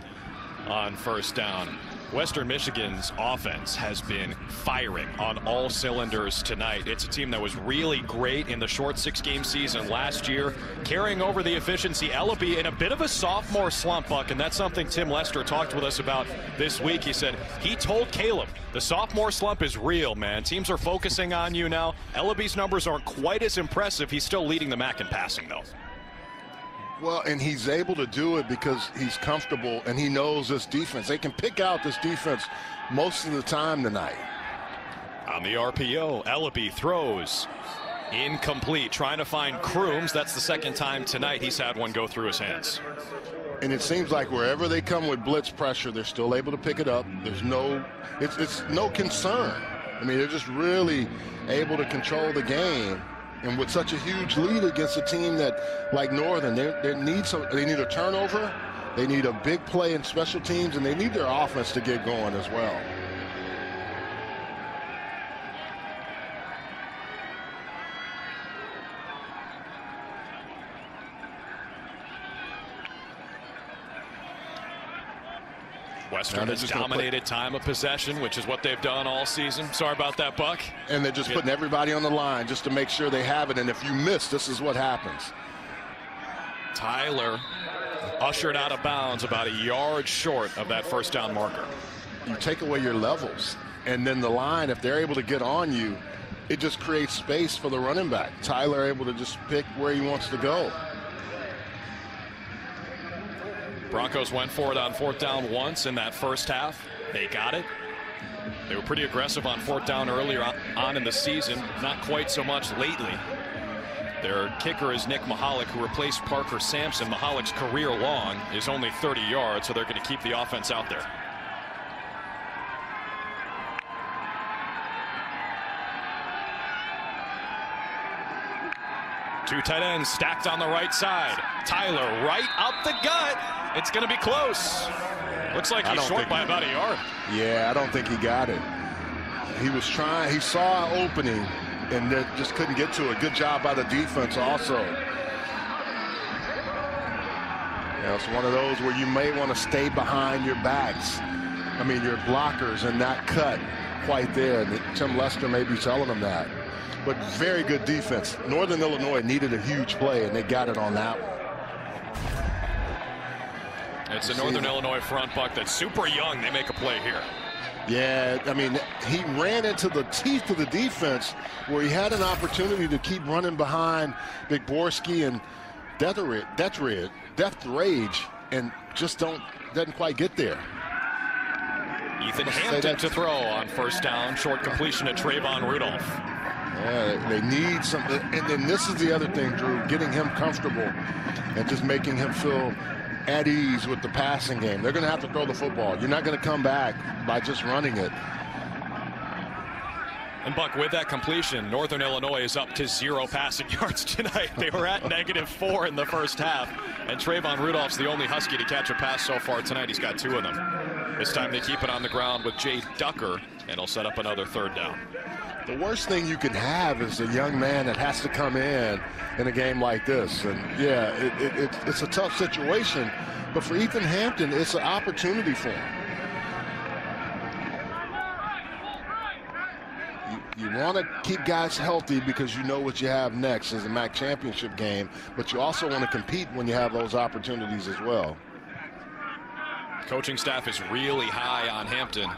on first down. Western Michigan's offense has been firing on all cylinders tonight. It's a team that was really great in the short six-game season last year, carrying over the efficiency. Eleby in a bit of a sophomore slump, Buck, and that's something Tim Lester talked with us about this week. He said he told Kaleb the sophomore slump is real, man. Teams are focusing on you now. Eleby's numbers aren't quite as impressive. He's still leading the MAC in passing, though. Well, and he's able to do it because he's comfortable and he knows this defense. They can pick out this defense most of the time tonight. On the RPO, Eleby throws. Incomplete. Trying to find Crooms. That's the second time tonight he's had one go through his hands. And it seems like wherever they come with blitz pressure, they're still able to pick it up. There's no, it's, it's no concern. I mean, they're just really able to control the game and with such a huge lead against a team that, like Northern, they, they need some, they need a turnover, they need a big play in special teams, and they need their offense to get going as well. Western has dominated time of possession, which is what they've done all season. Sorry about that, Buck. And they're just putting everybody on the line just to make sure they have it. And if you miss, this is what happens. Tyler ushered out of bounds about a yard short of that first down marker. You take away your levels, and then the line, if they're able to get on you, it just creates space for the running back. Tyler able to just pick where he wants to go. Broncos went for it on fourth down once in that first half. They got it. They were pretty aggressive on fourth down earlier on in the season, not quite so much lately. Their kicker is Nick Mihalik, who replaced Parker Sampson. Mihalik's career long is only 30 yards, so they're going to keep the offense out there. Two tight ends stacked on the right side. Tyler right up the gut. It's going to be close. Looks like he's short by about a yard. Yeah, I don't think he got it. He was trying, he saw an opening and just couldn't get to it. Good job by the defense also. know, it's one of those where you may want to stay behind your backs. I mean, your blockers and not cut quite there. And Tim Lester may be telling them that. But very good defense. Northern Illinois needed a huge play, and they got it on that one. It's a Northern Illinois front buck that's super young. They make a play here. Yeah, I mean, he ran into the teeth of the defense where he had an opportunity to keep running behind Big Borski and Deathridge, Deathridge, Death Rage, and just don't doesn't quite get there. Ethan Hampton to throw on first down, short completion to Trayvon Rudolph. Yeah, they need something. and then this is the other thing, Drew, getting him comfortable and just making him feel at ease with the passing game. They're going to have to throw the football. You're not going to come back by just running it. And Buck, with that completion, Northern Illinois is up to zero passing *laughs* yards tonight. They were at negative four in the first half. And Trayvon Rudolph's the only Husky to catch a pass so far tonight. He's got two of them. This time they keep it on the ground with Jay Ducker, and he'll set up another third down. The worst thing you can have is a young man that has to come in in a game like this. And yeah, it, it, it, it's a tough situation. But for Ethan Hampton, it's an opportunity for him. You, you want to keep guys healthy because you know what you have next is a MAC championship game, but you also want to compete when you have those opportunities as well. Coaching staff is really high on Hampton.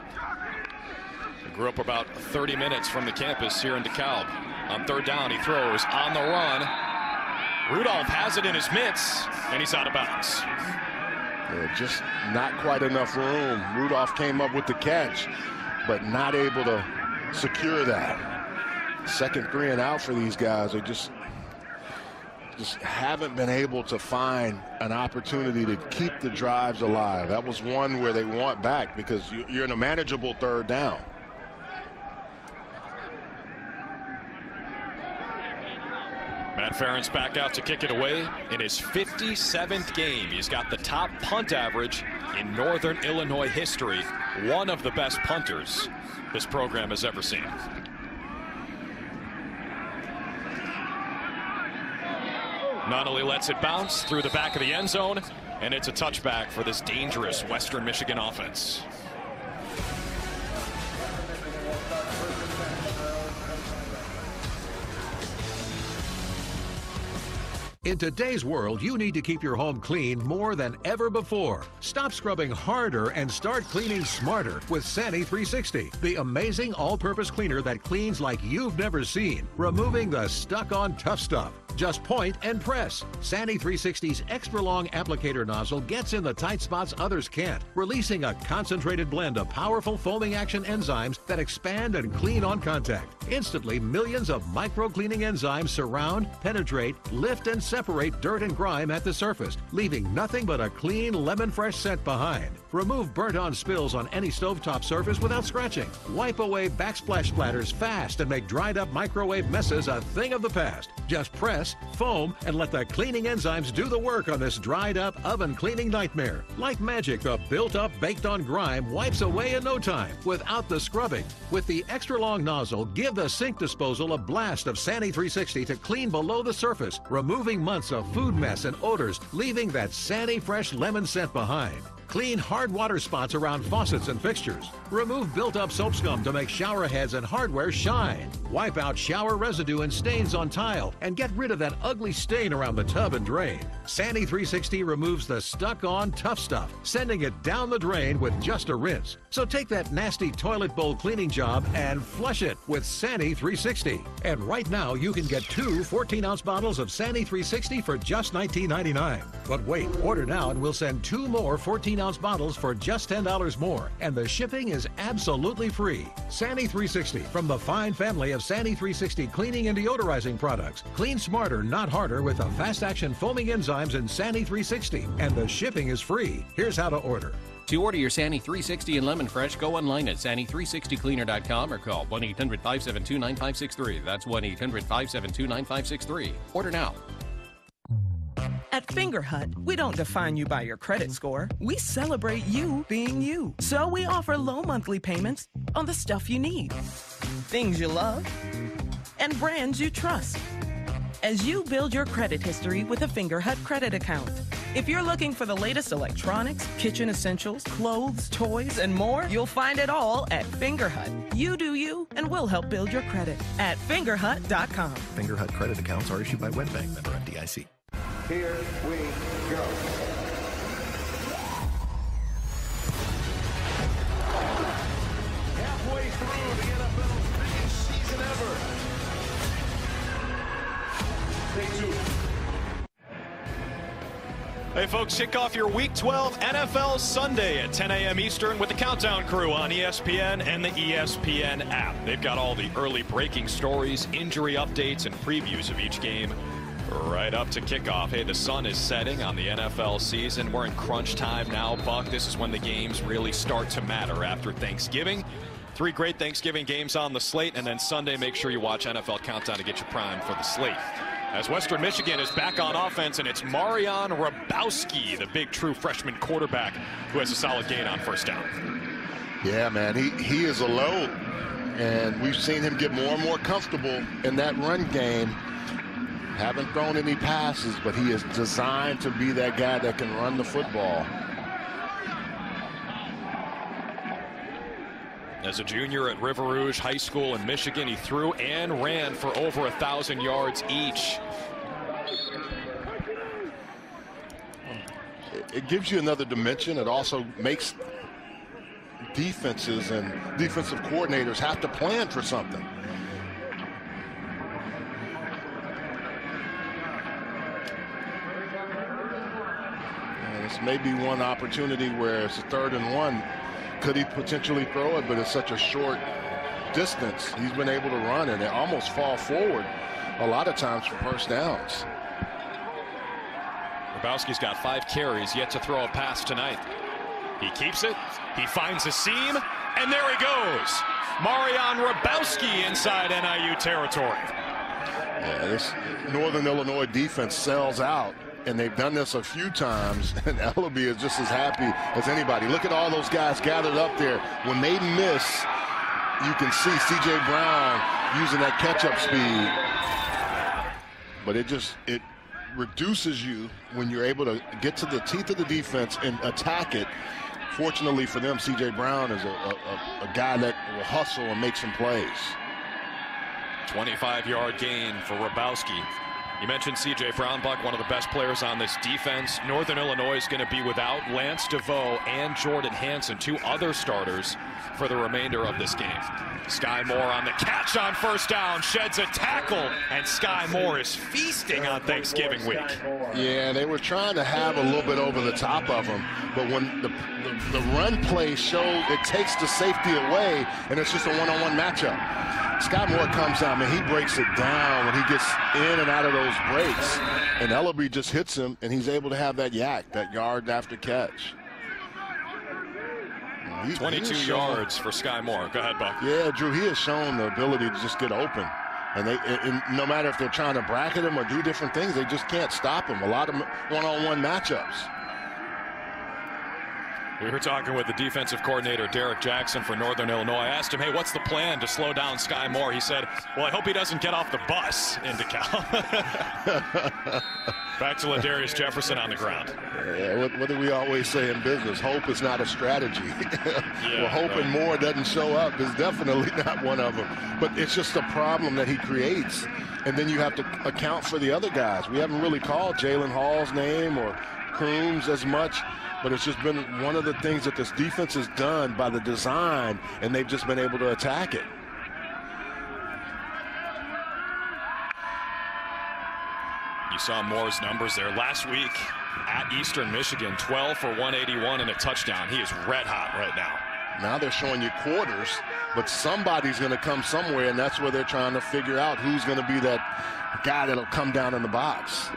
Grew up about 30 minutes from the campus here in DeKalb. On third down, he throws on the run. Rudolph has it in his mitts, and he's out of bounds. Yeah, just not quite enough room. Rudolph came up with the catch, but not able to secure that. Second three and out for these guys. They just just haven't been able to find an opportunity to keep the drives alive. That was one where they want back because you're in a manageable third down. Matt Ference back out to kick it away in his 57th game. He's got the top punt average in Northern Illinois history. One of the best punters this program has ever seen. Nunnally lets it bounce through the back of the end zone, and it's a touchback for this dangerous Western Michigan offense. In today's world, you need to keep your home clean more than ever before. Stop scrubbing harder and start cleaning smarter with Sani 360, the amazing all-purpose cleaner that cleans like you've never seen, removing the stuck-on tough stuff. Just point and press. Sani 360's extra long applicator nozzle gets in the tight spots others can't, releasing a concentrated blend of powerful foaming action enzymes that expand and clean on contact. Instantly, millions of micro cleaning enzymes surround, penetrate, lift, and separate dirt and grime at the surface, leaving nothing but a clean lemon fresh scent behind. Remove burnt on spills on any stovetop surface without scratching. Wipe away backsplash splatters fast and make dried up microwave messes a thing of the past. Just press, foam, and let the cleaning enzymes do the work on this dried up oven cleaning nightmare. Like magic, the built up baked on grime wipes away in no time without the scrubbing. With the extra long nozzle, give the sink disposal a blast of Sani 360 to clean below the surface, removing months of food mess and odors, leaving that sandy fresh lemon scent behind. Clean hard water spots around faucets and fixtures. Remove built-up soap scum to make shower heads and hardware shine. Wipe out shower residue and stains on tile and get rid of that ugly stain around the tub and drain. Sani 360 removes the stuck-on tough stuff, sending it down the drain with just a rinse. So take that nasty toilet bowl cleaning job and flush it with Sani 360. And right now you can get two 14-ounce bottles of Sani 360 for just $19.99. But wait, order now and we'll send two more 14 ounce bottles for just $10 more, and the shipping is absolutely free. Sani 360 from the fine family of Sani 360 cleaning and deodorizing products. Clean smarter, not harder with the fast action foaming enzymes in Sani 360, and the shipping is free. Here's how to order. To order your Sani 360 and Lemon Fresh, go online at Sani360cleaner.com or call 1 800 572 9563. That's 1 800 572 9563. Order now. At Fingerhut, we don't define you by your credit score. We celebrate you being you. So we offer low monthly payments on the stuff you need, things you love, and brands you trust. As you build your credit history with a Fingerhut credit account, If you're looking for the latest electronics, kitchen essentials, clothes, toys, and more, you'll find it all at Fingerhut. You do you, and we'll help build your credit at fingerhut.com. Fingerhut credit accounts are issued by WebBank member FDIC. Here we go. Halfway through the NFL's biggest season ever. Stay tuned. Hey, folks, kick off your Week 12 NFL Sunday at 10 a.m. Eastern with the Countdown Crew on ESPN and the ESPN app. They've got all the early breaking stories, injury updates, and previews of each game right up to kickoff. Hey, the sun is setting on the NFL season. We're in crunch time now, Buck. This is when the games really start to matter after Thanksgiving. Three great Thanksgiving games on the slate, and then Sunday, make sure you watch NFL Countdown to get you primed for the slate. As Western Michigan is back on offense, and it's Marion Rabowski, the big true freshman quarterback, who has a solid gain on first down. Yeah, man, he, he is alone. And we've seen him get more and more comfortable in that run game. Haven't thrown any passes, but he is designed to be that guy that can run the football. As a junior at River Rouge High School in Michigan, he threw and ran for over a thousand yards each. It gives you another dimension. It also makes defenses and defensive coordinators have to plan for something. This may be one opportunity where it's a third and one. Could he potentially throw it, but it's such a short distance. He's been able to run and almost fall forward a lot of times for first downs. Rabowski's got five carries, yet to throw a pass tonight. He keeps it, he finds a seam, and there he goes. Marion Rabowski inside NIU territory. Yeah, this Northern Illinois defense sells out, and they've done this a few times, *laughs* and Eleby is just as happy as anybody. Look at all those guys gathered up there. When they miss, you can see C.J. Brown using that catch-up speed. But it just, it reduces you when you're able to get to the teeth of the defense and attack it. Fortunately for them, C.J. Brown is a, a, a guy that will hustle and make some plays. 25-yard gain for Rabowski. You mentioned C.J. Brownbuck, one of the best players on this defense. Northern Illinois is going to be without Lance Deveaux and Jordan Hanson, two other starters for the remainder of this game. Skyy Moore on the catch on first down, sheds a tackle, and Skyy Moore is feasting on Thanksgiving week. Yeah, they were trying to have a little bit over the top of him, but when the, the, the run play showed it takes the safety away, and it's just a one-on-one matchup. Skyy Moore comes out, man, he breaks it down when he gets in and out of those breaks. And Eleby just hits him, and he's able to have that yak, that yard after catch. He, 22 he yards for Skyy Moore. Go ahead, Buck. Yeah, Drew, he has shown the ability to just get open. And they, and no matter if they're trying to bracket him or do different things, they just can't stop him. A lot of one-on-one matchups. We were talking with the defensive coordinator, Derek Jackson, for Northern Illinois. I asked him, hey, what's the plan to slow down Skyy Moore? He said, well, I hope he doesn't get off the bus in DeKalb. *laughs* Back to Ladarius Jefferson on the ground. Yeah, what, what, do we always say in business? Hope is not a strategy. *laughs* yeah, well, hoping right. Moore doesn't show up is definitely *laughs* not one of them. But it's just a problem that he creates. And then you have to account for the other guys. We haven't really called Jalen Hall's name or Crooms as much but it's just been one of the things that this defense has done by the design, and they've just been able to attack it. You saw Moore's numbers there last week at Eastern Michigan, 12 for 181 and a touchdown. He is red hot right now. Now they're showing you quarters, but somebody's going to come somewhere, and that's where they're trying to figure out who's going to be that guy that'll come down in the box.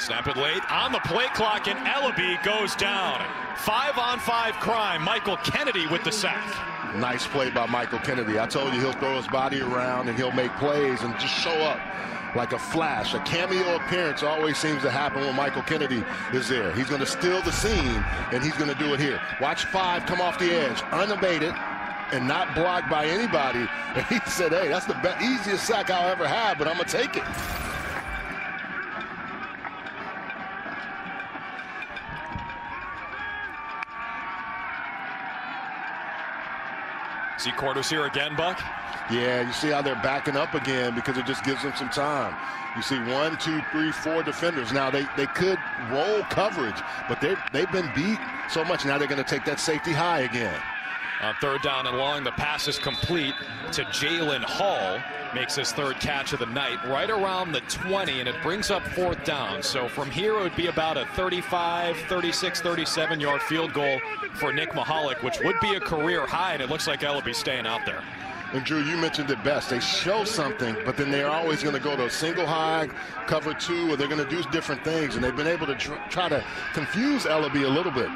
Snap it late on the play clock, and Eleby goes down. Five on five crime. Michael Kennedy with the sack. Nice play by Michael Kennedy. I told you he'll throw his body around and he'll make plays and just show up like a flash. A cameo appearance always seems to happen when Michael Kennedy is there. He's going to steal the scene, and he's going to do it here. Watch five come off the edge, unabated, and not blocked by anybody. *laughs* And he said, hey, that's the easiest sack I'll ever have, but I'm going to take it. See quarters here again, Buck? Yeah, you see how they're backing up again because it just gives them some time. You see one, two, three, four defenders. Now they, they could roll coverage, but they they've been beat so much. Now they're going to take that safety high again. On third down and long, the pass is complete to Jalen Hall. Makes his third catch of the night, right around the 20, and it brings up fourth down. So from here, it would be about a 35, 36, 37 yard field goal for Nick Mihalik, which would be a career high, and it looks like Eleby staying out there. And Drew, you mentioned it best. They show something, but then they're always going to go to a single high, cover two, or they're going to do different things. And they've been able to tr try to confuse Eleby a little bit.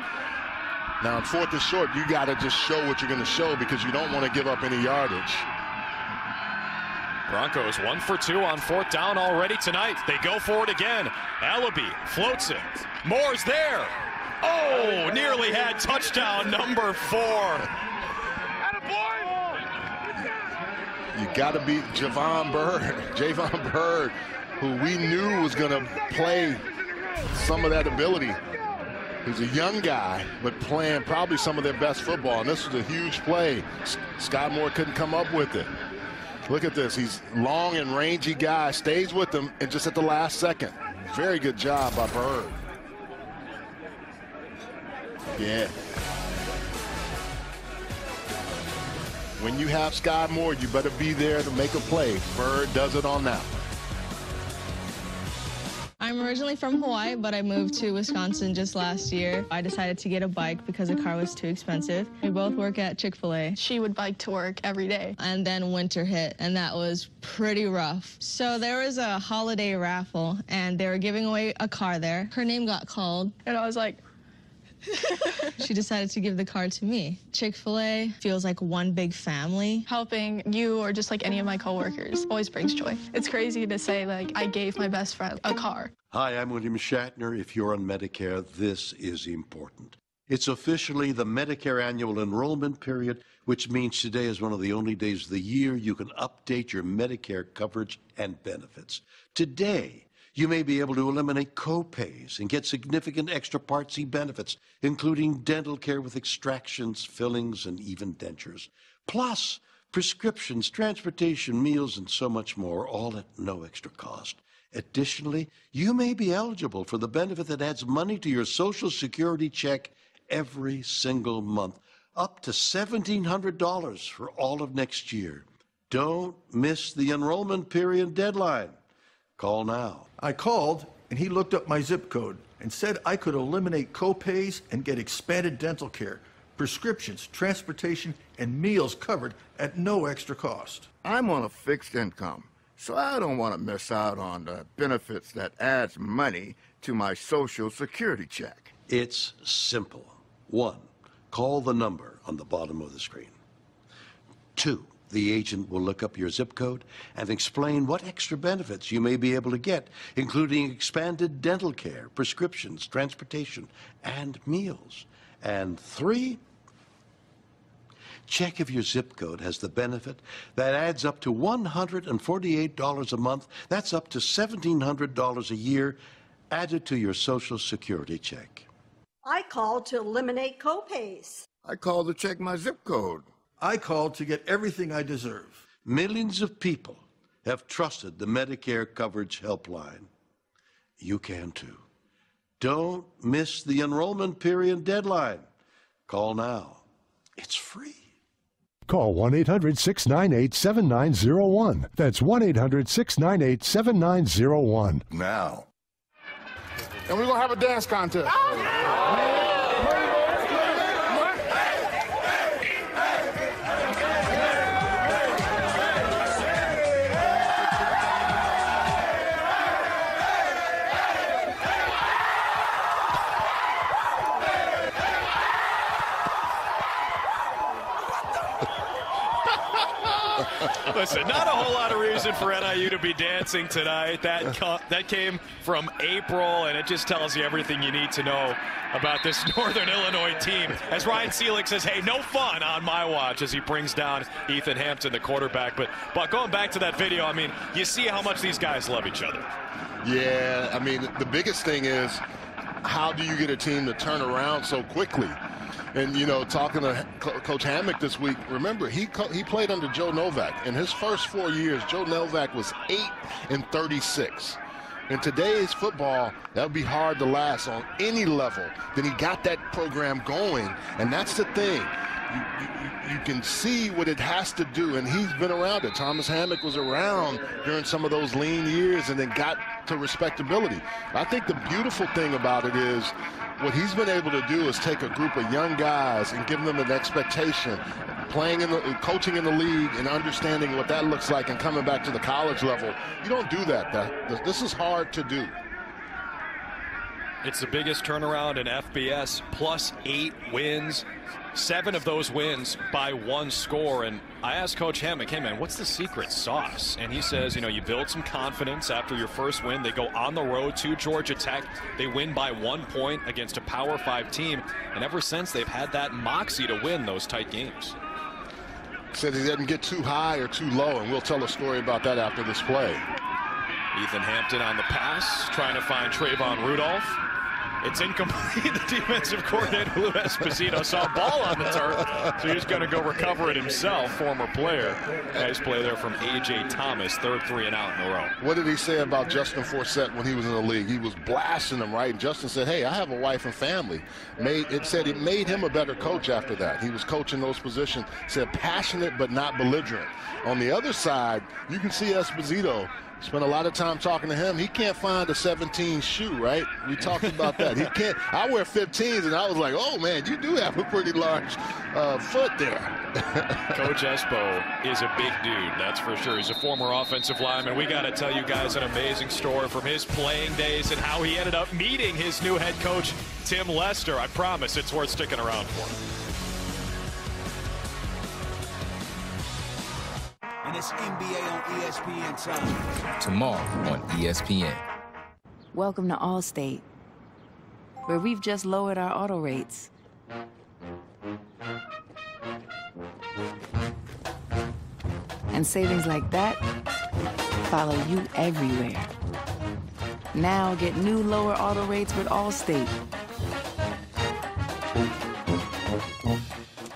Now, fourth and short, you got to just show what you're going to show because you don't want to give up any yardage. Broncos one for two on fourth down already tonight. They go for it again. Eleby floats it. Moore's there. Oh, nearly had touchdown number four. You got to beat Javon Bird, *laughs* Javon Bird, who we knew was going to play some of that ability. He's a young guy, but playing probably some of their best football. And this was a huge play. Skyy Moore couldn't come up with it. Look at this. He's long and rangy guy. Stays with them and just at the last second. Very good job by Bird. Yeah. When you have Skyy Moore, you better be there to make a play. Bird does it on that. I'm originally from Hawaii, but I moved to Wisconsin just last year. I decided to get a bike because a car was too expensive. We both work at Chick-fil-A. She would bike to work every day. And then winter hit, and that was pretty rough. So there was a holiday raffle, and they were giving away a car there. Her name got called, and I was like, she decided to give the card to me. Chick-fil-A feels like one big family. Helping you or just like any of my coworkers always brings joy. It's crazy to say like I gave my best friend a car. Hi, I'm William Shatner. If you're on Medicare, this is important. It's officially the Medicare annual enrollment period, which means today is one of the only days of the year you can update your Medicare coverage and benefits. Today, you may be able to eliminate copays and get significant extra Part C benefits, including dental care with extractions, fillings, and even dentures. Plus, prescriptions, transportation, meals, and so much more, all at no extra cost. Additionally, you may be eligible for the benefit that adds money to your Social Security check every single month, up to $1,700 for all of next year. Don't miss the enrollment period deadline. Call now. I called and he looked up my zip code and said I could eliminate copays and get expanded dental care, prescriptions, transportation, and meals covered at no extra cost. I'm on a fixed income, so I don't want to miss out on the benefits that adds money to my social security check. It's simple. One, call the number on the bottom of the screen. Two, the agent will look up your zip code and explain what extra benefits you may be able to get, including expanded dental care, prescriptions, transportation, and meals. And three, check if your zip code has the benefit that adds up to $148 a month. That's up to $1,700 a year added to your Social Security check. I called to eliminate copays. I called to check my zip code. I called to get everything I deserve. Millions of people have trusted the Medicare coverage helpline. You can too. Don't miss the enrollment period deadline. Call now. It's free. Call 1 800 698 7901. That's 1 800 698 7901. Now. And we're going to have a dance contest. Oh, yeah. Listen, not a whole lot of reason for NIU to be dancing tonight. That that came from April, and it just tells you everything you need to know about this *laughs* Northern Illinois team. As Ryan Seelig says, hey, no fun on my watch as he brings down Ethan Hampton, the quarterback. But, but going back to that video, I mean, you see how much these guys love each other. Yeah, I mean, the biggest thing is how do you get a team to turn around so quickly? And you know, talking to Co- Coach Hammock this week, remember he he played under Joe Novak. In his first four years, Joe Novak was eight and 36. In today's football, that would be hard to last on any level. Then he got that program going, and that's the thing. You, can see what it has to do, and he's been around it. Thomas Hammock was around during some of those lean years and then got to respectability. I think the beautiful thing about it is what he's been able to do is take a group of young guys and give them an expectation playing in the coaching in the league and understanding what that looks like and coming back to the college level you don't do that, that this is hard to do it's the biggest turnaround in FBS, plus eight wins, seven of those wins by one score. And I asked Coach Hammock, hey man, what's the secret sauce? And he says, you know, you build some confidence after your first win. They go on the road to Georgia Tech. They win by one point against a Power Five team. And ever since, they've had that moxie to win those tight games. Said he didn't get too high or too low, and we'll tell a story about that after this play. Ethan Hampton on the pass, trying to find Trayvon Rudolph. It's incomplete. *laughs* the defensive coordinator, Lou Esposito, saw a ball on the turf, so he's going to go recover it himself, former player. Nice play there from A.J. Thomas, third three and out in a row. What did he say about Justin Forsett when he was in the league? He was blasting him, right? And Justin said, hey, I have a wife and family. Made It said it made him a better coach after that. He was coaching those positions, said passionate but not belligerent. On the other side, you can see Esposito Spent a lot of time talking to him. He can't find a 17 shoe, right? We talked about that. He can't. I wear 15s, and I was like, oh man, you do have a pretty large uh, foot there. *laughs* Coach Espo is a big dude, that's for sure. He's a former offensive lineman. We got to tell you guys an amazing story from his playing days and how he ended up meeting his new head coach, Tim Lester. I promise it's worth sticking around for. And it's NBA on ESPN time. Tomorrow on ESPN. Welcome to Allstate, where we've just lowered our auto rates. And savings like that follow you everywhere. Now get new lower auto rates with Allstate.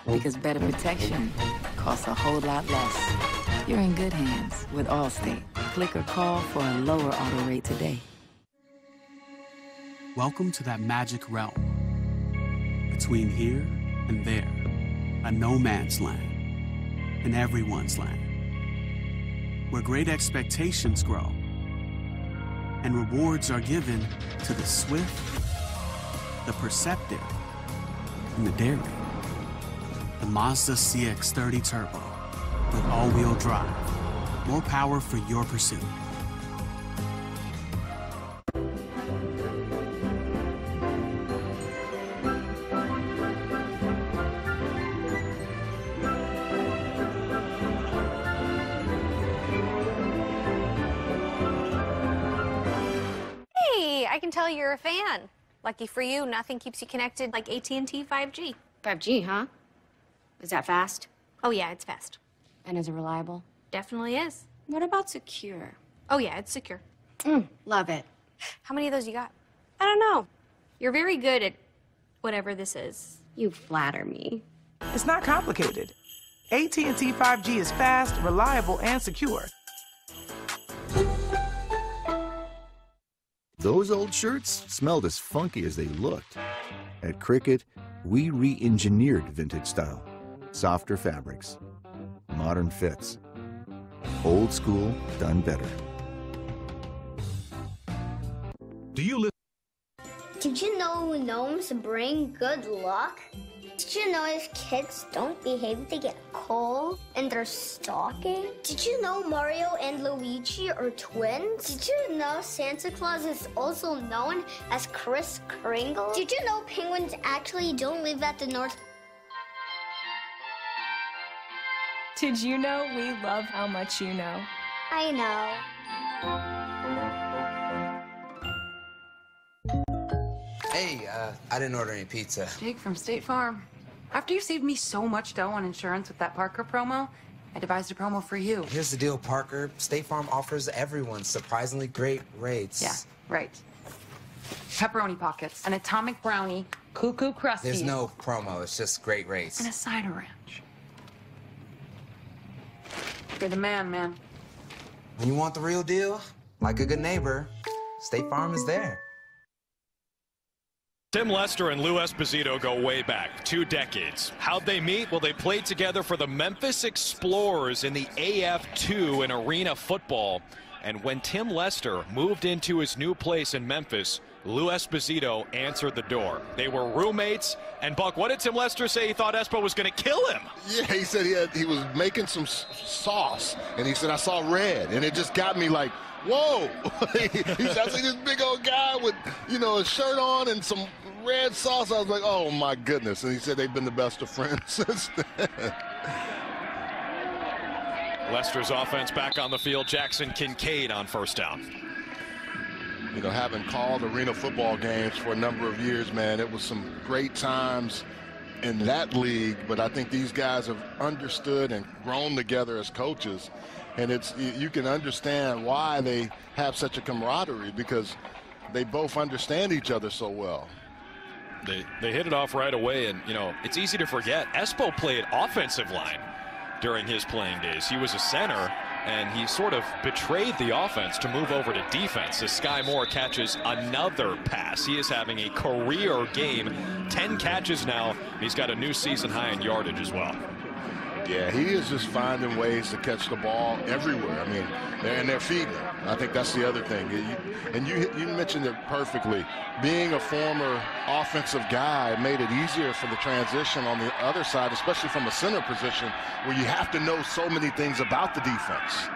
Because better protection costs a whole lot less. You're in good hands with Allstate. Click or call for a lower auto rate today. Welcome to that magic realm. Between here and there, a no man's land, and everyone's land. Where great expectations grow and rewards are given to the swift, the perceptive, and the daring. The Mazda CX-30 Turbo with all-wheel drive. More power for your pursuit. Hey, I can tell you're a fan. Lucky for you, nothing keeps you connected like AT&T 5G. 5G, huh? Is that fast? Oh yeah, it's fast. And is it reliable? Definitely is. What about secure? Oh, yeah, it's secure. Mm, love it. How many of those you got? I don't know. You're very good at whatever this is. You flatter me. It's not complicated. AT&T 5G is fast, reliable, and secure. Those old shirts smelled as funky as they looked. At Cricket, we re-engineered vintage style. Softer fabrics, modern fits. Old school done better. Do you listen? Did you know gnomes bring good luck? Did you know if kids don't behave, they get cold and they're stalking? Did you know Mario and Luigi are twins? Did you know Santa Claus is also known as Kris Kringle? Did you know penguins actually don't live at the North Did you know we love how much you know? I know. Hey, uh, I didn't order any pizza. Jake from State Farm. After you saved me so much dough on insurance with that Parker promo, I devised a promo for you. Here's the deal, Parker. State Farm offers everyone surprisingly great rates. Yeah, right. Pepperoni pockets, an atomic brownie, Cuckoo Crusties. There's no promo. It's just great rates. And a cider ranch. You're the man, man. When you want the real deal, like a good neighbor, State Farm is there. Tim Lester and Lou Esposito go way back, two decades. How'd they meet? Well, they played together for the Memphis Xplorers in the AF2 in arena football. And when Tim Lester moved into his new place in Memphis, Lou Esposito answered the door. They were roommates. And Buck, what did Tim Lester say? He thought Espo was going to kill him. Yeah, he said he had, he was making some sauce, and he said I saw red, and it just got me like, whoa! *laughs* he said I see this big old guy with you know a shirt on and some red sauce. I was like, oh my goodness! And he said they've been the best of friends *laughs* since then. Lester's offense back on the field. Jackson Kincaid on first down. You know, having called arena football games for a number of years, man, it was some great times in that league. But I think these guys have understood and grown together as coaches, and it's you can understand why they have such a camaraderie because they both understand each other so well. They they hit it off right away, and you know it's easy to forget. Espo played offensive line during his playing days. He was a center, and he sort of betrayed the offense to move over to defense as Skyy Moore catches another pass. He is having a career game, 10 catches now. He's got a new season high in yardage as well. Yeah, he is just finding ways to catch the ball everywhere. I mean, and they're feeding him. I think that's the other thing. And you you mentioned it perfectly. Being a former offensive guy made it easier for the transition on the other side, especially from a center position where you have to know so many things about the defense.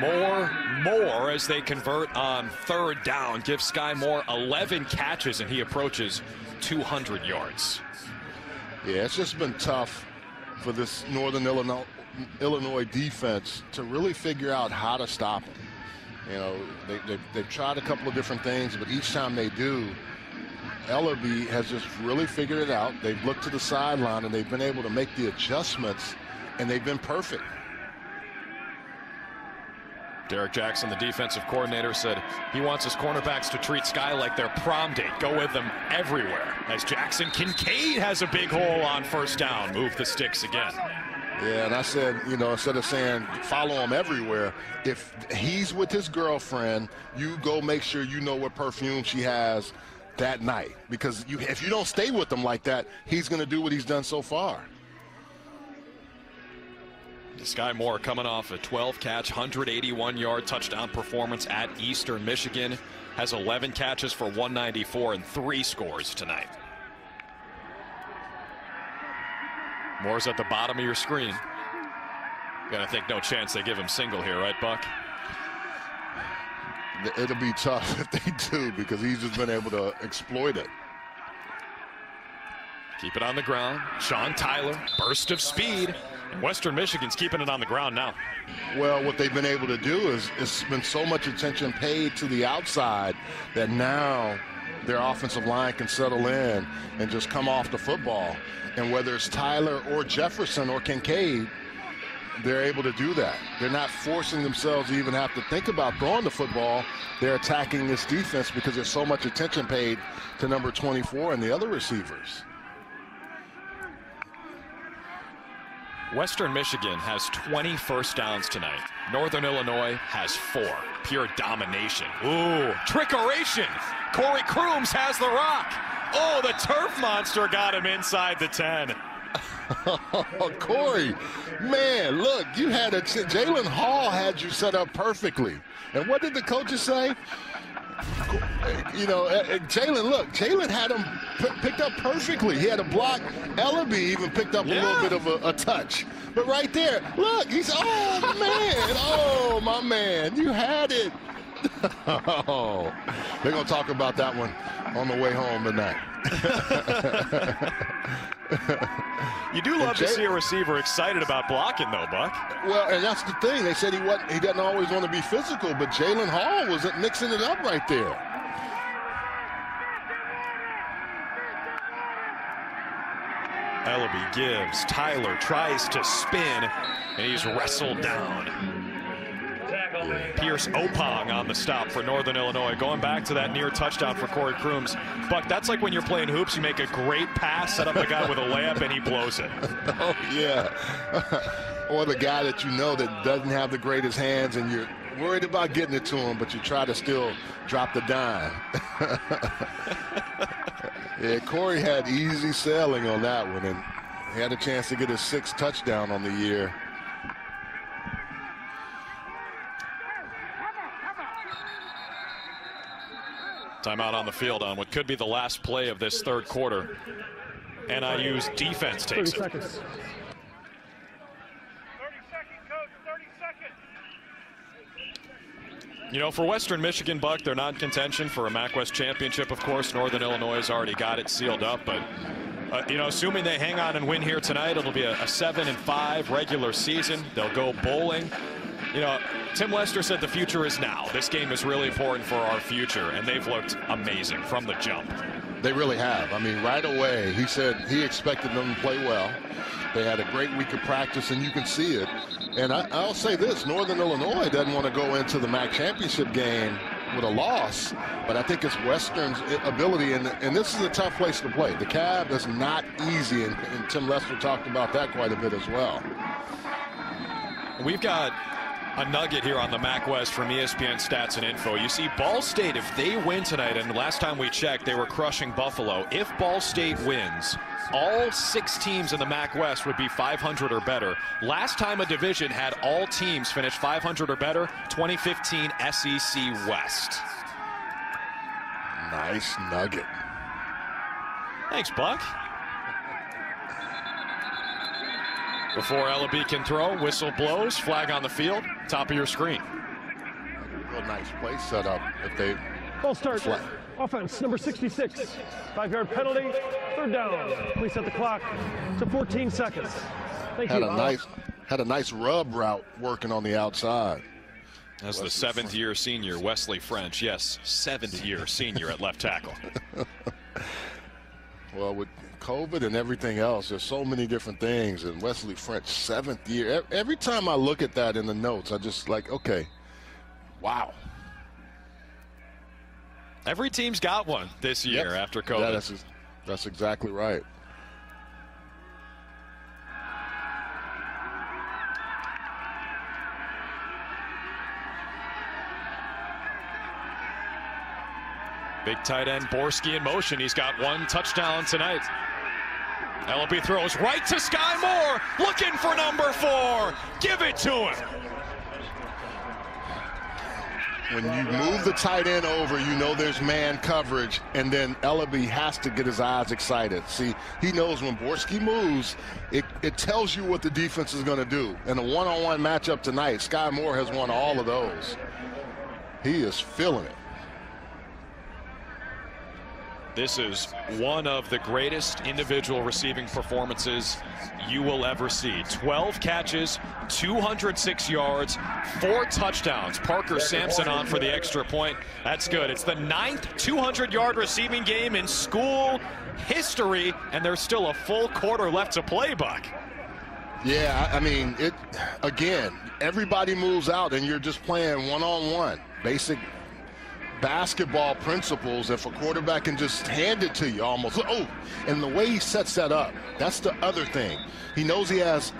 More, more as they convert on third down. Give Skyy Moore 11 catches, and he approaches 200 yards. Yeah, it's just been tough for this Northern Illinois, Illinois defense to really figure out how to stop them. You know, they, they, they've tried a couple of different things, but each time they do, Eleby has just really figured it out. They've looked to the sideline and they've been able to make the adjustments, and they've been perfect. Derek Jackson, the defensive coordinator, said he wants his cornerbacks to treat Skyy like their prom date. Go with them everywhere. As Jackson Kincaid has a big hole on first down. Move the sticks again. Yeah, and I said, you know, instead of saying follow him everywhere, if he's with his girlfriend, you go make sure you know what perfume she has that night. Because you, if you don't stay with him like that, he's going to do what he's done so far. Skyy Moore coming off a 12 catch, 181 yard touchdown performance at Eastern Michigan. Has 11 catches for 194 and three scores tonight. Moore's at the bottom of your screen. Gonna think no chance they give him single here, right, Buck? It'll be tough *laughs* if they do because he's just been able to exploit it. Keep it on the ground. Sean Tyler, burst of speed. Western Michigan's keeping it on the ground now. Well, what they've been able to do is it's been so much attention paid to the outside that now their offensive line can settle in and just come off the football. And whether it's Tyler or Jefferson or Kincaid, they're able to do that. They're not forcing themselves to even have to think about throwing the football. They're attacking this defense because there's so much attention paid to number 24 and the other receivers. Western Michigan has 20 first downs tonight. Northern Illinois has four. Pure domination. Ooh, trickeration. Corey Crooms has the rock. Oh, the turf monster got him inside the 10. *laughs* Corey, man, look, you had a Jalen Hall had you set up perfectly. And what did the coaches say? You know, Jalen, look, Jalen had him picked up perfectly. He had a block. Eleby even picked up yeah. a little bit of a, a, touch. But right there, look, he's, oh, man, oh, my man, you had it. Oh, they're going to talk about that one on the way home tonight. *laughs* you do love Jay, to see a receiver excited about blocking, though, Buck. Well, and that's the thing. They said he wasn't, he doesn't always want to be physical, but Jalen Hall was mixing it up right there. Eleby gives. Tyler tries to spin, and he's wrestled down. Pierce Opong on the stop for Northern Illinois. Going back to that near touchdown for Corey Crooms. Buck, that's like when you're playing hoops, you make a great pass, set up the guy with a layup, and he blows it. *laughs* Oh, yeah. *laughs* or the guy that you know that doesn't have the greatest hands and you're worried about getting it to him, but you try to still drop the dime. *laughs* yeah, Corey had easy sailing on that one, and he had a chance to get his sixth touchdown on the year. Timeout on the field on what could be the last play of this third quarter. NIU's defense takes it. seconds. You know, for Western Michigan, Buck, they're not in contention for a MAC West championship, of course. Northern Illinois has already got it sealed up, but uh, you know, assuming they hang on and win here tonight, it'll be a, a seven and five regular season. They'll go bowling. You know, Tim Lester said the future is now. This game is really important for our future, and they've looked amazing from the jump. They really have. I mean, right away, he said he expected them to play well. They had a great week of practice, and you can see it. And I, will say this, Northern Illinois doesn't want to go into the MAC championship game with a loss, but I think it's Western's ability, and, and this is a tough place to play. The cab is not easy, and, and Tim Lester talked about that quite a bit as well. We've got a nugget here on the MAC West from ESPN Stats and Info. You see, Ball State, if they win tonight, and last time we checked, they were crushing Buffalo. If Ball State wins, all six teams in the MAC West would be 500 or better. Last time a division had all teams finish 500 or better, 2015 SEC West. Nice nugget. Thanks, Buck. Before Eleby can throw, whistle blows, flag on the field, top of your screen. Real nice play set up if they. Ball start. Flag. Offense, number 66. Five-yard penalty, third down. Please set the clock to 14 seconds. Thank had you. a nice had a nice rub route working on the outside. As Wesley the seventh year senior, Wesley French, yes, seventh year senior at left tackle. *laughs* well, with COVID and everything else, there's so many different things. And Wesley French, seventh year. Every time I look at that in the notes, I just like, okay, wow. Every team's got one this year yep. after COVID. Yeah, that's, that's exactly right. Big tight end Borski in motion. He's got one touchdown tonight. Eleby throws right to Skyy Moore, looking for number four. Give it to him. When you move the tight end over, you know there's man coverage, and then Eleby has to get his eyes excited. See, he knows when Borski moves, it, it tells you what the defense is going to do. In a one-on-one matchup tonight, Skyy Moore has won all of those. He is feeling it. This is one of the greatest individual receiving performances you will ever see. 12 catches, 206 yards, four touchdowns. Parker Sampson on for the extra point. That's good. It's the ninth 200-yard receiving game in school history, and there's still a full quarter left to play, Buck. Yeah, I mean, it again, everybody moves out, and you're just playing one-on-one. -on -one. Basic basketball principles if a quarterback can just hand it to you almost. Oh, and the way he sets that up, that's the other thing. He knows he has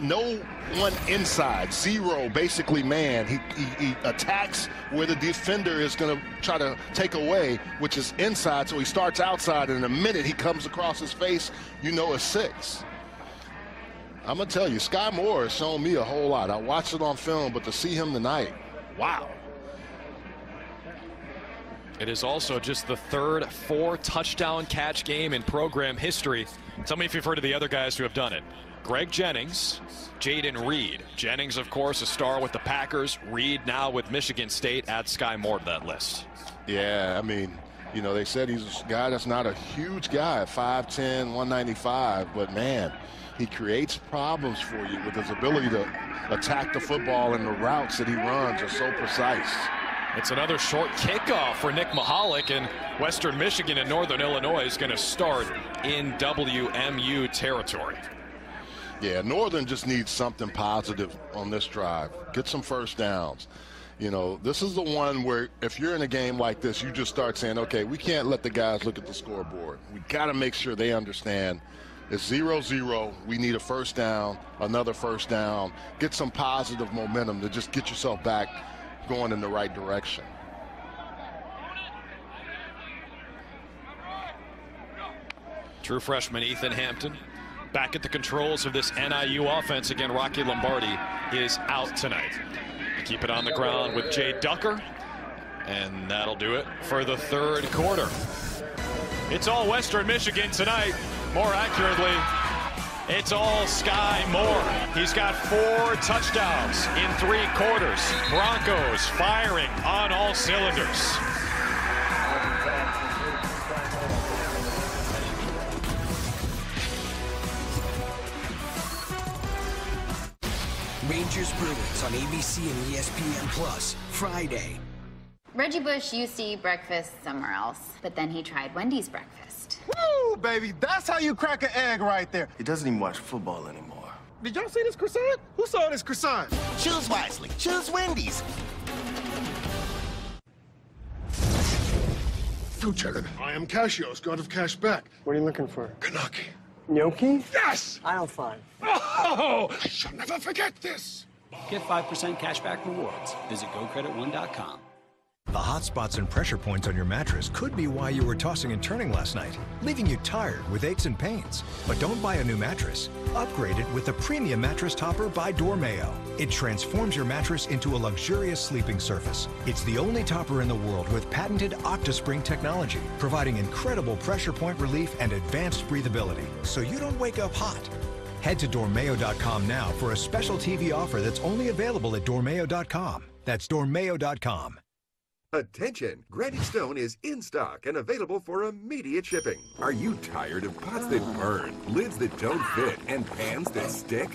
no one inside, zero basically man. He, he, he attacks where the defender is going to try to take away, which is inside. So he starts outside, and in a minute he comes across his face, you know it's six. I'm going to tell you, Skyy Moore has shown me a whole lot. I watched it on film, but to see him tonight, wow. It is also just the third four touchdown catch game in program history. Tell me if you've heard of the other guys who have done it. Greg Jennings, Jayden Reed. Jennings, of course, a star with the Packers. Reed now with Michigan State. Add Skyy Moore to that list. Yeah, I mean, you know, they said he's a guy that's not a huge guy, 5'10", 195, but man, he creates problems for you with his ability to attack the football and the routes that he runs are so precise. It's another short kickoff for Nick Mihalik, and Western Michigan and Northern Illinois is going to start in WMU territory. Yeah, Northern just needs something positive on this drive. Get some first downs. You know, this is the one where if you're in a game like this, you just start saying, okay, we can't let the guys look at the scoreboard. We got to make sure they understand it's 0 0. We need a first down, another first down. Get some positive momentum to just get yourself back going in the right direction. True freshman Ethan Hampton back at the controls of this NIU offense. Again, Rocky Lombardi is out tonight. Keep it on the ground with Jay Ducker. And that'll do it for the third quarter. It's all Western Michigan tonight. More accurately, it's all Skyy Moore. He's got four touchdowns in three quarters. Broncos firing on all cylinders. Rangers Bruins on ABC and ESPN Plus Friday. Reggie Bush used to eat breakfast somewhere else, but then he tried Wendy's breakfast. Woo, baby, that's how you crack an egg right there. He doesn't even watch football anymore. Did y'all see this croissant? Who saw this croissant? Choose wisely. Choose Wendy's. Future. I am Cashios, god of cash back. What are you looking for? Kanaki. Gnocchi? Yes! Aisle five. Oh! I shall never forget this. Get 5% cashback rewards. Visit gocredit1.com. The hot spots and pressure points on your mattress could be why you were tossing and turning last night, leaving you tired with aches and pains. But don't buy a new mattress. Upgrade it with the premium mattress topper by Dormeo. It transforms your mattress into a luxurious sleeping surface. It's the only topper in the world with patented OctaSpring technology, providing incredible pressure point relief and advanced breathability, so you don't wake up hot. Head to Dormeo.com now for a special TV offer that's only available at Dormeo.com. That's Dormeo.com. Attention! Granite Stone is in stock and available for immediate shipping. Are you tired of pots that burn, lids that don't fit, and pans that stick?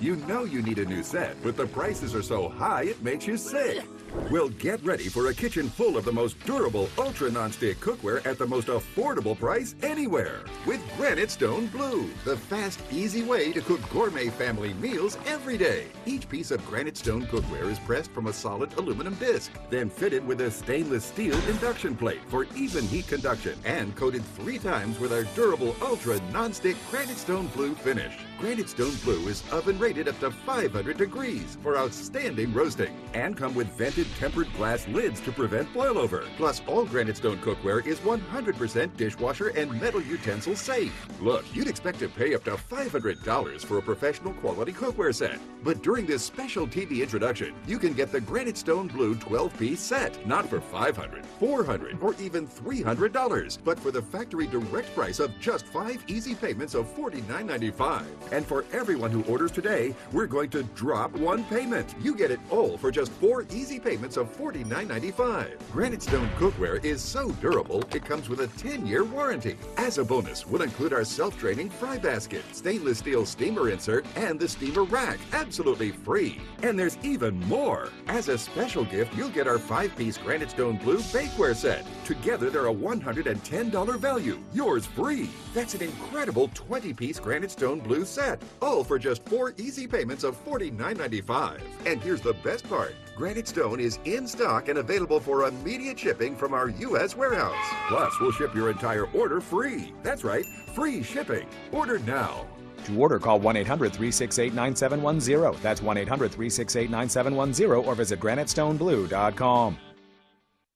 You know you need a new set, but the prices are so high it makes you sick. Well, get ready for a kitchen full of the most durable ultra non-stick cookware at the most affordable price anywhere. With Granite Stone Blue, the fast, easy way to cook gourmet family meals every day. Each piece of Granite Stone cookware is pressed from a solid aluminum disc, then fitted with a stainless steel induction plate for even heat conduction and coated three times with our durable ultra non-stick Granite Stone Blue finish. Granite Stone Blue is oven rated up to 500 degrees for outstanding roasting and come with vented tempered glass lids to prevent boilover. Plus, all Granite Stone cookware is 100% dishwasher and metal utensil safe. Look, you'd expect to pay up to $500 for a professional quality cookware set. But during this special TV introduction, you can get the Granite Stone Blue 12-piece set, not for $500, $400, or even $300, but for the factory direct price of just five easy payments of $49.95. And for everyone who orders today, we're going to drop one payment. You get it all for just four easy payments of $49.95. Granite Stone cookware is so durable, it comes with a 10-year warranty. As a bonus, we'll include our self-draining fry basket, stainless steel steamer insert, and the steamer rack, absolutely free. And there's even more. As a special gift, you'll get our five-piece Granite Stone Blue bakeware set. Together, they're a $110 value, yours free. That's an incredible 20-piece Granite Stone Blue set, all for just four easy payments of $49.95. And here's the best part. Granite Stone is in stock and available for immediate shipping from our U.S. warehouse. Plus, we'll ship your entire order free. That's right, free shipping. Order now. To order, call 1 800 368 9710. That's 1 800 368 9710 or visit granitestoneblue.com.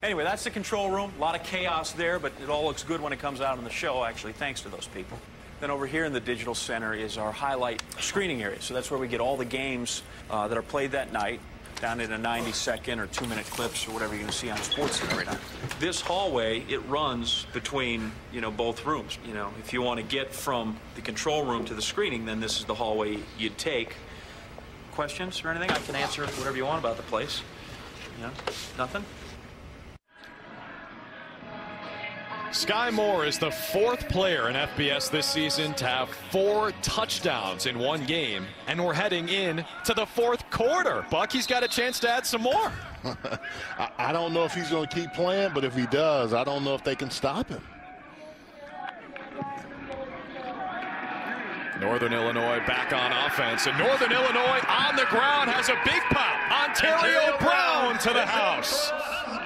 Anyway, that's the control room. A lot of chaos there, but it all looks good when it comes out on the show, actually, thanks to those people. Then over here in the digital center is our highlight screening area. So that's where we get all the games uh, that are played that night down in a 90 second or two minute clips or whatever you're going to see on sports right now. This hallway, it runs between, you know, both rooms. You know, if you want to get from the control room to the screening, then this is the hallway you'd take. Questions or anything? I can answer whatever you want about the place. You know, nothing? Skyy Moore is the fourth player in FBS this season to have four touchdowns in one game, and we're heading in to the fourth quarter. Bucky's got a chance to add some more. *laughs* I don't know if he's going to keep playing, but if he does, I don't know if they can stop him. Northern Illinois back on offense, and Northern Illinois on the ground has a big pop. Antario Brown to the house.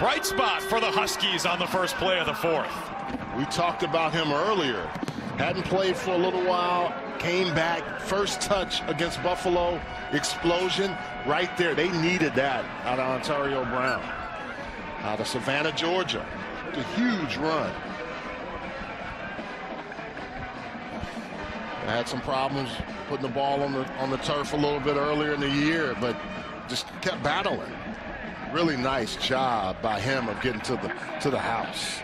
Bright spot for the Huskies on the first play of the fourth. We talked about him earlier. Hadn't played for a little while, came back, first touch against Buffalo, explosion right there. They needed that out of Antario Brown. Out of Savannah, Georgia. A huge run. I had some problems putting the ball on the on the turf a little bit earlier in the year, but just kept battling. Really nice job by him of getting to the to the house.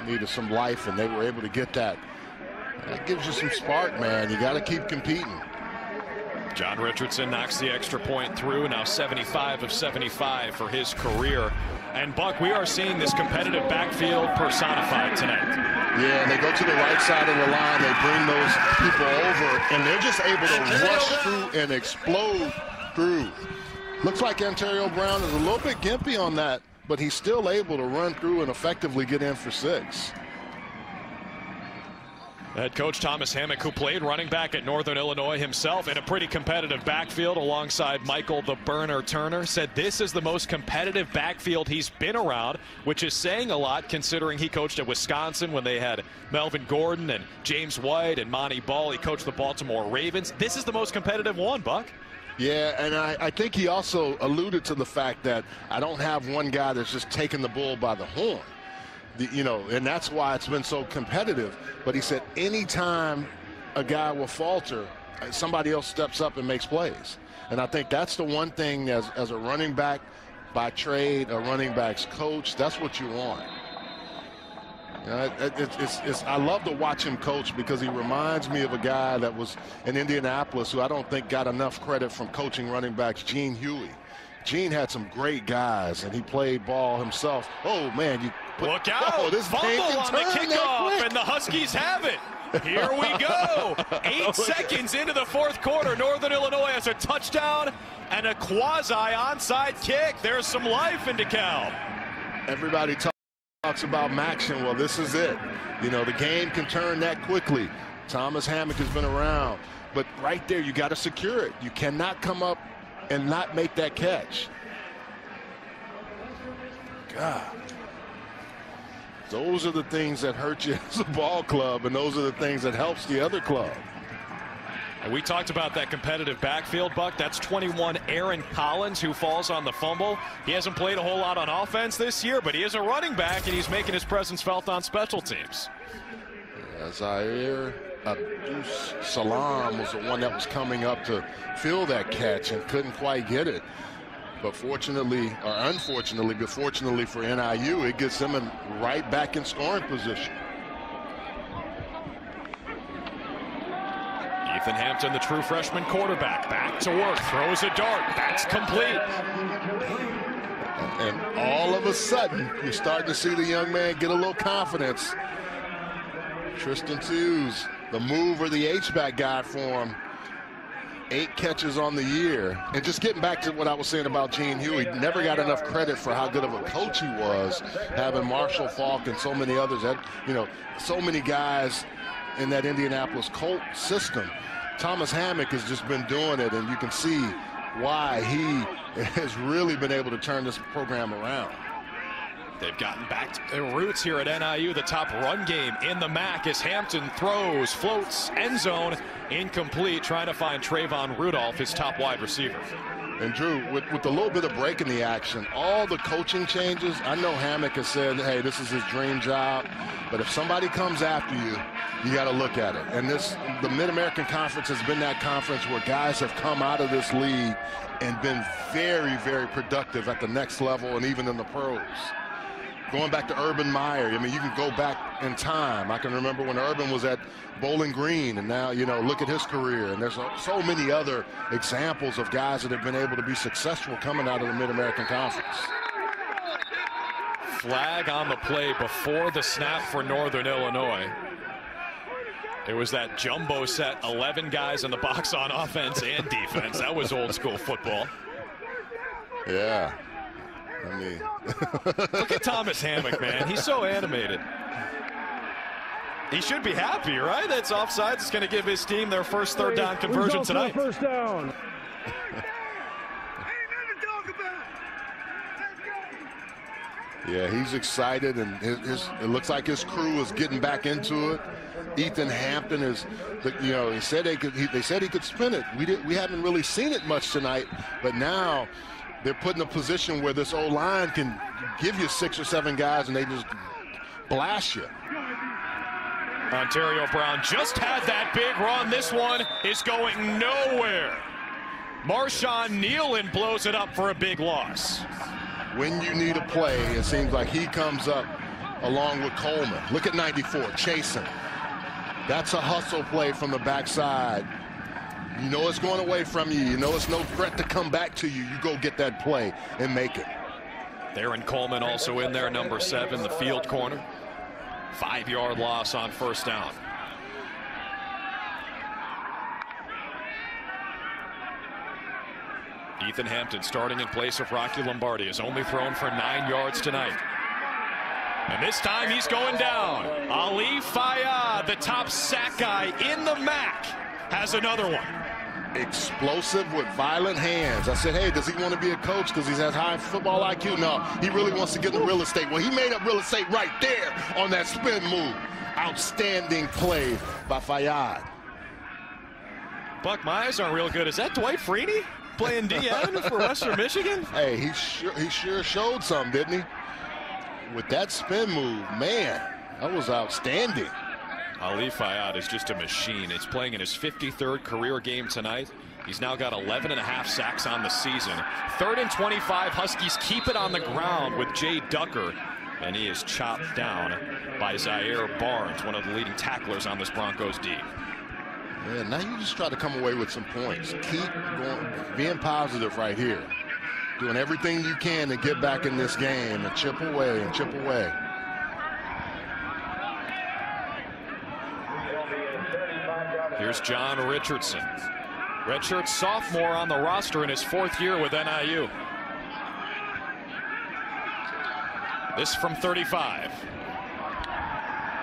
They needed some life, and they were able to get that. That gives you some spark, man. You got to keep competing. John Richardson knocks the extra point through. Now 75 of 75 for his career. And Buck, we are seeing this competitive backfield personified tonight. Yeah, they go to the right side of the line. They bring those people over, and they're just able to rush through and explode through. Looks like Antario Brown is a little bit gimpy on that, but he's still able to run through and effectively get in for six. Head coach Thomas Hammock, who played running back at Northern Illinois himself in a pretty competitive backfield alongside Michael the Burner Turner, said this is the most competitive backfield he's been around, which is saying a lot considering he coached at Wisconsin when they had Melvin Gordon and James White and Montee Ball. He coached the Baltimore Ravens. This is the most competitive one, Buck. Yeah, and I, I, think he also alluded to the fact that I don't have one guy that's just taking the bull by the horn. The, you know, and that's why it's been so competitive. But he said anytime a guy will falter, uh, somebody else steps up and makes plays. And I think that's the one thing as, as a running back by trade, a running back's coach, that's what you want. You know, it, it, it's, it's, I love to watch him coach because he reminds me of a guy that was in Indianapolis who I don't think got enough credit from coaching running backs, Gene Huey. Gene had some great guys, and he played ball himself. Oh, man, you put, Look oh, out! Oh, this Fumble on the kickoff, and the Huskies have it. Here we go. *laughs* Eight oh, seconds into the fourth quarter. Northern Illinois has a touchdown and a quasi onside kick. There's some life in DeKalb. Everybody talks about Maxion. Well, this is it. You know, the game can turn that quickly. Thomas Hammock has been around. But right there, you got to secure it. You cannot come up and not make that catch. God. Those are the things that hurt you *laughs* as a ball club, and those are the things that helps the other club. And we talked about that competitive backfield, Buck. That's 21 Aaron Collins who falls on the fumble. He hasn't played a whole lot on offense this year, but he is a running back, and he's making his presence felt on special teams. Zaire Abdus Salam was the one that was coming up to fill that catch and couldn't quite get it. But fortunately, or unfortunately, but fortunately for NIU, it gets them in right back in scoring position. Ethan Hampton, the true freshman quarterback, back to work, throws a dart, that's complete. And all of a sudden, you're starting to see the young man get a little confidence. Tristan Tewes, the move or the H-back guy for him. Eight catches on the year. And just getting back to what I was saying about Gene Huey, never got enough credit for how good of a coach he was, having Marshall Faulk and so many others. That, you know, so many guys in that Indianapolis Colt system. Thomas Hammock has just been doing it, and you can see why he *laughs* has really been able to turn this program around. They've gotten back to their roots here at NIU. The top run game in the MAC as Hampton throws, floats, end zone, incomplete, trying to find Trayvon Rudolph, his top wide receiver. And Drew, with, with a little bit of break in the action, all the coaching changes, I know Hammock has said, hey, this is his dream job. But if somebody comes after you, you got to look at it. And this, the Mid-American Conference has been that conference where guys have come out of this league and been very, very productive at the next level and even in the pros going back to Urban Meyer. I mean, you can go back in time. I can remember when Urban was at Bowling Green, and now, you know, look at his career. And there's uh, so many other examples of guys that have been able to be successful coming out of the Mid-American Conference. Flag on the play before the snap for Northern Illinois. It was that jumbo set, 11 guys in the box on offense and defense. That was old school football. Yeah. I mean, look at Thomas Hammock, man. He's so animated. He should be happy, right? That's offsides. It's going to give his team their first third down conversion tonight. First down. Yeah, he's excited, and his, his, it looks like his crew is getting back into it. Ethan Hampton is, you know, he said they could. He, they said he could spin it. We did. We haven't really seen it much tonight, but now they're put in a position where this old line can give you six or seven guys, and they just blast you. Antario Brown just had that big run. This one is going nowhere. Marshawn Kneeland blows it up for a big loss. When you need a play, it seems like he comes up along with Coleman. Look at 94, chasing. That's a hustle play from the backside. You know it's going away from you. You know it's no threat to come back to you. You go get that play and make it. Darren Coleman also in there, number seven, the field corner. Five-yard loss on first down. Ethan Hampton starting in place of Rocky Lombardi is only thrown for nine yards tonight. And this time he's going down. Ali Fayad, the top sack guy in the MAC, has another one. Explosive with violent hands. I said, hey, does he want to be a coach because he has high football IQ? No, he really wants to get in real estate. Well, he made up real estate right there on that spin move. Outstanding play by Fayad. Buck my eyes aren't real good. Is that Dwight Freeney playing DN for Western Michigan? *laughs* Hey, he sure, he sure showed some, didn't he? With that spin move, man, that was outstanding. Ali Fayad is just a machine. It's playing in his 53rd career game tonight. He's now got 11 and a half sacks on the season. Third and 25, Huskies keep it on the ground with Jay Ducker. And he is chopped down by Zaire Barnes, one of the leading tacklers on this Broncos D. Yeah, now you just try to come away with some points. Keep going, being positive right here. Doing everything you can to get back in this game and chip away and chip away. Here's John Richardson. Redshirt sophomore on the roster in his fourth year with NIU. This from 35.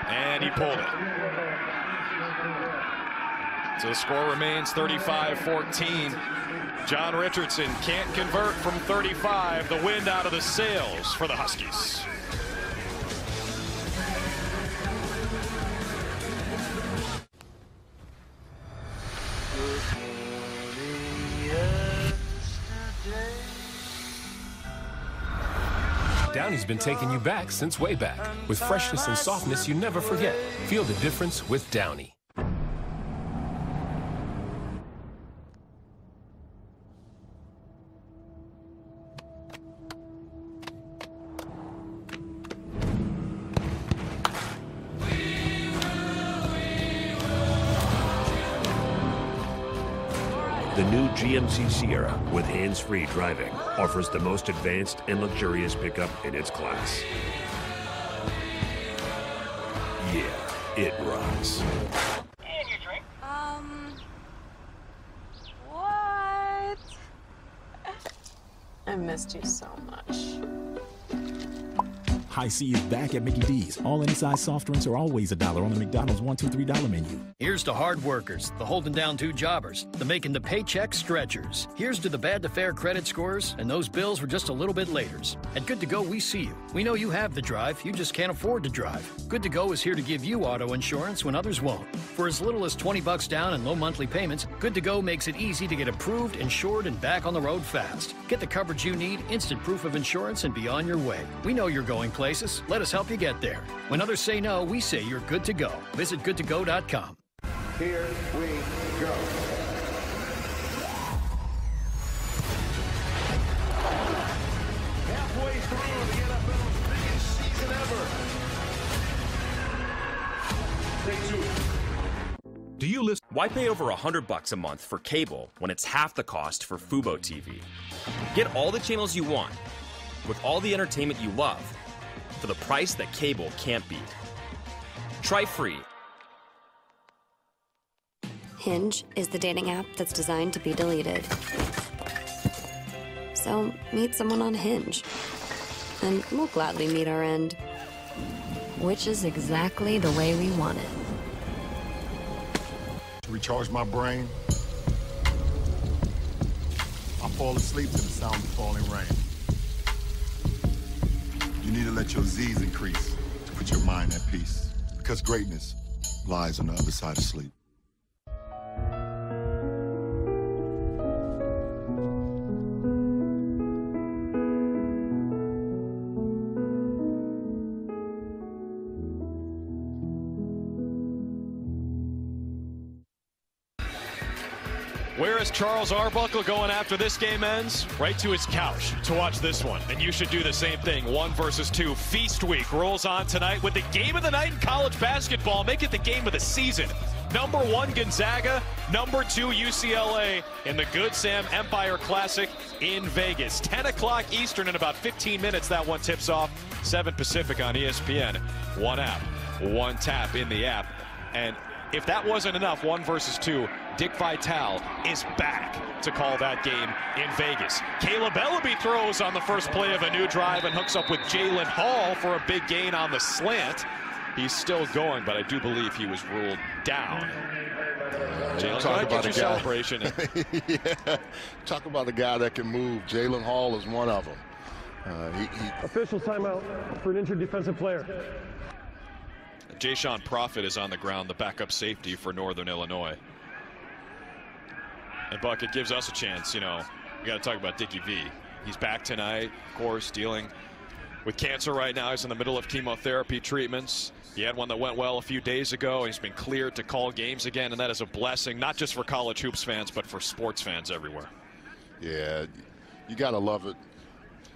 And he pulled it. So the score remains 35-14. John Richardson can't convert from 35. The wind out of the sails for the Huskies. Downy's been taking you back since way back. With freshness and softness you never forget. Feel the difference with Downy. New GMC Sierra with hands-free driving offers the most advanced and luxurious pickup in its class. Yeah, it rocks. Um. What? I missed you so much. Hi-C is back at Mickey D's. All any size soft drinks are always a dollar on the McDonald's one, two, three dollar menu. Here's to hard workers, the holding down two jobbers, the making the paycheck stretchers. Here's to the bad to fair credit scores, and those bills were just a little bit laters. At Good to Go, we see you. We know you have the drive, you just can't afford to drive. Good to Go is here to give you auto insurance when others won't. For as little as 20 bucks down and low monthly payments, Good to Go makes it easy to get approved, insured, and back on the road fast. Get the coverage you need, instant proof of insurance, and be on your way. We know you're going places. Let us help you get there. When others say no, we say you're good to go. Visit goodtogo.com. Here we go. Halfway through the NFL's biggest season ever. Take two. Do you list? Why pay over a hundred bucks a month for cable when it's half the cost for Fubo TV? Get all the channels you want, with all the entertainment you love, for the price that cable can't beat. Try free. Hinge is the dating app that's designed to be deleted. So meet someone on Hinge, and we'll gladly meet our end. which is exactly the way we want it. To recharge my brain, I fall asleep to the sound of falling rain. You need to let your Z's increase to put your mind at peace. Because greatness lies on the other side of sleep. Charles Arbuckle going after this game ends? Right to his couch to watch this one. And you should do the same thing. One versus two. Feast week rolls on tonight with the game of the night in college basketball. Make it the game of the season. Number one, Gonzaga. Number two, UCLA in the Good Sam Empire Classic in Vegas. 10 o'clock Eastern in about 15 minutes. That one tips off 7 Pacific on ESPN. One app, one tap in the app. And if that wasn't enough, one versus two, Dick Vitale is back to call that game in Vegas. Kaleb Eleby throws on the first play of a new drive and hooks up with Jalen Hall for a big gain on the slant. He's still going, but I do believe he was ruled down. Jalen, talk about about your a guy. celebration. *laughs* yeah. Talk about a guy that can move. Jalen Hall is one of them. Uh, he, he, Official timeout for an injured defensive player. Jay Profit is on the ground, the backup safety for Northern Illinois. And Buck, it gives us a chance, you know, we got to talk about Dickie V. He's back tonight, of course, dealing with cancer right now. He's in the middle of chemotherapy treatments. He had one that went well a few days ago. He's been cleared to call games again, and that is a blessing, not just for college hoops fans, but for sports fans everywhere. yeah, you got to love it.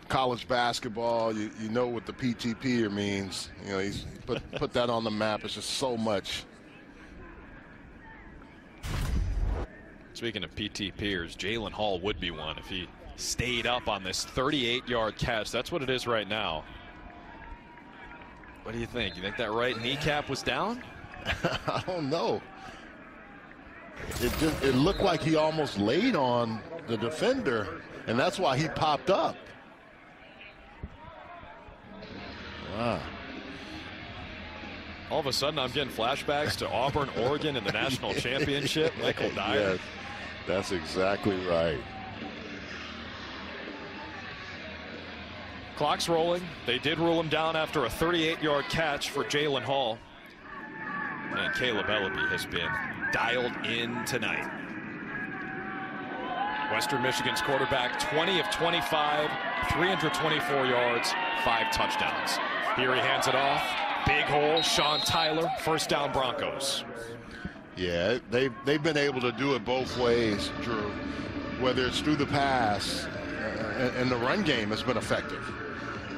College basketball, you, you know what the PTP means. You know, he's put, put that on the map. It's just so much. Speaking of PTPers, Jalen Hall would be one if he stayed up on this 38-yard catch. That's what it is right now. What do you think? You think that right kneecap was down? *laughs* I don't know. It just it looked like he almost laid on the defender, and that's why he popped up. Wow. All of a sudden, I'm getting flashbacks to Auburn, Oregon and the *laughs* national championship. Michael Dyer. Yes, that's exactly right. Clock's rolling. They did rule him down after a 38-yard catch for Jalen Hall. And Kaleb Eleby has been dialed in tonight. Western Michigan's quarterback, 20 of 25, 324 yards, five touchdowns. Here he hands it off. Big hole, Sean Tyler, first down Broncos. Yeah, they've, they've been able to do it both ways, Drew. Whether it's through the pass uh, and, and the run game has been effective.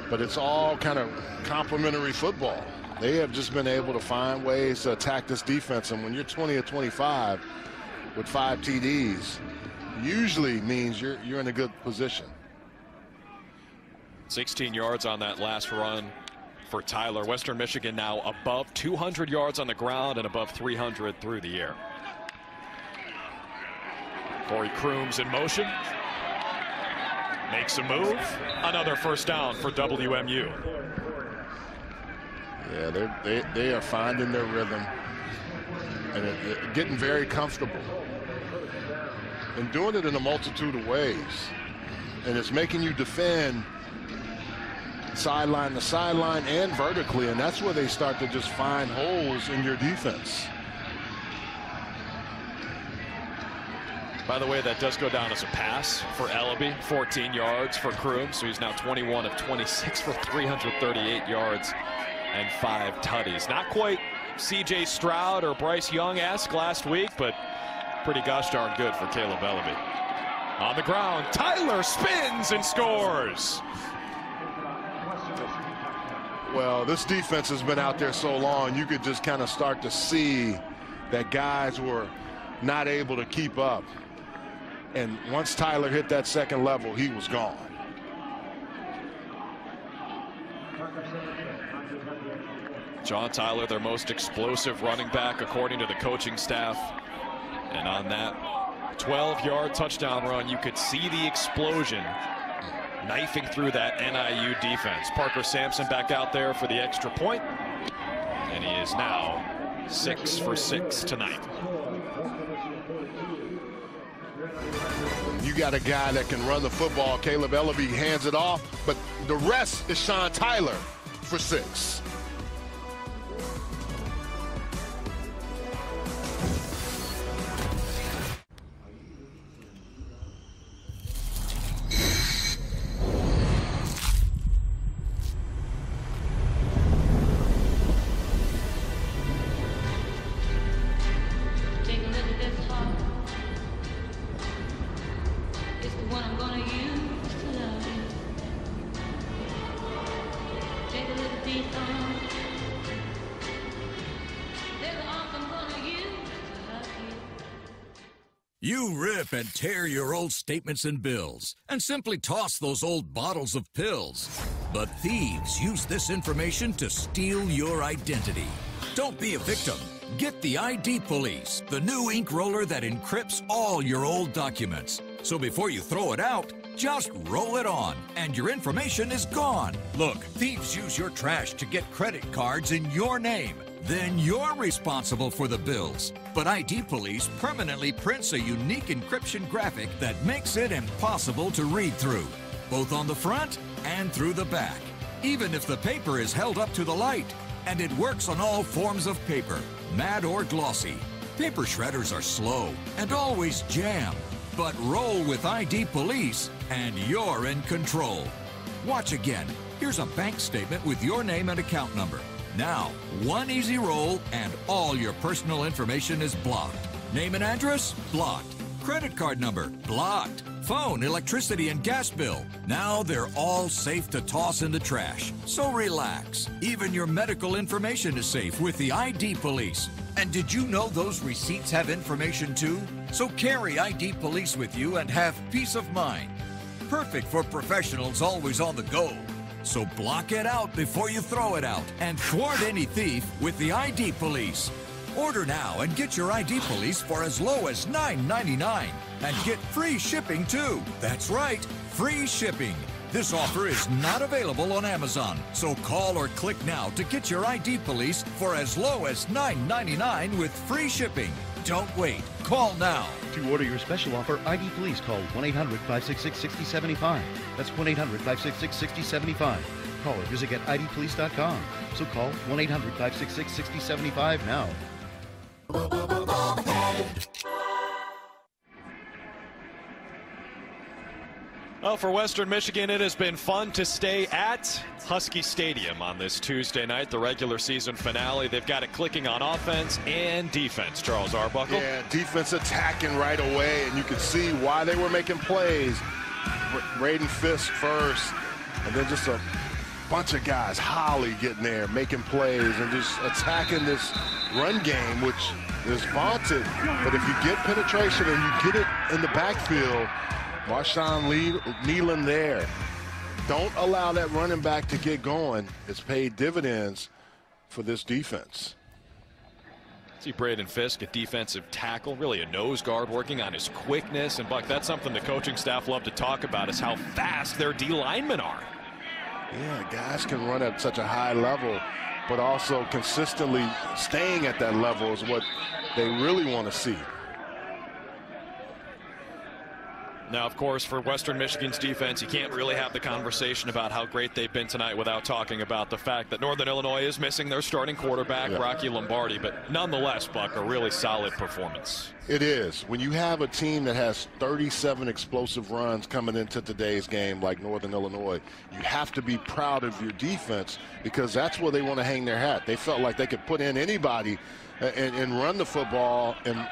But it's all kind of complementary football. They have just been able to find ways to attack this defense. And when you're 20 or 25 with five TDs, usually means you're, you're in a good position. 16 yards on that last run for Tyler. Western Michigan now above 200 yards on the ground and above 300 through the air. Corey Crooms in motion. Makes a move. Another first down for WMU. Yeah, they, they are finding their rhythm and it, it- getting very comfortable and doing it in a multitude of ways. And it's making you defend sideline to sideline and vertically, and that's where they start to just find holes in your defense. By the way, that does go down as a pass for Eleby, 14 yards for Crooms, so he's now 21 of 26 for 338 yards and five tutties. Not quite C.J. Stroud or Bryce Young-esque last week, but pretty gosh darn good for Kaleb Eleby. On the ground, Tyler spins and scores. Well, this defense has been out there so long, you could just kind of start to see that guys were not able to keep up. And once Tyler hit that second level, he was gone. John Tyler, their most explosive running back, according to the coaching staff. And on that 12-yard touchdown run, you could see the explosion knifing through that NIU defense. Parker Sampson back out there for the extra point. and he is now six for six tonight. You got a guy that can run the football. Kaleb Eleby hands it off, but the rest is Sean Tyler for six. You rip and tear your old statements and bills and simply toss those old bottles of pills. But thieves use this information to steal your identity. Don't be a victim. Get the ID Police, the new ink roller that encrypts all your old documents. So before you throw it out, just roll it on and your information is gone. Look, thieves use your trash to get credit cards in your name. Then you're responsible for the bills. But ID Police permanently prints a unique encryption graphic that makes it impossible to read through, both on the front and through the back, even if the paper is held up to the light. And it works on all forms of paper, matte or glossy. Paper shredders are slow and always jam. But roll with ID Police and you're in control. Watch again. Here's a bank statement with your name and account number. Now, one easy roll and all your personal information is blocked. Name and address? Blocked. Credit card number? Blocked. Phone, electricity, and gas bill? Now they're all safe to toss in the trash. So relax. Even your medical information is safe with the ID Police. And did you know those receipts have information too? So carry ID Police with you and have peace of mind. Perfect for professionals always on the go. So block it out before you throw it out and thwart any thief with the ID Police. Order now and get your ID Police for as low as $9.99 and get free shipping too. That's right, free shipping. This offer is not available on Amazon, so call or click now to get your ID Police for as low as $9.99 with free shipping. Don't wait. Call now. To order your special offer, ID Police call 1 800 566 6075. That's 1 800 566 6075. Call or visit getidpolice.com. So call 1 800 566 6075 now. Well, for Western Michigan, it has been fun to stay at Husky Stadium on this Tuesday night, the regular season finale. They've got it clicking on offense and defense, Charles Arbuckle. Yeah, defense attacking right away, and you can see why they were making plays. Braden Fisk first, and then just a bunch of guys, Holley getting there, making plays, and just attacking this run game, which is vaunted. But if you get penetration and you get it in the backfield, Marshawn Lee, Kneeland there. Don't allow that running back to get going. It's paid dividends for this defense. See Braden Fisk, a defensive tackle, really a nose guard working on his quickness. And Buck, that's something the coaching staff love to talk about is how fast their D linemen are. Yeah, guys can run at such a high level, but also consistently staying at that level is what they really want to see. Now, of course, for Western Michigan's defense, you can't really have the conversation about how great they've been tonight without talking about the fact that Northern Illinois is missing their starting quarterback, yeah. Rocky Lombardi. But nonetheless, Buck, a really solid performance. It is. When you have a team that has 37 explosive runs coming into today's game like Northern Illinois, you have to be proud of your defense because that's where they want to hang their hat. They felt like they could put in anybody uh, and, and run the football and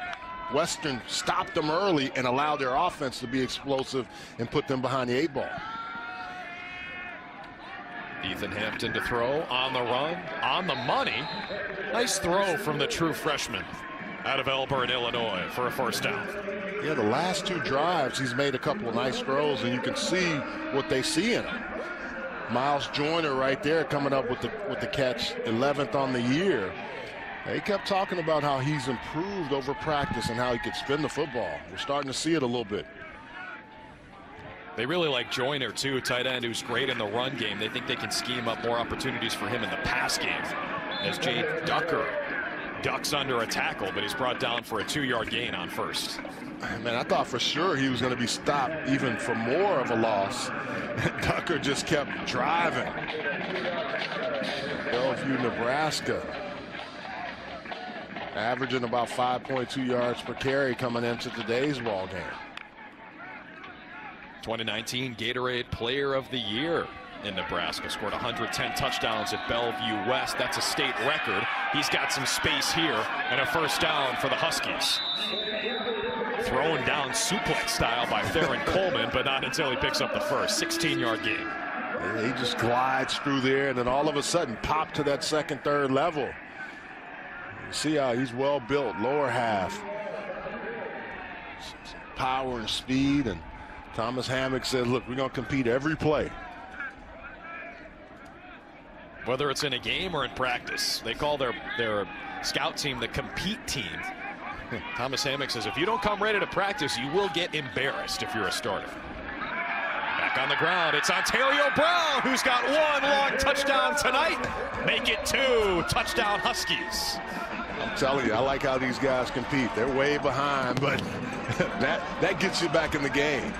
Western stopped them early and allowed their offense to be explosive and put them behind the eight ball. Ethan Hampton to throw on the run, on the money. Nice throw from the true freshman out of Elburn, Illinois for a first down. Yeah, the last two drives, he's made a couple of nice throws, and you can see what they see in him. Miles Joyner right there coming up with the with the catch, 11th on the year. He kept talking about how he's improved over practice and how he could spin the football. We're starting to see it a little bit. They really like Joyner, too, tight end who's great in the run game. They think they can scheme up more opportunities for him in the pass game. as Jake Ducker ducks under a tackle, but he's brought down for a two-yard gain on first. Man, I thought for sure he was going to be stopped even for more of a loss. *laughs* Ducker just kept driving. Bellevue, Nebraska. Averaging about 5.2 yards per carry coming into today's ball game. 2019 Gatorade Player of the Year in Nebraska. Scored 110 touchdowns at Bellevue West. That's a state record. He's got some space here and a first down for the Huskies. Thrown down suplex style by Theron Coleman, but not until he picks up the first. 16-yard gain. He just glides through there and then all of a sudden pop to that second, third level. You see how he's well built, lower half. Power and speed, and Thomas Hammock says, look, we're going to compete every play. Whether it's in a game or in practice, they call their, their scout team the compete team. *laughs* Thomas Hammock says, if you don't come ready to practice, you will get embarrassed if you're a starter. Back on the ground, it's Antario Brown who's got one long touchdown tonight. Make it two. Touchdown Huskies. I'm telling you, I like how these guys compete. They're way behind, but *laughs* that that gets you back in the game.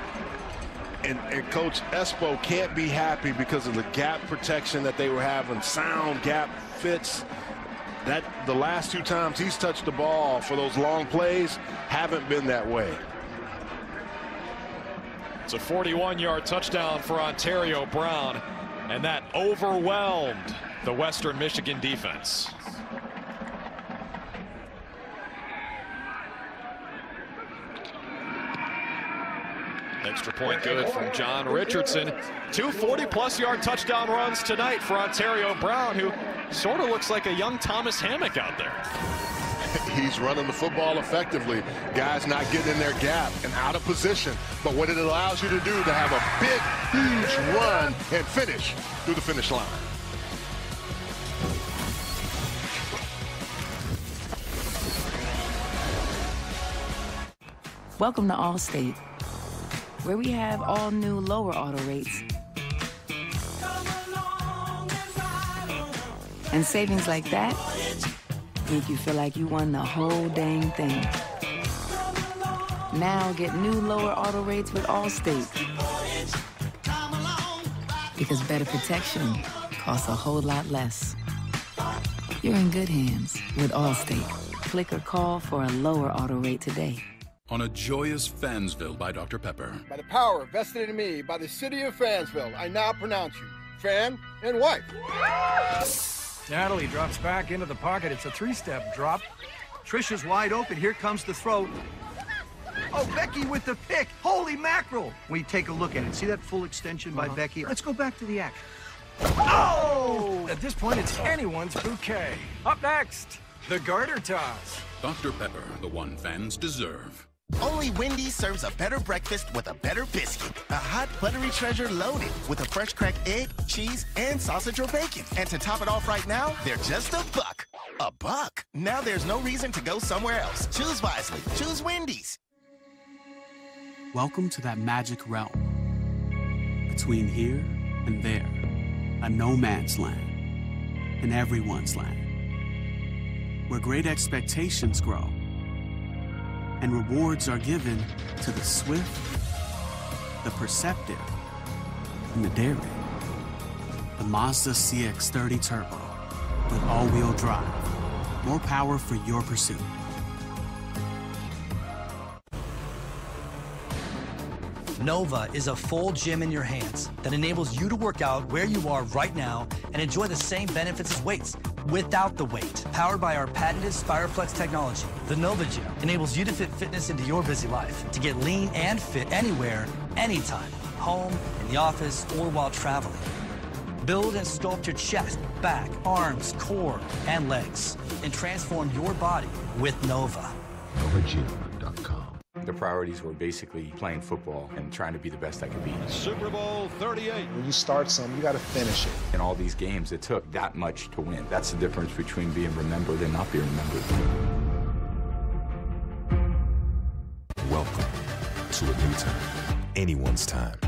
And, and Coach Espo can't be happy because of the gap protection that they were having, sound gap fits. That the last two times he's touched the ball for those long plays haven't been that way. It's a 41-yard touchdown for Antario Brown, and that overwhelmed the Western Michigan defense. Extra point good from John Richardson. Two 40-plus yard touchdown runs tonight for Antario Brown, who sort of looks like a young Thomas Hammock out there. *laughs* He's running the football effectively. Guys not getting in their gap and out of position. But what it allows you to do to have a big, huge run and finish through the finish line. Welcome to Allstate, where we have all new lower auto rates. And savings like that make you feel like you won the whole dang thing. Now get new lower auto rates with Allstate. Because better protection costs a whole lot less. You're in good hands with Allstate. Click or call for a lower auto rate today. On a joyous Fansville by Dr. Pepper. By the power vested in me by the city of Fansville, I now pronounce you fan and wife. Natalie drops back into the pocket. It's a three-step drop. Trish is wide open. Here comes the throw. Oh, Becky with the pick. Holy mackerel. We take a look at it. See that full extension by uh-huh. Becky? Let's go back to the action. Oh! At this point, it's anyone's bouquet. Up next, the garter toss. Dr. Pepper, the one fans deserve. Only Wendy's serves a better breakfast with a better biscuit. A hot, buttery treasure loaded with a fresh cracked egg, cheese, and sausage or bacon. And to top it off right now, they're just a buck. A buck? Now there's no reason to go somewhere else. Choose wisely. Choose Wendy's. Welcome to that magic realm. Between here and there, a no man's land, and everyone's land. Where great expectations grow and rewards are given to the swift, the perceptive, and the daring. The Mazda CX-30 Turbo with all-wheel drive. More power for your pursuit. Nova is a full gym in your hands that enables you to work out where you are right now and enjoy the same benefits as weights without the weight. Powered by our patented Spiraflex technology, the Nova Gym enables you to fit fitness into your busy life to get lean and fit anywhere, anytime, home, in the office, or while traveling. Build and sculpt your chest, back, arms, core, and legs, and transform your body with Nova. NovaGym.com. The mm-hmm. priorities were basically playing football and trying to be the best I could be. Super Bowl 38. When you start something, you got to finish it. In all these games, it took that much to win. That's the difference between being remembered and not being remembered. Welcome to a new time. Anyone's time.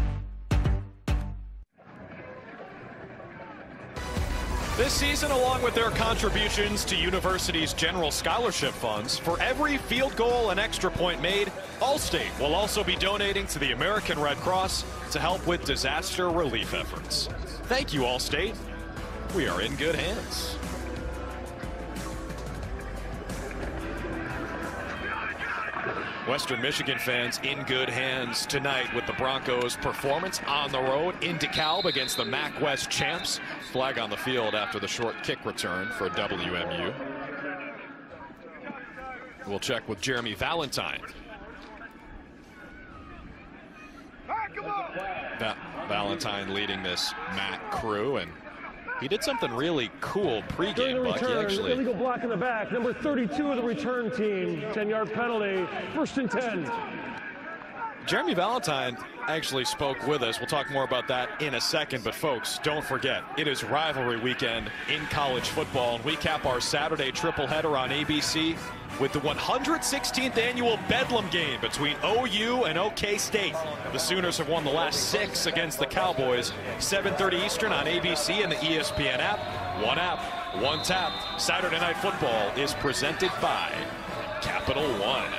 This season, along with their contributions to universities' general scholarship funds, for every field goal and extra point made, Allstate will also be donating to the American Red Cross to help with disaster relief efforts. Thank you, Allstate. We are in good hands. Western Michigan fans in good hands tonight with the Broncos' performance on the road in DeKalb against the MAC West champs. Flag on the field after the short kick return for WMU. We'll check with Jeremy Valentine. Va Valentine leading this MAC crew and he did something really cool pregame, During the Buck. Return, actually illegal block in the back. Number 32 of the return team. 10-yard penalty. First and 10. Jeremy Valentine actually spoke with us. We'll talk more about that in a second. But folks, don't forget, it is rivalry weekend in college football. And we cap our Saturday triple header on ABC with the 116th annual Bedlam game between OU and OK State. The Sooners have won the last six against the Cowboys. 7.30 Eastern on ABC and the ESPN app. One app, one tap. Saturday Night Football is presented by Capital One.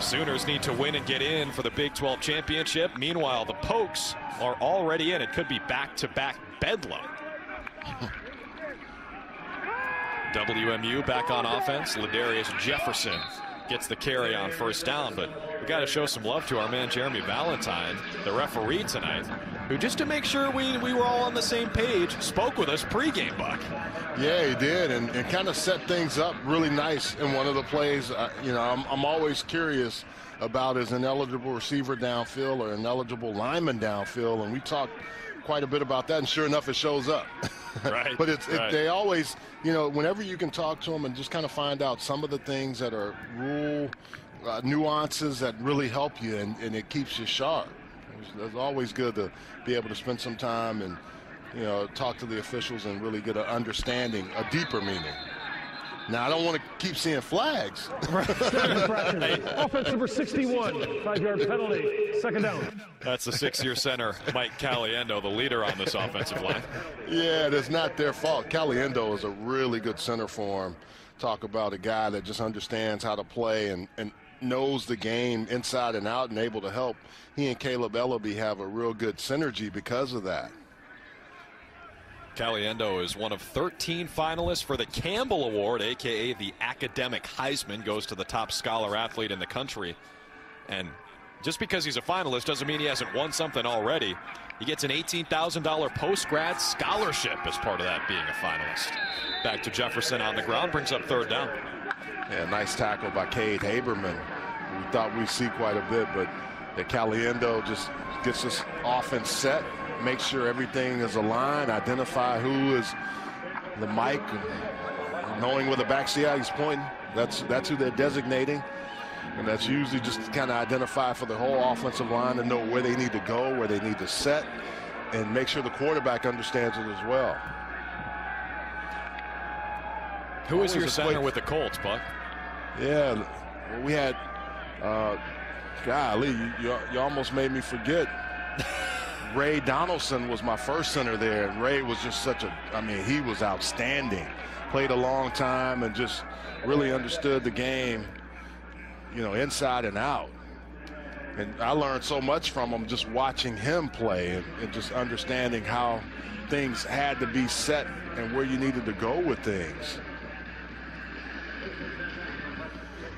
Sooners need to win and get in for the Big 12 championship. Meanwhile, the Pokes are already in. It could be back-to-back bedlam. *laughs* WMU back on offense. Ladarius Jefferson gets the carry on first down, but we got to show some love to our man Jeremy Valentine, the referee tonight, who just to make sure we, we were all on the same page, spoke with us pregame, Buck. Yeah, he did, and, and kind of set things up really nice in one of the plays. Uh, you know, I'm, I'm always curious about is an eligible receiver downfield or an eligible lineman downfield, and we talked quite a bit about that, and sure enough, it shows up. *laughs* Right. but it's right. it, they always, you know, whenever you can talk to them and just kind of find out some of the things that are rule uh, nuances that really help you, and, and it keeps you sharp. It's, it's always good to be able to spend some time and you know talk to the officials and really get an understanding, a deeper meaning. Now I don't want to keep seeing flags. *laughs* Offense number 61. Five-yard penalty. Second down. That's the six-year center, Mike Caliendo, the leader on this offensive line. Yeah, it's not their fault. Caliendo is a really good center for him. Talk about a guy that just understands how to play and, and knows the game inside and out and able to help. He and Kaleb Eleby have a real good synergy because of that. Caliendo is one of 13 finalists for the Campbell Award, aka the academic Heisman, goes to the top scholar athlete in the country. And just because he's a finalist doesn't mean he hasn't won something already. He gets an $18,000 post-grad scholarship as part of that being a finalist. Back to Jefferson on the ground, brings up third down. Yeah, nice tackle by Cade Haberman. We thought we'd see quite a bit, but the Caliendo just gets this offense set, make sure everything is aligned, identify who is the mic, knowing where the back how he's pointing. That's that's who they're designating. And that's usually just kind of identify for the whole offensive line to know where they need to go, where they need to set, and make sure the quarterback understands it as well. Who is your center with the Colts, Buck? Yeah, well, we had, uh, golly, you, you, you almost made me forget. *laughs* Ray Donaldson was my first center there, and Ray was just such a, I mean, he was outstanding. Played a long time and just really understood the game, you know, inside and out. And I learned so much from him just watching him play and, and just understanding how things had to be set and where you needed to go with things.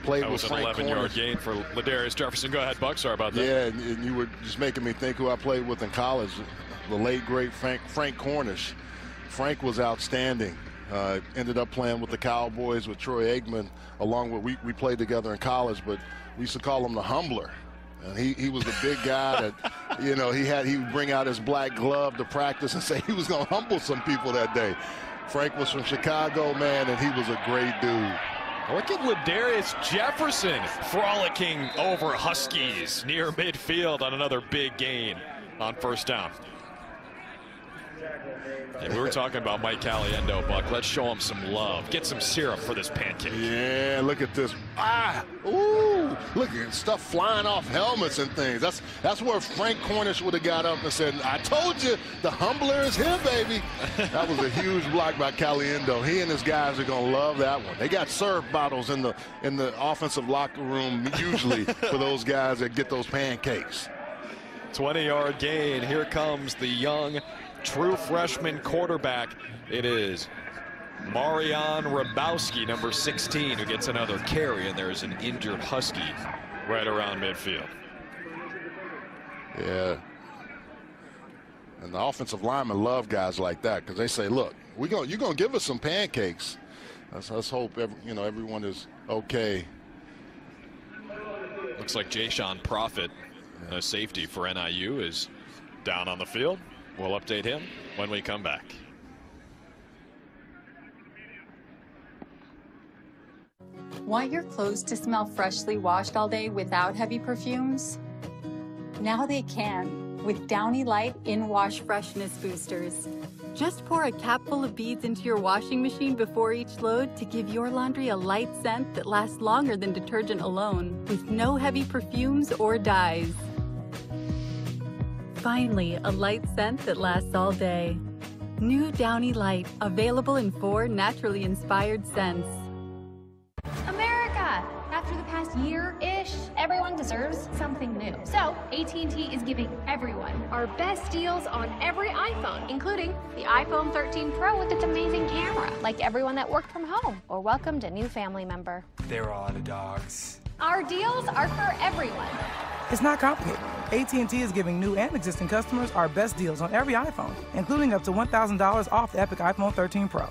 Played That with was an Frank 11-yard Cornish. gain for Ladarius Jefferson. Go ahead, Buck. Sorry about that. Yeah, and, and you were just making me think who I played with in college, the late great Frank, Frank Cornish. Frank was outstanding. Uh, ended up playing with the Cowboys with Troy Aikman, along with we, we played together in college, but we used to call him the Humbler. And he, he was a big guy that, *laughs* you know, he had he would bring out his black glove to practice and *laughs* say he was going to humble some people that day. Frank was from Chicago, man, and he was a great dude. Look at Ladarius Jefferson frolicking over Huskies near midfield on another big gain on first down. We were talking about Mike Caliendo, Buck. Let's show him some love. Get some syrup for this pancake. Yeah, look at this. Ah, ooh, look at stuff flying off helmets and things. That's that's where Frank Cornish would have got up and said, I told you, the humbler is here, baby. *laughs* that was a huge block by Caliendo. He and his guys are going to love that one. They got syrup bottles in the in the offensive locker room usually *laughs* for those guys that get those pancakes. 20-yard gain. Here comes the young true freshman quarterback. It is Marion Rabowski, number 16, who gets another carry, and there's an injured Husky right around midfield. Yeah. And the offensive linemen love guys like that because they say, look, we going you're going to give us some pancakes. Let's, let's hope every, you know everyone is okay. Looks like Jashaun Profit, a safety for NIU, is down on the field. We'll update him when we come back. Want your clothes to smell freshly washed all day without heavy perfumes? Now they can with Downy Light In Wash Freshness Boosters. Just pour a capful of beads into your washing machine before each load to give your laundry a light scent that lasts longer than detergent alone, with no heavy perfumes or dyes. Finally, a light scent that lasts all day. New Downy Light, available in four naturally inspired scents. America! After the past year-ish, everyone deserves something new. So, AT&T is giving everyone our best deals on every iPhone, including the iPhone 13 Pro with its amazing camera, like everyone that worked from home or welcomed a new family member. There were a lot of dogs. Our deals are for everyone. It's not complicated. AT&T is giving new and existing customers our best deals on every iPhone, including up to $1,000 off the Epic iPhone 13 Pro.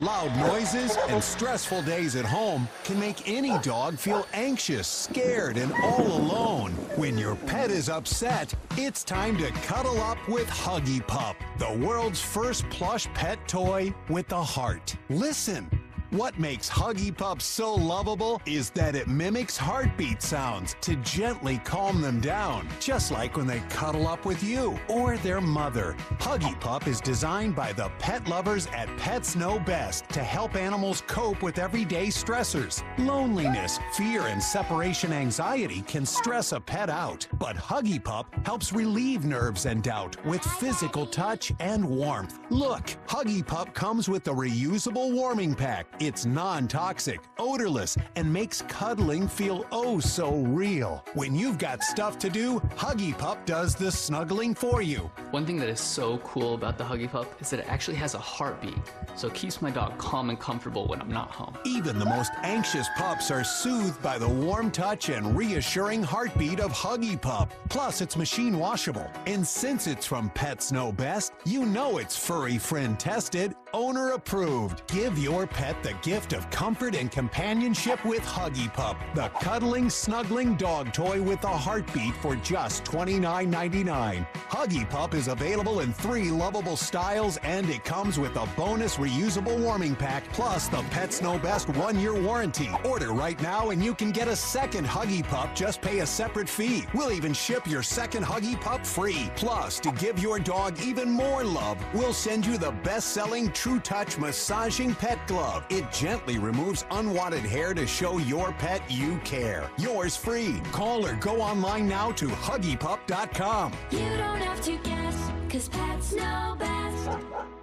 Loud noises and stressful days at home can make any dog feel anxious, scared, and all alone. When your pet is upset, it's time to cuddle up with Huggy Pup, the world's first plush pet toy with a heart. Listen. What makes Huggy Pup so lovable is that it mimics heartbeat sounds to gently calm them down, just like when they cuddle up with you or their mother. Huggy Pup is designed by the pet lovers at Pets Know Best to help animals cope with everyday stressors. Loneliness, fear, and separation anxiety can stress a pet out, but Huggy Pup helps relieve nerves and doubt with physical touch and warmth. Look, Huggy Pup comes with the reusable warming pack. It's non toxic, odorless, and makes cuddling feel oh so real. When you've got stuff to do, Huggy Pup does the snuggling for you. One thing that is so cool about the Huggy Pup is that it actually has a heartbeat, so it keeps my dog calm and comfortable when I'm not home. Even the most anxious pups are soothed by the warm touch and reassuring heartbeat of Huggy Pup. Plus, it's machine washable. And since it's from Pets Know Best, you know it's furry friend tested, owner approved. Give your pet the gift of comfort and companionship with Huggy Pup, the cuddling, snuggling dog toy with a heartbeat for just $29.99. Huggy Pup is available in three lovable styles and it comes with a bonus reusable warming pack plus the Pets Know Best one year warranty. Order right now and you can get a second Huggy Pup, just pay a separate fee. We'll even ship your second Huggy Pup free. Plus, to give your dog even more love, we'll send you the best selling True Touch massaging pet glove. It gently removes unwanted hair to show your pet you care. Yours free. Call or go online now to huggypup.com. You don't have to guess, cause pets know best.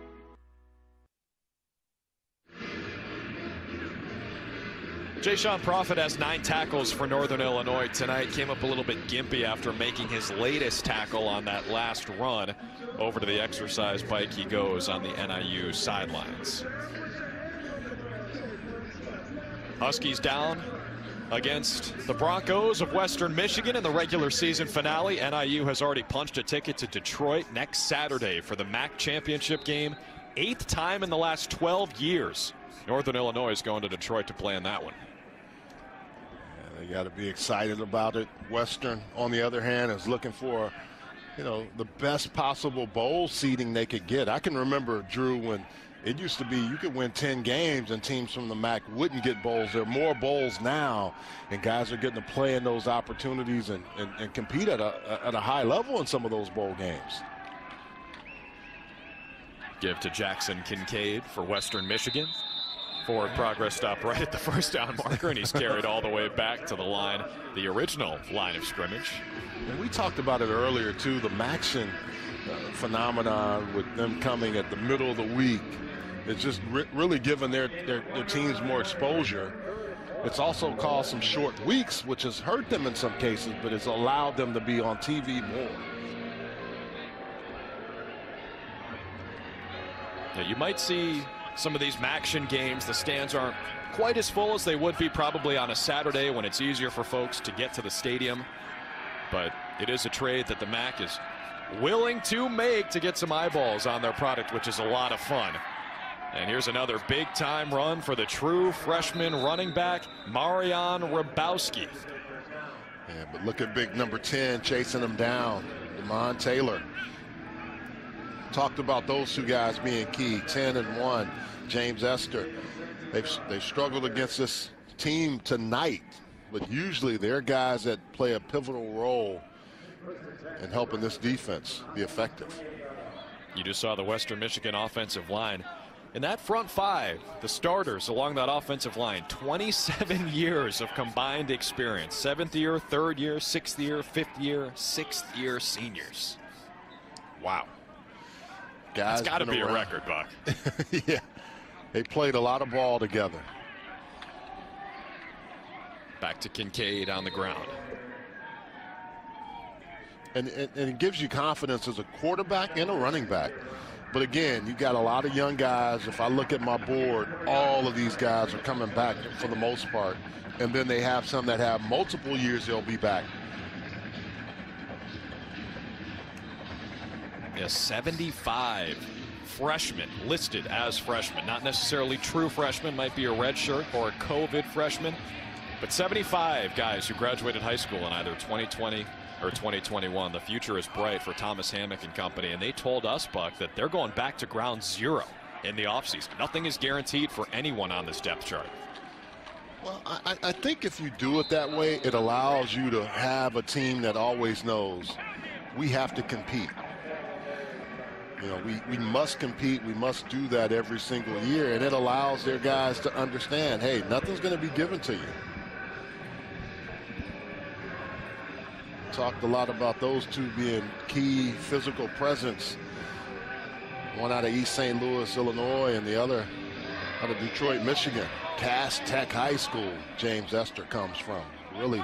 Jashaun Profit has nine tackles for Northern Illinois tonight. Came up a little bit gimpy after making his latest tackle on that last run. Over to the exercise bike he goes on the NIU sidelines. Huskies down against the Broncos of Western Michigan in the regular season finale. NIU has already punched a ticket to Detroit next Saturday for the MAC championship game. Eighth time in the last 12 years. Northern Illinois is going to Detroit to play in that one. They got to be excited about it. Western, on the other hand, is looking for, you know, the best possible bowl seating they could get. I can remember, Drew, when it used to be you could win 10 games and teams from the MAC wouldn't get bowls. There are more bowls now, and guys are getting to play in those opportunities and, and, and compete at a, at a high level in some of those bowl games. Give to Jackson Kincaid for Western Michigan. Forward progress stop right at the first down marker, and he's carried all the way back to the line, the original line of scrimmage. And we talked about it earlier, too, the MACtion uh, phenomenon with them coming at the middle of the week. It's just re really given their, their, their teams more exposure. It's also caused some short weeks, which has hurt them in some cases, but it's allowed them to be on TV more. Yeah, you might see some of these MACtion games, the stands aren't quite as full as they would be probably on a Saturday when it's easier for folks to get to the stadium. But it is a trade that the MAC is willing to make to get some eyeballs on their product, which is a lot of fun. And here's another big time run for the true freshman running back, Marion Rabowski. Yeah, but look at big number 10 chasing him down, Demond Taylor. Talked about those two guys being key, 10 and 1. James Ester. They've, they've struggled against this team tonight, but usually they're guys that play a pivotal role in helping this defense be effective. You just saw the Western Michigan offensive line. In that front five, the starters along that offensive line, 27 *laughs* years of combined experience. Seventh year, third year, sixth year, fifth year, sixth year seniors. Wow. Guys That's got to be around. a record, Buck. *laughs* yeah. They played a lot of ball together. Back to Kincaid on the ground. And, and, and it gives you confidence as a quarterback and a running back. But again, you got a lot of young guys. If I look at my board, all of these guys are coming back for the most part. And then they have some that have multiple years they'll be back. Yeah, 75 freshmen listed as freshmen. Not necessarily true freshmen, might be a red shirt or a COVID freshman. But 75 guys who graduated high school in either 2020 or 2021. The future is bright for Thomas Hammock and company. And they told us, Buck, that they're going back to ground zero in the offseason. Nothing is guaranteed for anyone on this depth chart. Well, I, I think if you do it that way, it allows you to have a team that always knows we have to compete. You know, we, we must compete. We must do that every single year. And it allows their guys to understand, hey, nothing's going to be given to you. Talked a lot about those two being key physical presence. One out of East St. Louis, Illinois, and the other out of Detroit, Michigan. Cass Tech High School, James Ester comes from. Really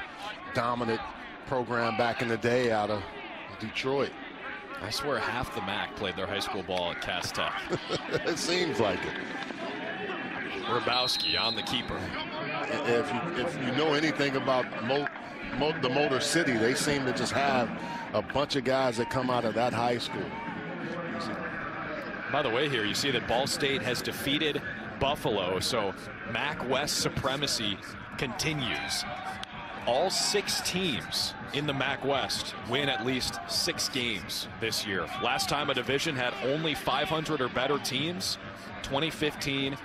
dominant program back in the day out of Detroit. I swear half the MAC played their high school ball at Cass Tech. *laughs* it seems like it. Rabowski on the keeper. If you, if you know anything about Mo, Mo, the Motor City, they seem to just have a bunch of guys that come out of that high school. By the way, here you see that Ball State has defeated Buffalo, so MAC West supremacy continues. All six teams in the MAC West win at least six games this year. Last time a division had only 500 or better teams, 2015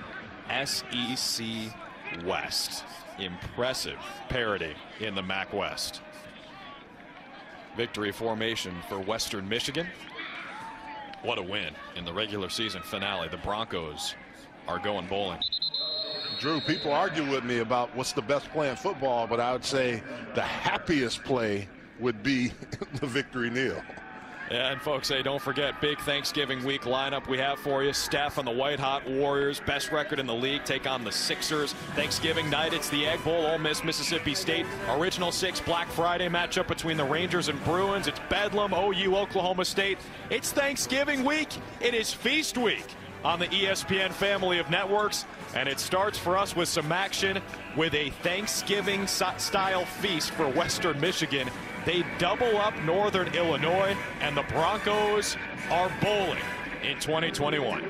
SEC West. Impressive parity in the MAC West. Victory formation for Western Michigan. What a win in the regular season finale. The Broncos are going bowling. Drew, people argue with me about what's the best play in football, but I would say the happiest play would be *laughs* the victory kneel. And folks, hey, don't forget, big Thanksgiving week lineup we have for you. Steph on the White Hot Warriors, best record in the league, take on the Sixers. Thanksgiving night, it's the Egg Bowl, Ole Miss, Mississippi State. Original Six Black Friday matchup between the Rangers and Bruins. It's Bedlam, OU, Oklahoma State. It's Thanksgiving week. It is Feast Week on the ESPN family of networks. And it starts for us with some action with a Thanksgiving style feast for Western Michigan. They double up Northern Illinois, and the Broncos are bowling in 2021.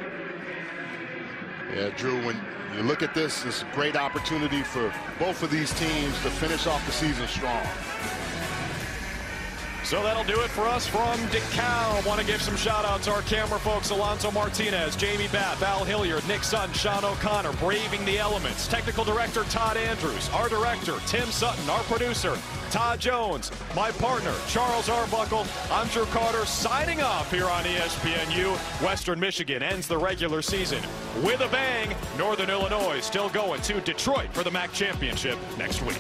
Yeah, Drew, when you look at this, it's a great opportunity for both of these teams to finish off the season strong. So that'll do it for us from DeKalb. Want to give some shout outs to our camera folks Alonso Martinez, Jamie Bath, Al Hilliard, Nick Sutton, Sean O'Connor, braving the elements. Technical director Todd Andrews, our director Tim Sutton, our producer Todd Jones, my partner Charles Arbuckle. I'm Drew Carter signing off here on ESPNU. Western Michigan ends the regular season with a bang. Northern Illinois still going to Detroit for the MAC championship next week.